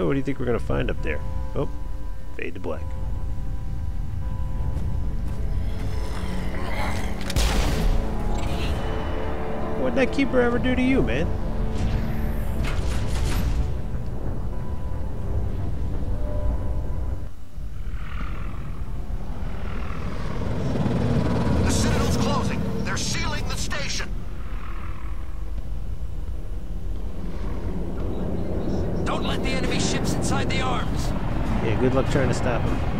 what do you think we're going to find up there? Oh, fade to black. What'd that keeper ever do to you, man? Good luck trying to stop him.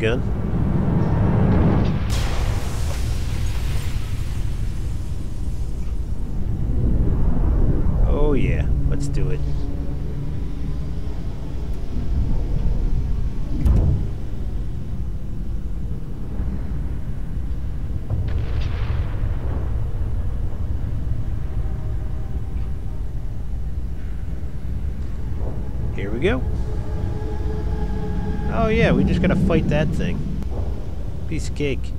again. just gotta fight that thing. Piece of cake.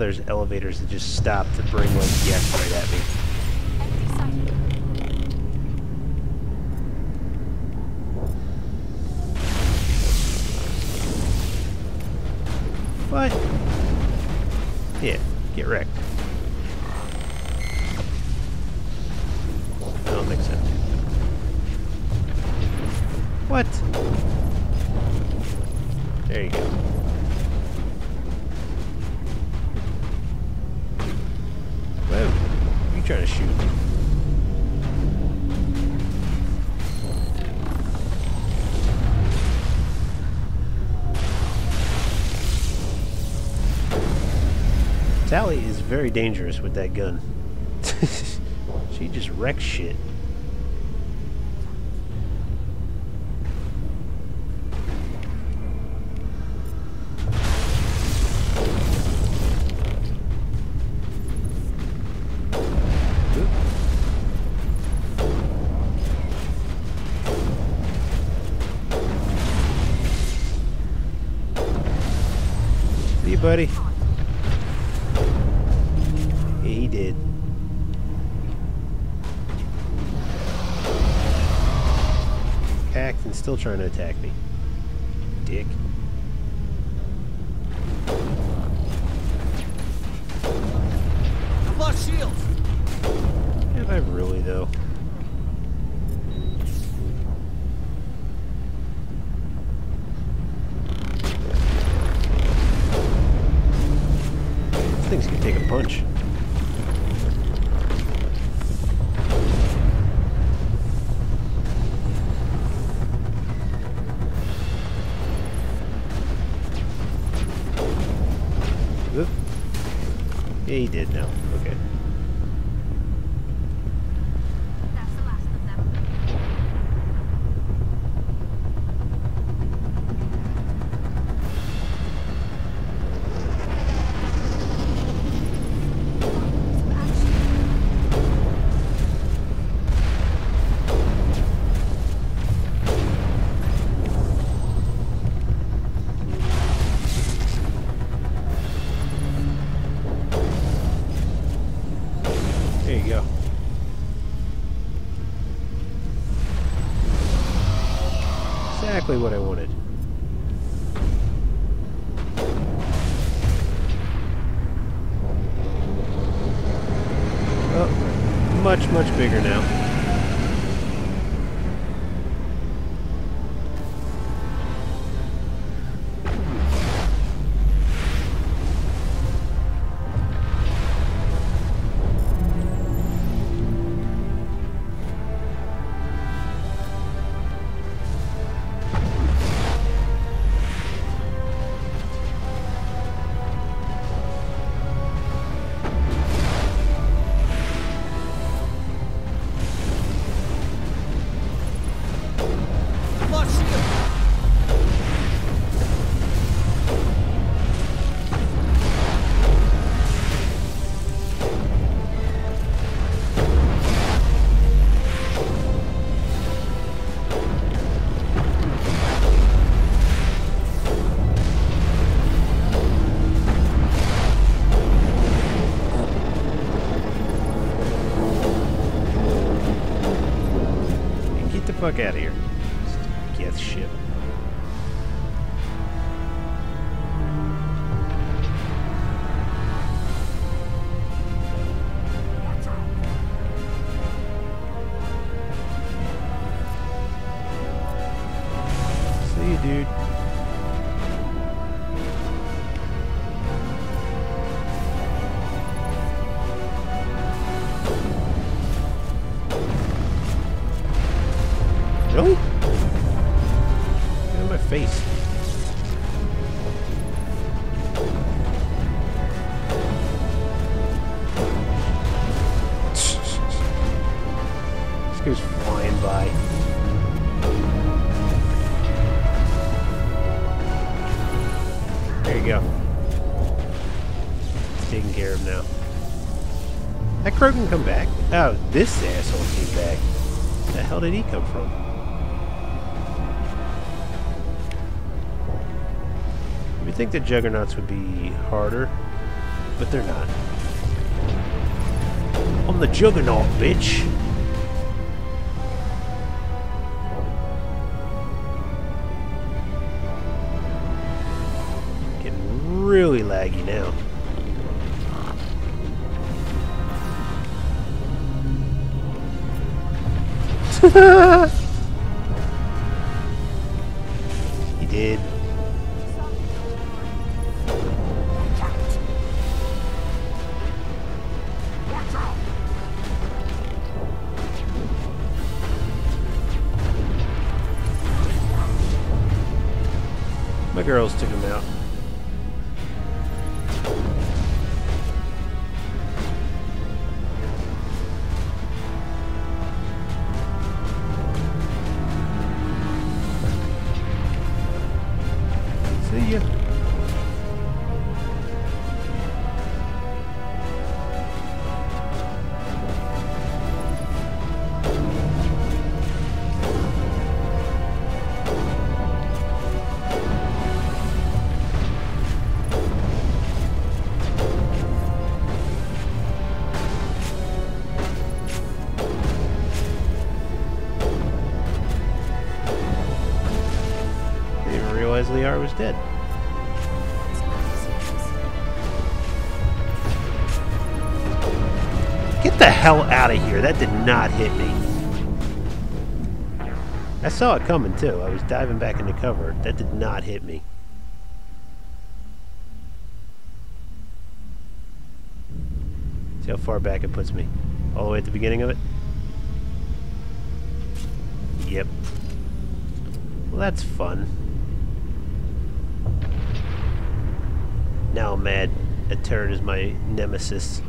there's elevators that just stop to bring like gas right at me. very dangerous with that gun. she just wrecks shit. buddy. trying to attack. Dude. This asshole came back. Where The hell did he come from? You think the Juggernauts would be harder, but they're not. I'm the Juggernaut, bitch! Not hit me. I saw it coming too. I was diving back into cover. That did not hit me. See how far back it puts me. All the way at the beginning of it? Yep. Well, that's fun. Now I'm mad. A turret is my nemesis.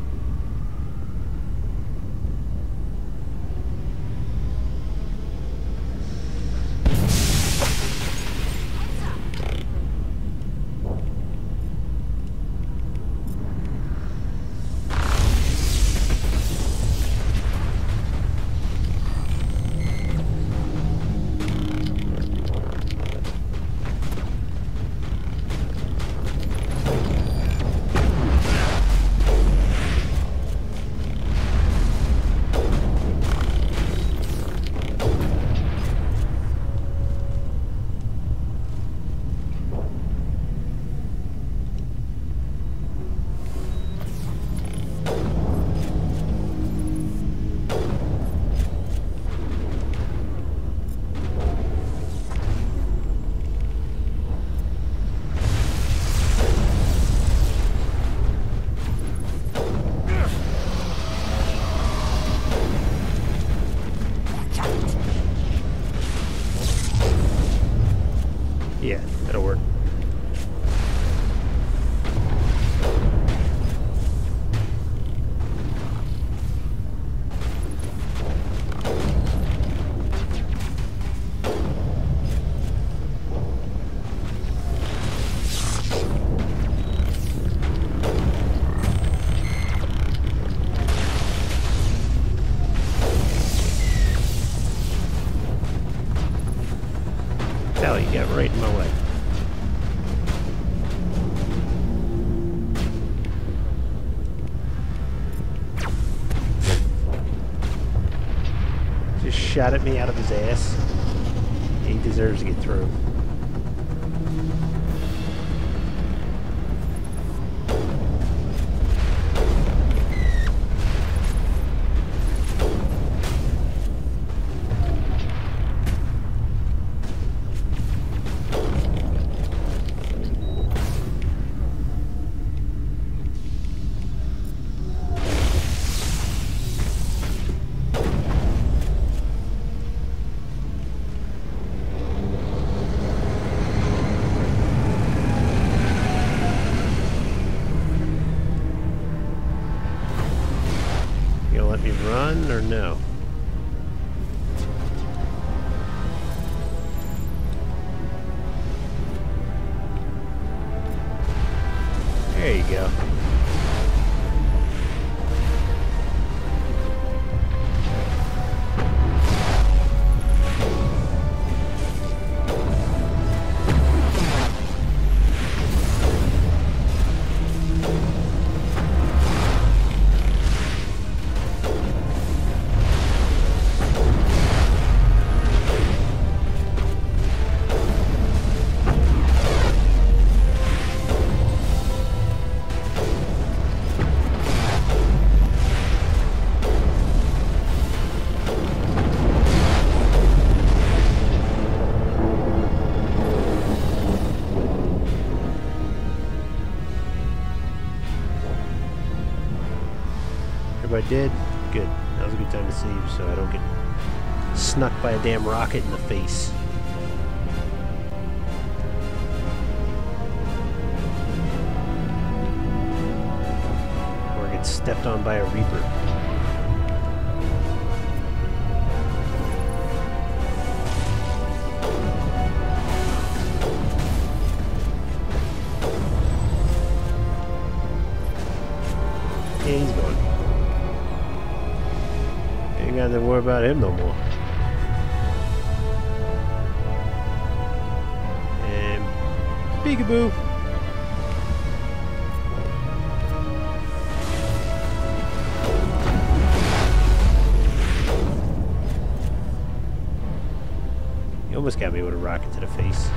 Shot at me out of his ass. He deserves to get through. By a damn rocket in the face. Or get stepped on by a reaper. He's gone. Ain't got to worry about him no more. Peekaboo. You almost got me with a rocket to the face.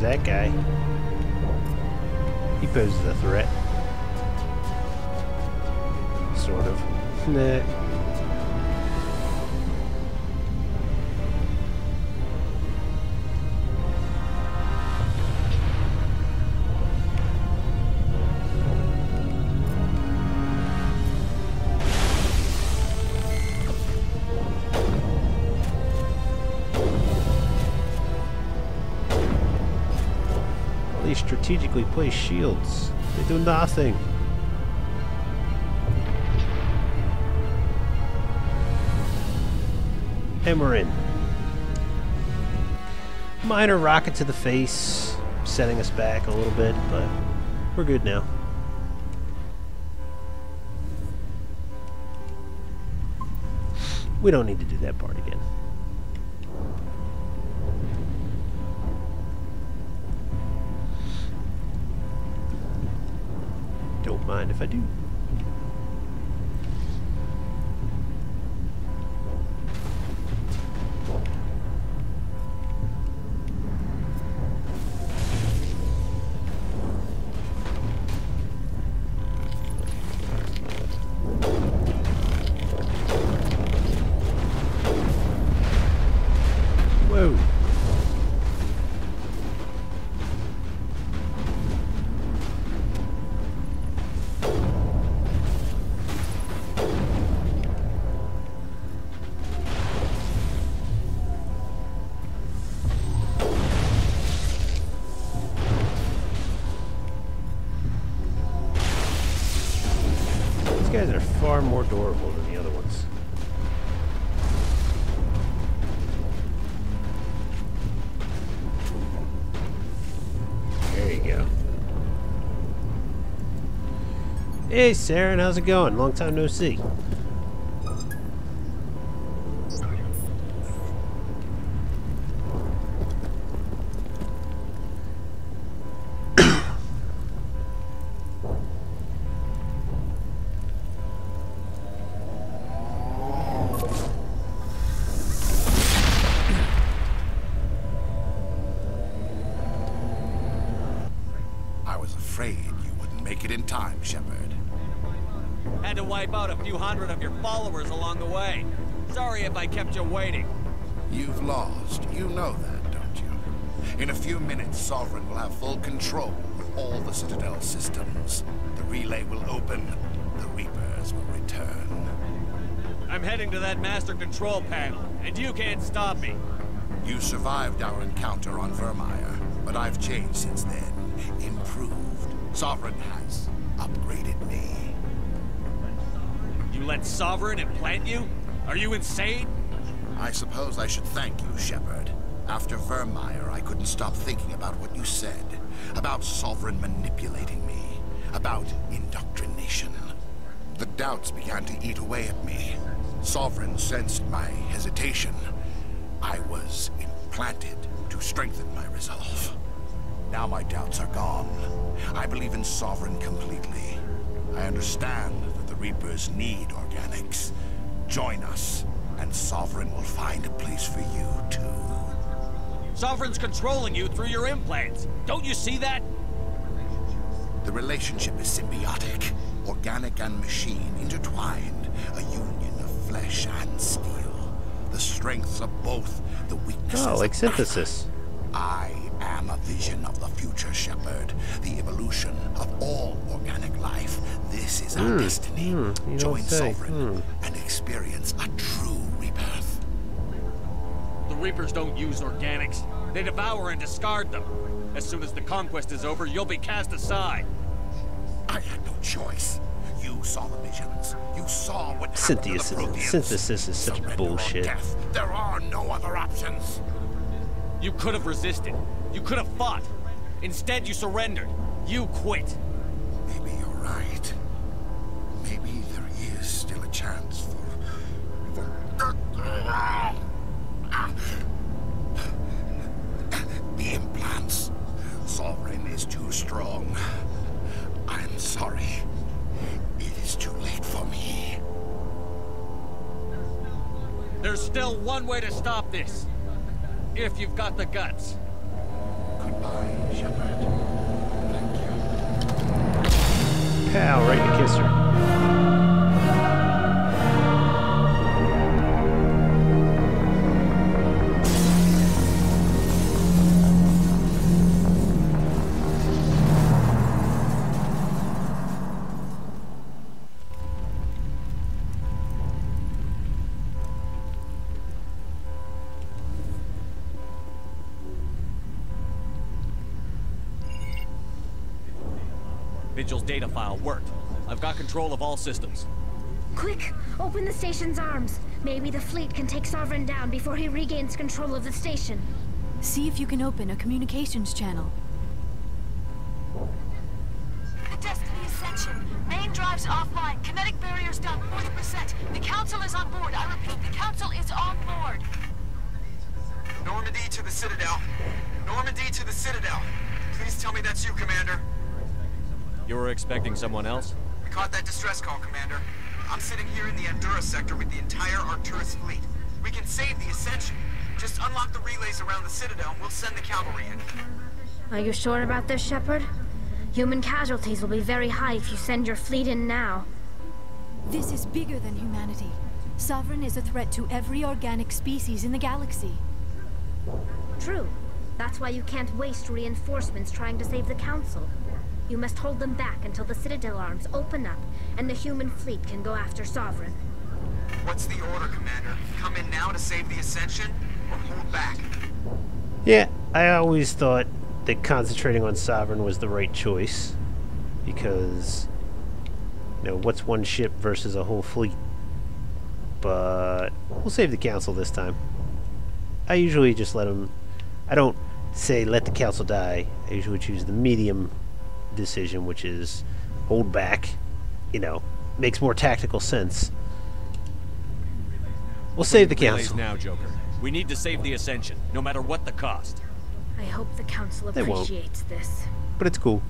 That guy. Strategically placed shields. They do nothing. And we're in. Minor rocket to the face, setting us back a little bit, but we're good now. We don't need to do that part if I do. Hey, Saren, how's it going? Long time no see. Kept you waiting. You've lost. You know that, don't you? In a few minutes, Sovereign will have full control of all the Citadel systems. The relay will open. The Reapers will return. I'm heading to that master control panel, and you can't stop me. You survived our encounter on Virmire, but I've changed since then. Improved. Sovereign has upgraded me. You let Sovereign implant you? Are you insane? I suppose I should thank you, Shepard. After Virmire, I couldn't stop thinking about what you said. About Sovereign manipulating me. About indoctrination. The doubts began to eat away at me. Sovereign sensed my hesitation. I was implanted to strengthen my resolve. Now my doubts are gone. I believe in Sovereign completely. I understand that the Reapers need organics. Join us, and Sovereign will find a place for you, too. Sovereign's controlling you through your implants. Don't you see that? The relationship is symbiotic, organic and machine intertwined, a union of flesh and steel. The strengths of both, the weaknesses Oh, like synthesis. I am a vision of the future, Shepard. The evolution of all organic life. This is our Hmm, destiny. hmm, Join. Sovereign Hmm. and experience a true rebirth. The Reapers don't use organics. They devour and discard them. As soon as the conquest is over, you'll be cast aside. I had no choice. You saw the visions. You saw what happened to the Synthesis, synthesis is such Surrender bullshit. death. There are no other options. You could have resisted. You could have fought. Instead, you surrendered. You quit. Maybe you're right. Maybe there is still a chance for... for... too strong. I'm sorry. It is too late for me. There's still one way to stop this. If you've got the guts. Goodbye. Shepard. Thank you. Pow, right in the kisser. Vigil's data file worked. I've got control of all systems. Quick! Open the station's arms. Maybe the fleet can take Sovereign down before he regains control of the station. See if you can open a communications channel. The Destiny Ascension. Main drives offline. Kinetic barriers down 40%. The Council is on board. I repeat, the Council is on board. Normandy to the Citadel. Normandy to the Citadel. Please tell me that's you, Commander. You were expecting someone else? We caught that distress call, Commander. I'm sitting here in the Andurra sector with the entire Arcturus fleet. We can save the Ascension. Just unlock the relays around the Citadel and we'll send the cavalry in. Are you sure about this, Shepard? Human casualties will be very high if you send your fleet in now. This is bigger than humanity. Sovereign is a threat to every organic species in the galaxy. True. That's why you can't waste reinforcements trying to save the Council. You must hold them back until the Citadel arms open up and the human fleet can go after Sovereign. What's the order, Commander? Come in now to save the Ascension, or hold back? Yeah, I always thought that concentrating on Sovereign was the right choice. Because, you know, what's one ship versus a whole fleet? But we'll save the Council this time. I usually just let them... I don't say let the Council die. I usually choose the medium decision, which is hold back. You know, makes more tactical sense. We'll save the Council. now, Joker. We need to save the Ascension, no matter what the cost. I hope the Council appreciates this. But it's cool.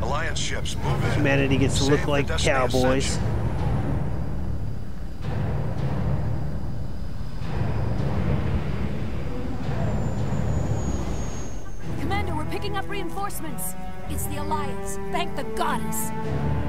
Alliance ships, move in. Humanity gets to Save look like cowboys. Ascension. We're picking up reinforcements. It's the Alliance. Thank the goddess.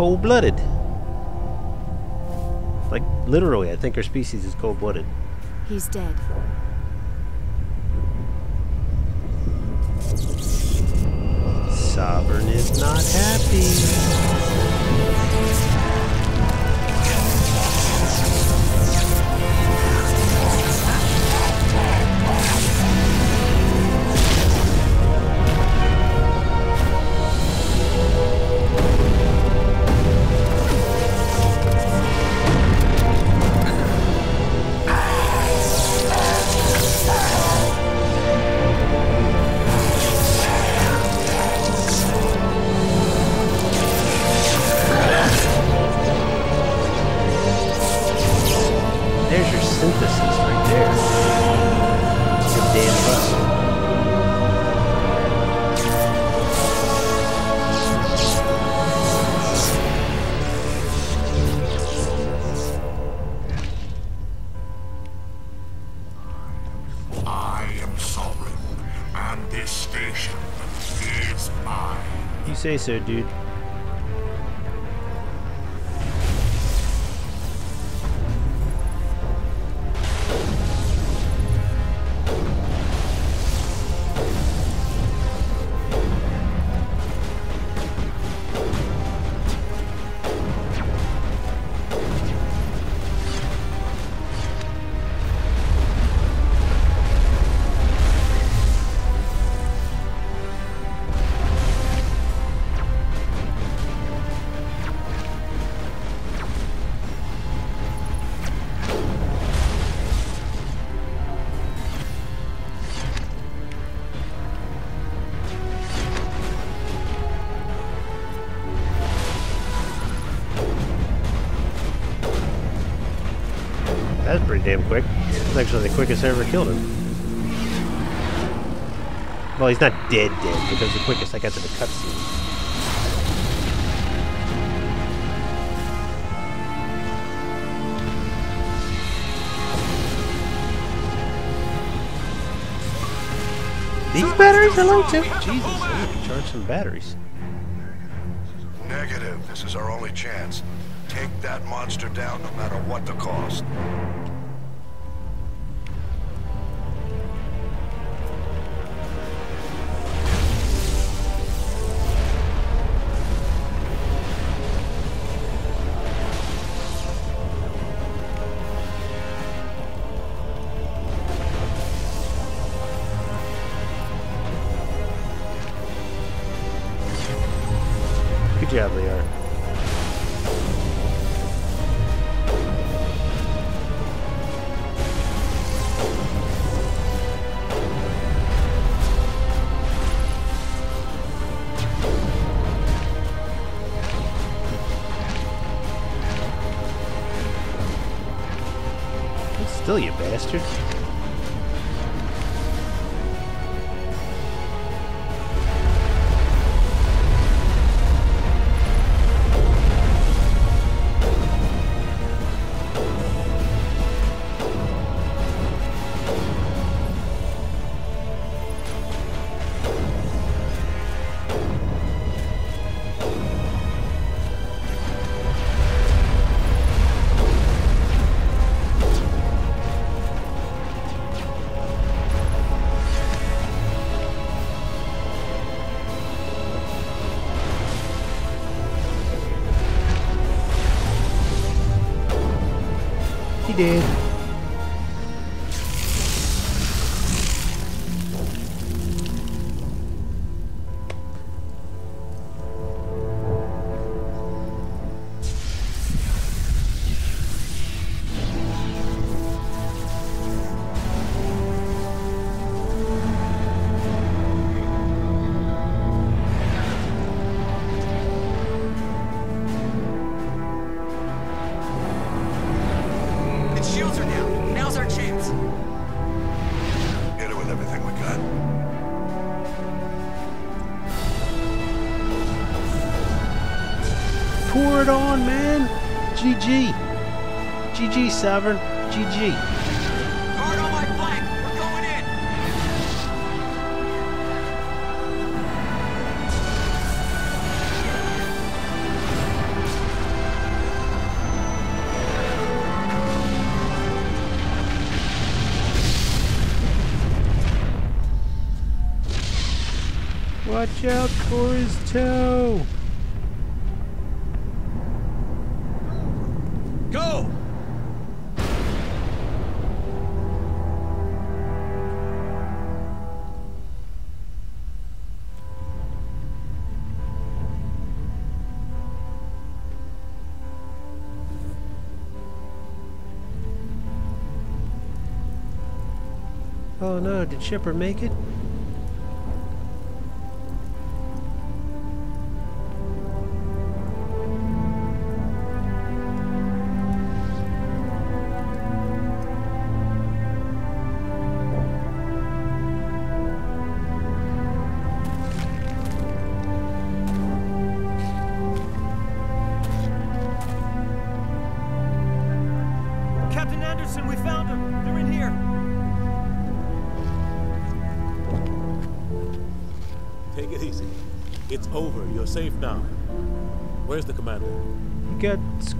Cold-blooded. Like, literally, I think her species is cold-blooded. He's dead. Sovereign is not happy. So, dude. Pretty damn quick. That's actually the quickest I ever killed him. Well, he's not dead dead, because the quickest I got to the cutscene. These batteries are low too. Jesus, I need to charge some batteries. Negative. This is our only chance. Take that monster down no matter what the cost. 27. GG. Watch out! Did Shepard make it?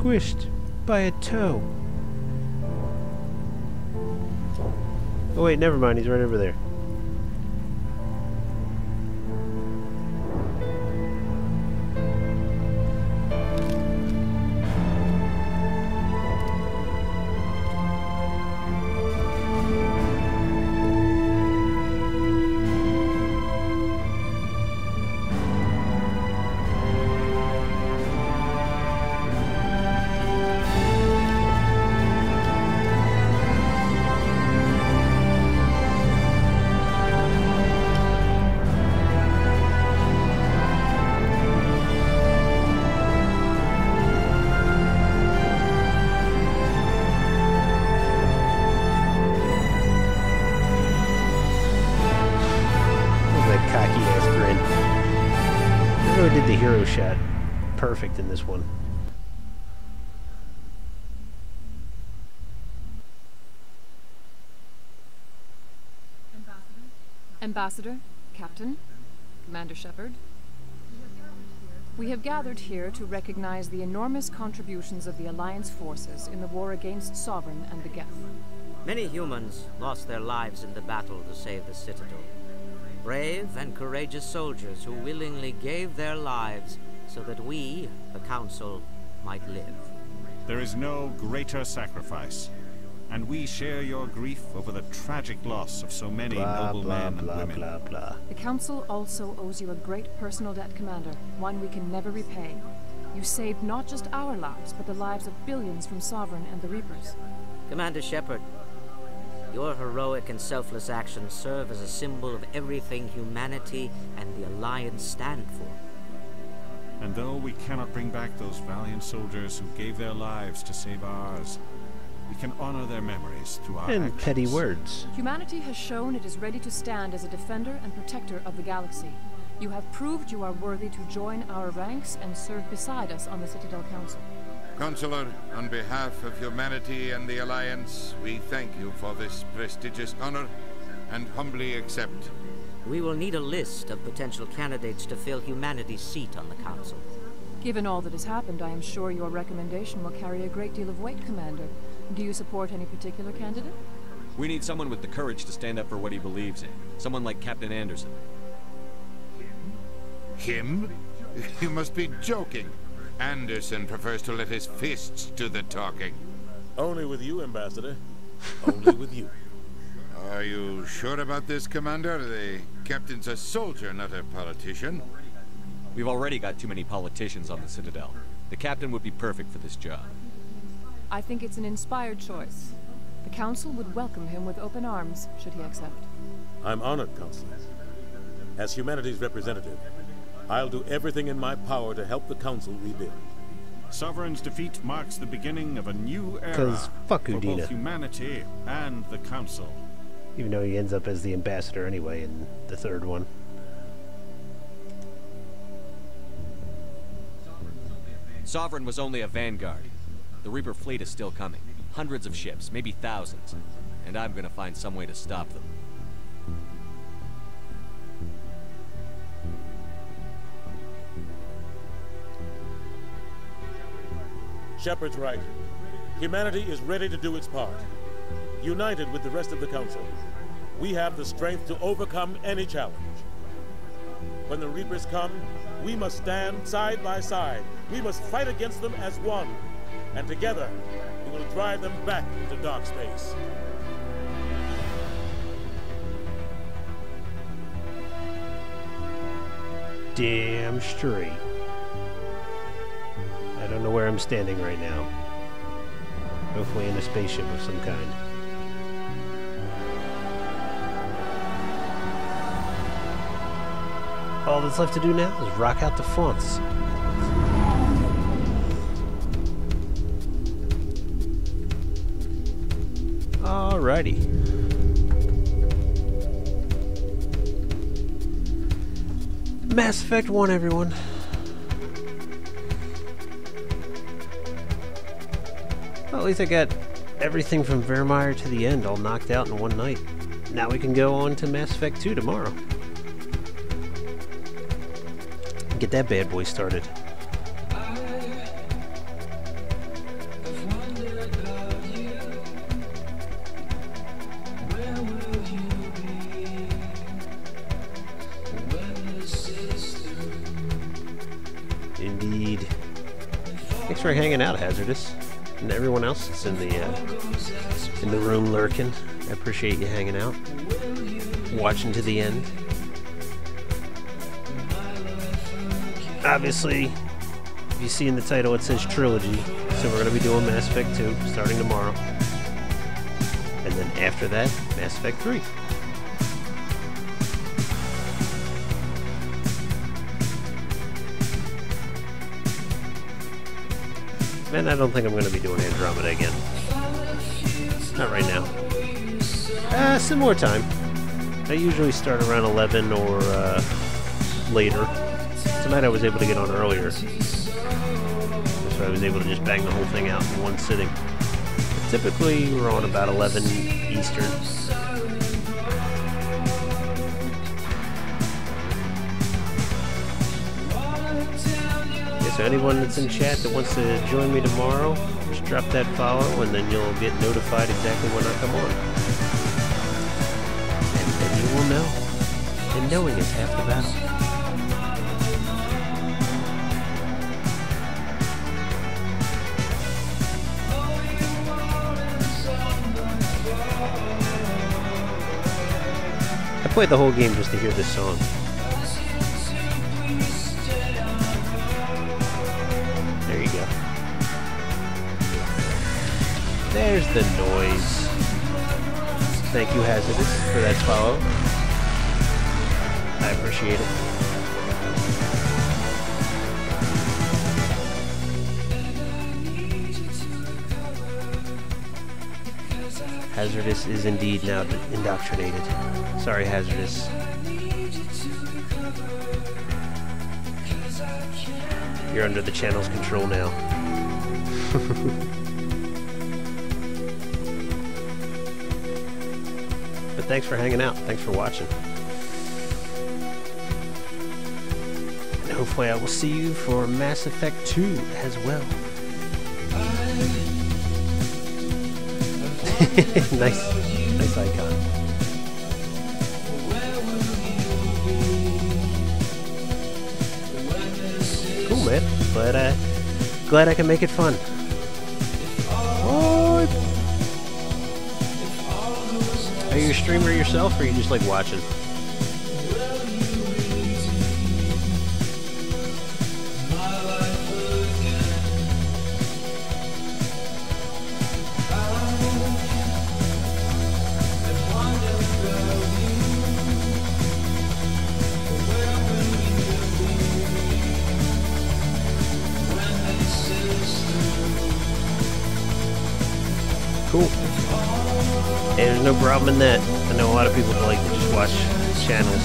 Squished by a toe. Oh wait, never mind. He's right over there. Ambassador, Captain, Commander Shepard. We have gathered here to recognize the enormous contributions of the Alliance forces in the war against Sovereign and the Geth. Many humans lost their lives in the battle to save the Citadel. Brave and courageous soldiers who willingly gave their lives so that we, the Council, might live. There is no greater sacrifice, and we share your grief over the tragic loss of so many Blah, noble blah, men and blah, women. blah, blah. The Council also owes you a great personal debt, Commander, one we can never repay. You saved not just our lives, but the lives of billions from Sovereign and the Reapers. Commander Shepard, your heroic and selfless actions serve as a symbol of everything humanity and the Alliance stand for. And though we cannot bring back those valiant soldiers who gave their lives to save ours, we can honor their memories through our And actions. petty words. Humanity has shown it is ready to stand as a defender and protector of the galaxy. You have proved you are worthy to join our ranks and serve beside us on the Citadel Council. Councilor, on behalf of humanity and the Alliance, we thank you for this prestigious honor and humbly accept. We will need a list of potential candidates to fill humanity's seat on the Council. Given all that has happened, I am sure your recommendation will carry a great deal of weight, Commander. Do you support any particular candidate? We need someone with the courage to stand up for what he believes in. Someone like Captain Anderson. Him? You must be joking. Anderson prefers to let his fists do the talking. Only with you, Ambassador. Only with you. Are you sure about this, Commander? The captain's a soldier, not a politician. We've already got too many politicians on the Citadel. The captain would be perfect for this job. I think it's an inspired choice. The Council would welcome him with open arms, should he accept. I'm honored, Councilor. As humanity's representative, I'll do everything in my power to help the Council rebuild. Sovereign's defeat marks the beginning of a new era fuck for both humanity and the Council. Even though he ends up as the ambassador anyway in the third one. Sovereign was only a vanguard. The Reaper fleet is still coming. Hundreds of ships, maybe thousands. And I'm gonna find some way to stop them. Shepard's right. Humanity is ready to do its part. United with the rest of the Council, we have the strength to overcome any challenge. When the Reapers come, we must stand side by side. We must fight against them as one. And together, we will drive them back into dark space. Damn straight. I don't know where I'm standing right now. Hopefully in a spaceship of some kind. All that's left to do now is rock out the Faunts. Alrighty. Mass Effect 1, everyone. Well, at least I got everything from Virmire to the end all knocked out in one night. Now we can go on to Mass Effect 2 tomorrow. Get that bad boy started. Hanging out, Hazardous, and everyone else that's in the uh, in the room lurking. I appreciate you hanging out, watching to the end. Obviously, if you see in the title, it says trilogy, so we're going to be doing Mass Effect 2 starting tomorrow, and then after that, Mass Effect 3. And I don't think I'm going to be doing Andromeda again. Not right now. Uh, some more time. I usually start around 11 or uh, later. Tonight I was able to get on earlier. So I was able to just bang the whole thing out in one sitting. But typically we're on about 11 Eastern. So anyone that's in chat that wants to join me tomorrow, just drop that follow and then you'll get notified exactly when I come on. And then you will know. And knowing is half the battle. I played the whole game just to hear this song. There's the noise. Thank you, Hazardous, for that follow. I appreciate it. Hazardous is indeed now indoctrinated. Sorry, Hazardous. You're under the channel's control now. thanks for hanging out. Thanks for watching. And hopefully I will see you for Mass Effect 2 as well. nice, nice icon. Cool, man. Glad I, glad I can make it fun. Streamer yourself, or you just like watching? Cool. There's no problem in that. I know a lot of people that like to just watch channels.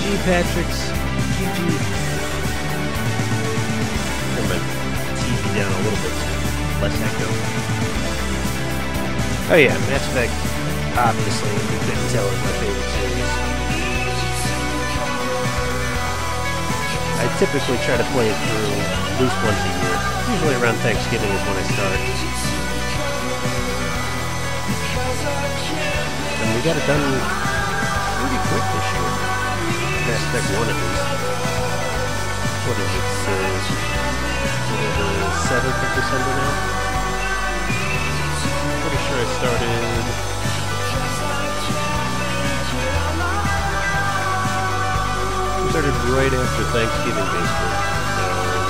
GG, Patrick's. GG. Turn my TV down a little bit. Less echo. Oh yeah, Mass Effect, is my favorite series. I typically try to play it through at least once a year. Usually around Thanksgiving is when I start. And we got it done pretty quick this year. Mass Effect 1 at least. What is it? Uh, the 7th of December now? pretty sure I started. Started right after Thanksgiving, basically. So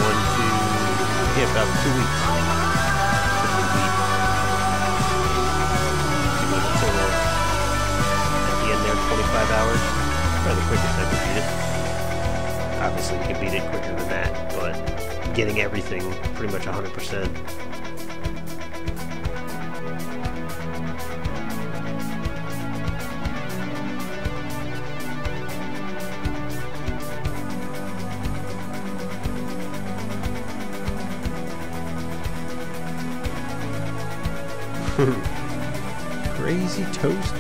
one, two, yeah, about two weeks. Two weeks there, 25 hours. Probably the quickest I could beat it. Obviously, can beat it quicker than that, but getting everything pretty much 100%.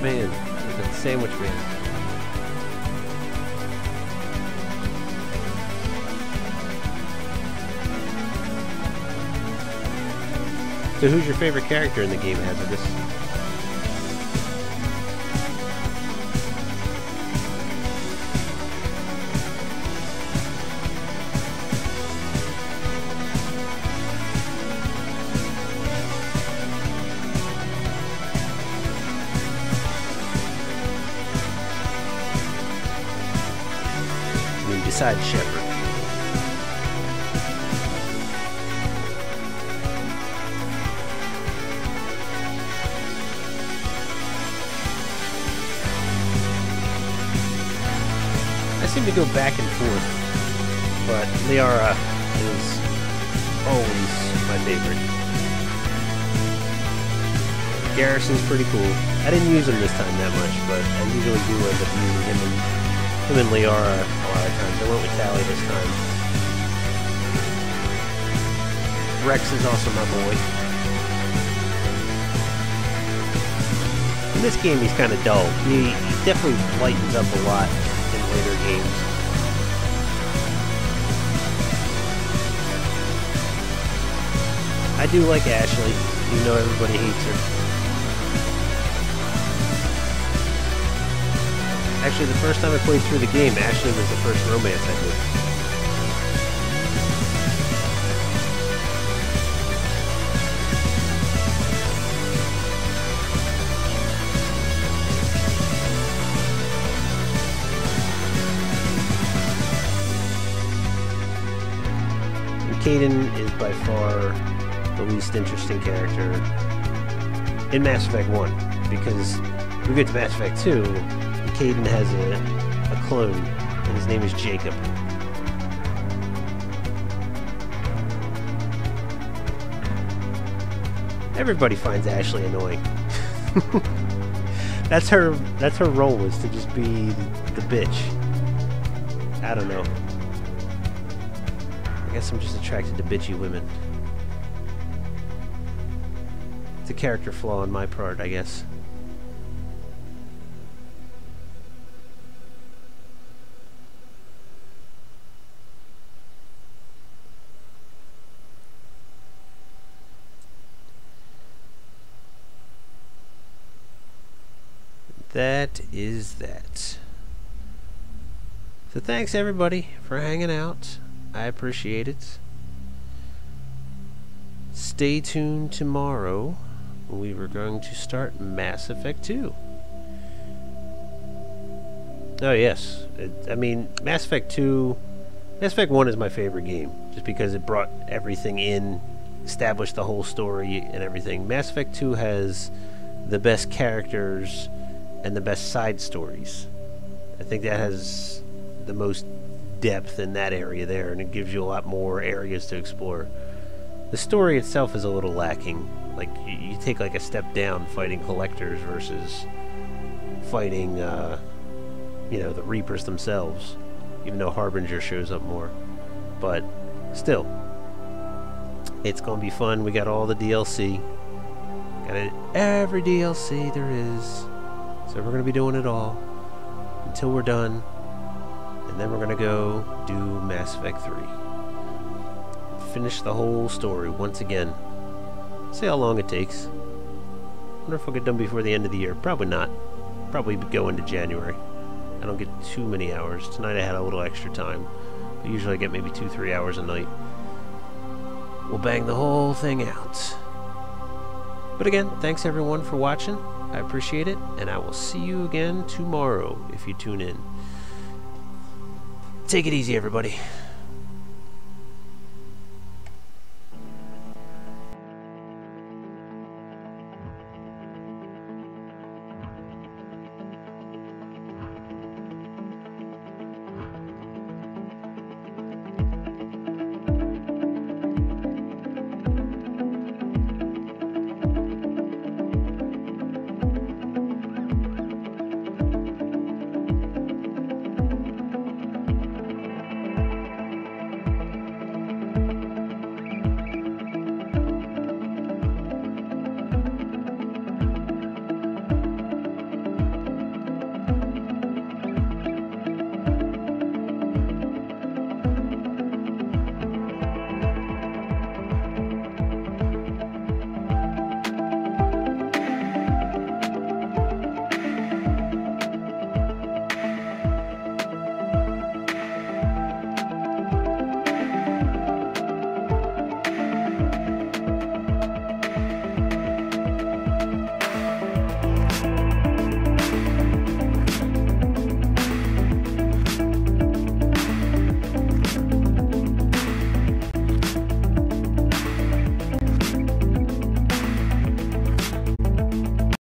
Man. The Sandwich Man. So who's your favorite character in the game, Hazardous? Game, he's kind of dull. He, he definitely lightens up a lot in later games. I do like Ashley, even though everybody hates her. Actually, the first time I played through the game, Ashley was the first romance I did. Kaidan is by far the least interesting character in Mass Effect 1 because we get to Mass Effect 2, and Kaidan has a, a clone, and his name is Jacob. Everybody finds Ashley annoying. that's her. That's her role is to just be the bitch. I don't know. I'm just attracted to bitchy women. It's a character flaw on my part, I guess. That is that. So thanks everybody for hanging out. I appreciate it. Stay tuned tomorrow. We were going to start Mass Effect 2. Oh yes, it, I mean Mass Effect 2, Mass Effect 1 is my favorite game, just because it brought everything in, established the whole story and everything. Mass Effect 2 has the best characters and the best side stories. I think that has the most depth in that area there, and it gives you a lot more areas to explore. The story itself is a little lacking. Like you, you take like a step down fighting collectors versus fighting, uh, you know, the Reapers themselves. Even though Harbinger shows up more, but still, it's gonna be fun. We got all the DLC. Got it, every DLC there is. So we're gonna be doing it all until we're done, and then we're gonna go do Mass Effect 3 finish the whole story once again. See how long it takes. Wonder if I'll get done before the end of the year. Probably not. Probably go into January. I don't get too many hours. Tonight I had a little extra time. But usually I get maybe two, three hours a night. We'll bang the whole thing out. But again, thanks everyone for watching. I appreciate it, and I will see you again tomorrow if you tune in. Take it easy, everybody.